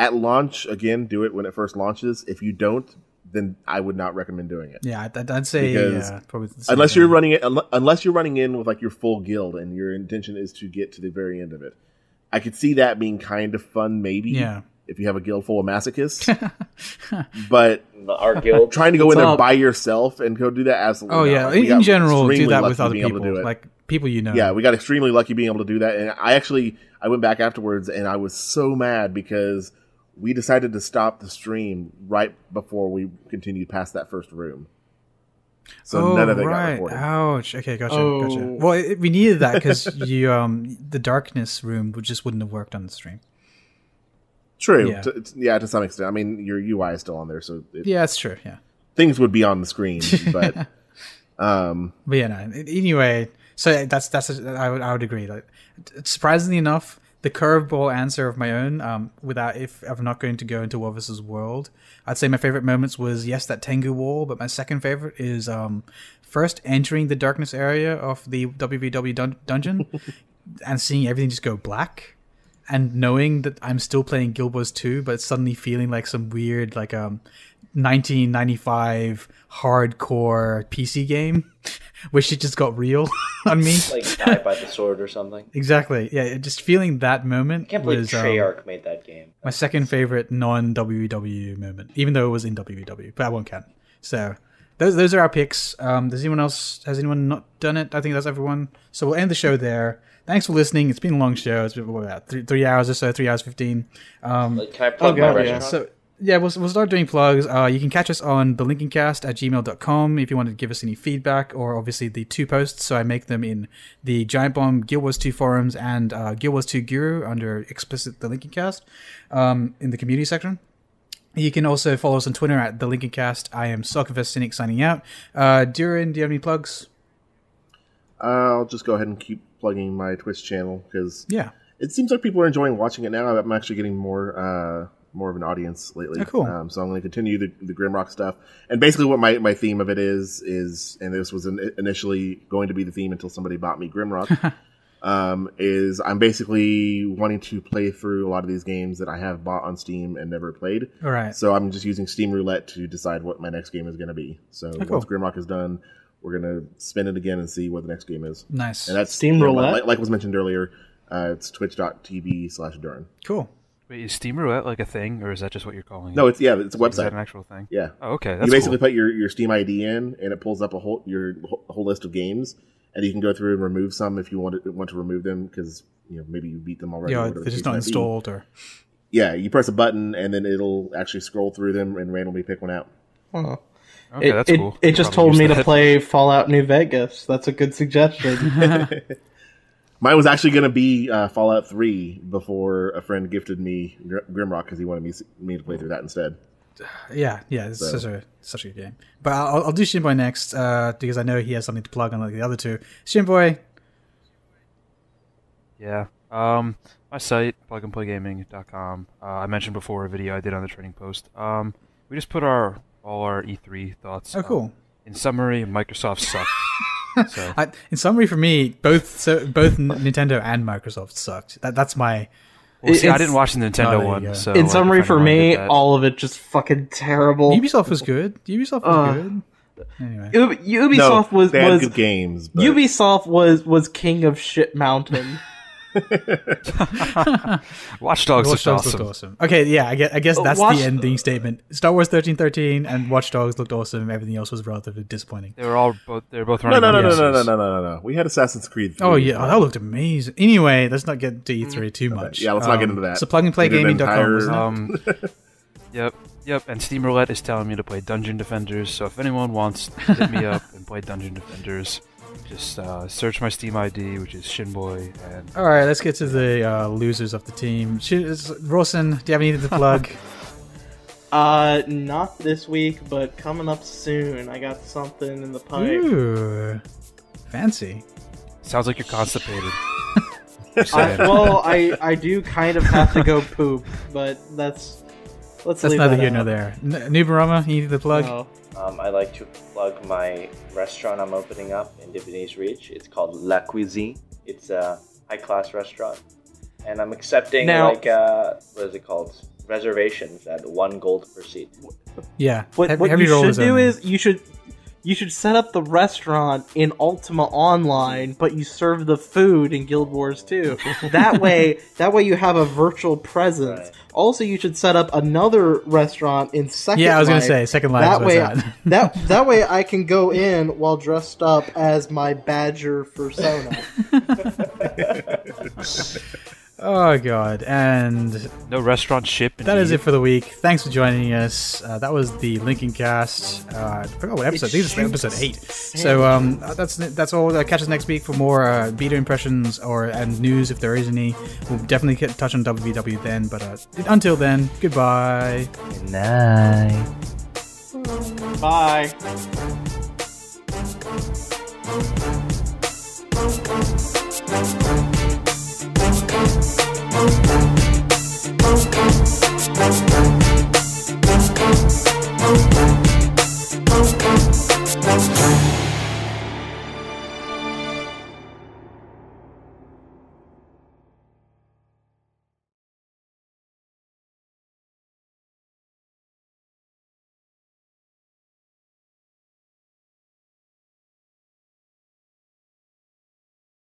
at launch, again, do it when it first launches. If you don't, then I would not recommend doing it. Yeah, I'd, I'd say Because yeah, probably Unless thing. you're running it, unless you're running in with like your full guild and your intention is to get to the very end of it. I could see that being kind of fun, maybe. Yeah. If you have a guild full of masochists, *laughs* but Our guild. trying to go in there up? by yourself and go do that, absolutely. Oh not. yeah, We in, in general, do extremely that lucky with other to people, do it. like people you know. Yeah, we got extremely lucky being able to do that. And I actually I went back afterwards and I was so mad because we decided to stop the stream right before we continued past that first room. So oh, none of it right. got recorded. Ouch. Okay, gotcha, Oh. gotcha. Well, it, we needed that because you um the darkness room would just wouldn't have worked on the stream. True. Yeah. To, yeah, to some extent. I mean, your UI is still on there, so it, Yeah, that's true. Yeah. things would be on the screen, *laughs* but um, But yeah, no. Anyway, so that's that's I would I would agree. Like, surprisingly enough, the curveball answer of my own, um, without if I'm not going to go into versus World, I'd say my favorite moments was yes that Tengu wall, but my second favorite is um, first entering the darkness area of the WVW dun- dungeon *laughs* and seeing everything just go black. And knowing that I'm still playing Guild Wars 2, but suddenly feeling like some weird, like um, 1995 hardcore PC game, *laughs* where it just got real *laughs* on me. like die by the sword or something. Exactly. Yeah, just feeling that moment I can't believe was um, Treyarch made that game. my second favorite non WW moment, even though it was in WW, but I won't count. So those those are our picks. Um, does anyone else has anyone not done it? I think that's everyone. So we'll end the show there. Thanks for listening. It's been a long show. It's been what, about three, three hours or so, three hours fifteen. Um, Like, can I plug Oh, my God, yeah. so yeah, we'll, we'll start doing plugs. Uh, you can catch us on the lincolncast at gmail.com if you want to give us any feedback or obviously the two posts. So I make them in the Giant Bomb Guild Wars 2 forums and uh, Guild Wars 2 Guru under explicit the Lincolncast um, in the community section. You can also follow us on Twitter at the Lincolncast. I am Selfconfessed Cynic signing out. Uh, Dourin, do you have any plugs? I'll just go ahead and keep plugging my Twitch channel because Yeah. it seems like people are enjoying watching it now. I'm actually getting more uh, more of an audience lately. Oh, cool. Um, so I'm going to continue the, the Grimrock stuff. And basically, what my, my theme of it is is, and this was in, initially going to be the theme until somebody bought me Grimrock. *laughs* um, is I'm basically wanting to play through a lot of these games that I have bought on Steam and never played. All right. So I'm just using Steam Roulette to decide what my next game is going to be. So Oh, cool. once Grimrock is done, we're going to spin it again and see what the next game is. Nice. And that's Steam you know, Roulette? like, like was mentioned earlier. Uh, it's twitch.tv slash Dourin. Cool. Wait, is Steam Roulette like a thing, or is that just what you're calling it? No, it's yeah, it's a website. Is that an actual thing? Yeah. Oh, okay. That's you basically cool. put your, your Steam ID in, and it pulls up a whole your whole- whole list of games, and you can go through and remove some if you want to want to remove them because you know maybe you beat them already. Yeah, whatever they're just not installed or. Yeah, you press a button, and then it'll actually scroll through them and randomly pick one out. Huh. Okay, it, that's it, cool. it it just told me use to play Fallout New Vegas. That's a good suggestion. *laughs* *laughs* Mine was actually going to be uh, Fallout Three before a friend gifted me Gr- Grimrock because he wanted me me to play through that instead. Yeah, yeah, it's So- such a such a good game. But I'll, I'll do Shinboy next uh, because I know he has something to plug on like the other two. Shinboy, Yeah. Um, my site, plugandplaygaming.com. Uh, I mentioned before a video I did on the Trading Post. Um, we just put our all our E3 thoughts. oh um, cool. in summary, Microsoft sucked. *laughs* so I, in summary, for me, both so both *laughs* Nintendo and Microsoft sucked. That that's my Well, see, I didn't watch the Oh, Nintendo there you one. go. So In like, summary, if for me, all of it just fucking terrible. Ubisoft was good. Ubisoft was Uh, good. Anyway, Ub- Ubisoft no, was they had was good games. But Ubisoft was was king of shit mountain. Watch Dogs Watch looked Dogs awesome. looked awesome. Okay, yeah, I guess, I guess that's Watch- the ending statement. Star Wars thirteen thirteen and Watch Dogs looked awesome. Everything else was relatively disappointing. They were all both. They were both no, running. no, no, no, no, no, no, no, no, no. We had Assassin's Creed. 3. Oh yeah, oh, that looked amazing. Anyway, let's not get to E3 too Okay. much. Yeah, let's not get Um, into that. So plug and play We did an gaming.com. entire- wasn't it? Um, *laughs* yep, yep. And Steam Roulette is telling me to play Dungeon Defenders. So if anyone wants to hit me *laughs* up and play Dungeon Defenders, just uh, search my Steam ID, which is Shinboy, and All right, let's get to the uh, losers of the team. Sh- Rawson, do you have anything to plug? *laughs* uh, not this week, but coming up soon. I got something in the pipe. Ooh, fancy. sounds like you're constipated. *laughs* I, well, I I do kind of have to go poop, but that's let's That's leave neither that here nor there. N- Nubarama, anything to plug? No. Um, I like to plug my restaurant I'm opening up in Divinity's Reach. It's called La Cuisine. It's a high class restaurant, and I'm accepting Now- like uh, what is it called? Reservations at one gold per seat. Yeah. What, what heavy you should do is you should you should set up the restaurant in Ultima Online, but you serve the food in Guild Wars 2. *laughs* That way, that way you have a virtual presence. Right. Also, you should set up another restaurant in Second Yeah, I was gonna say Second Life. That way, that *laughs* *laughs* that way I can go in while dressed up as my Badger persona. Oh god, and no restaurant ship. Indeed. That is it for the week. Thanks for joining us. Uh, that was the Lincolncast. Uh, I forgot what episode. This is episode eight. So um, that's that's all. Uh, catch us next week for more uh, beta impressions or and news if there is any. We'll definitely get, touch on WVW then. But uh, until then, goodbye. Good night. Bye. Bye. Thank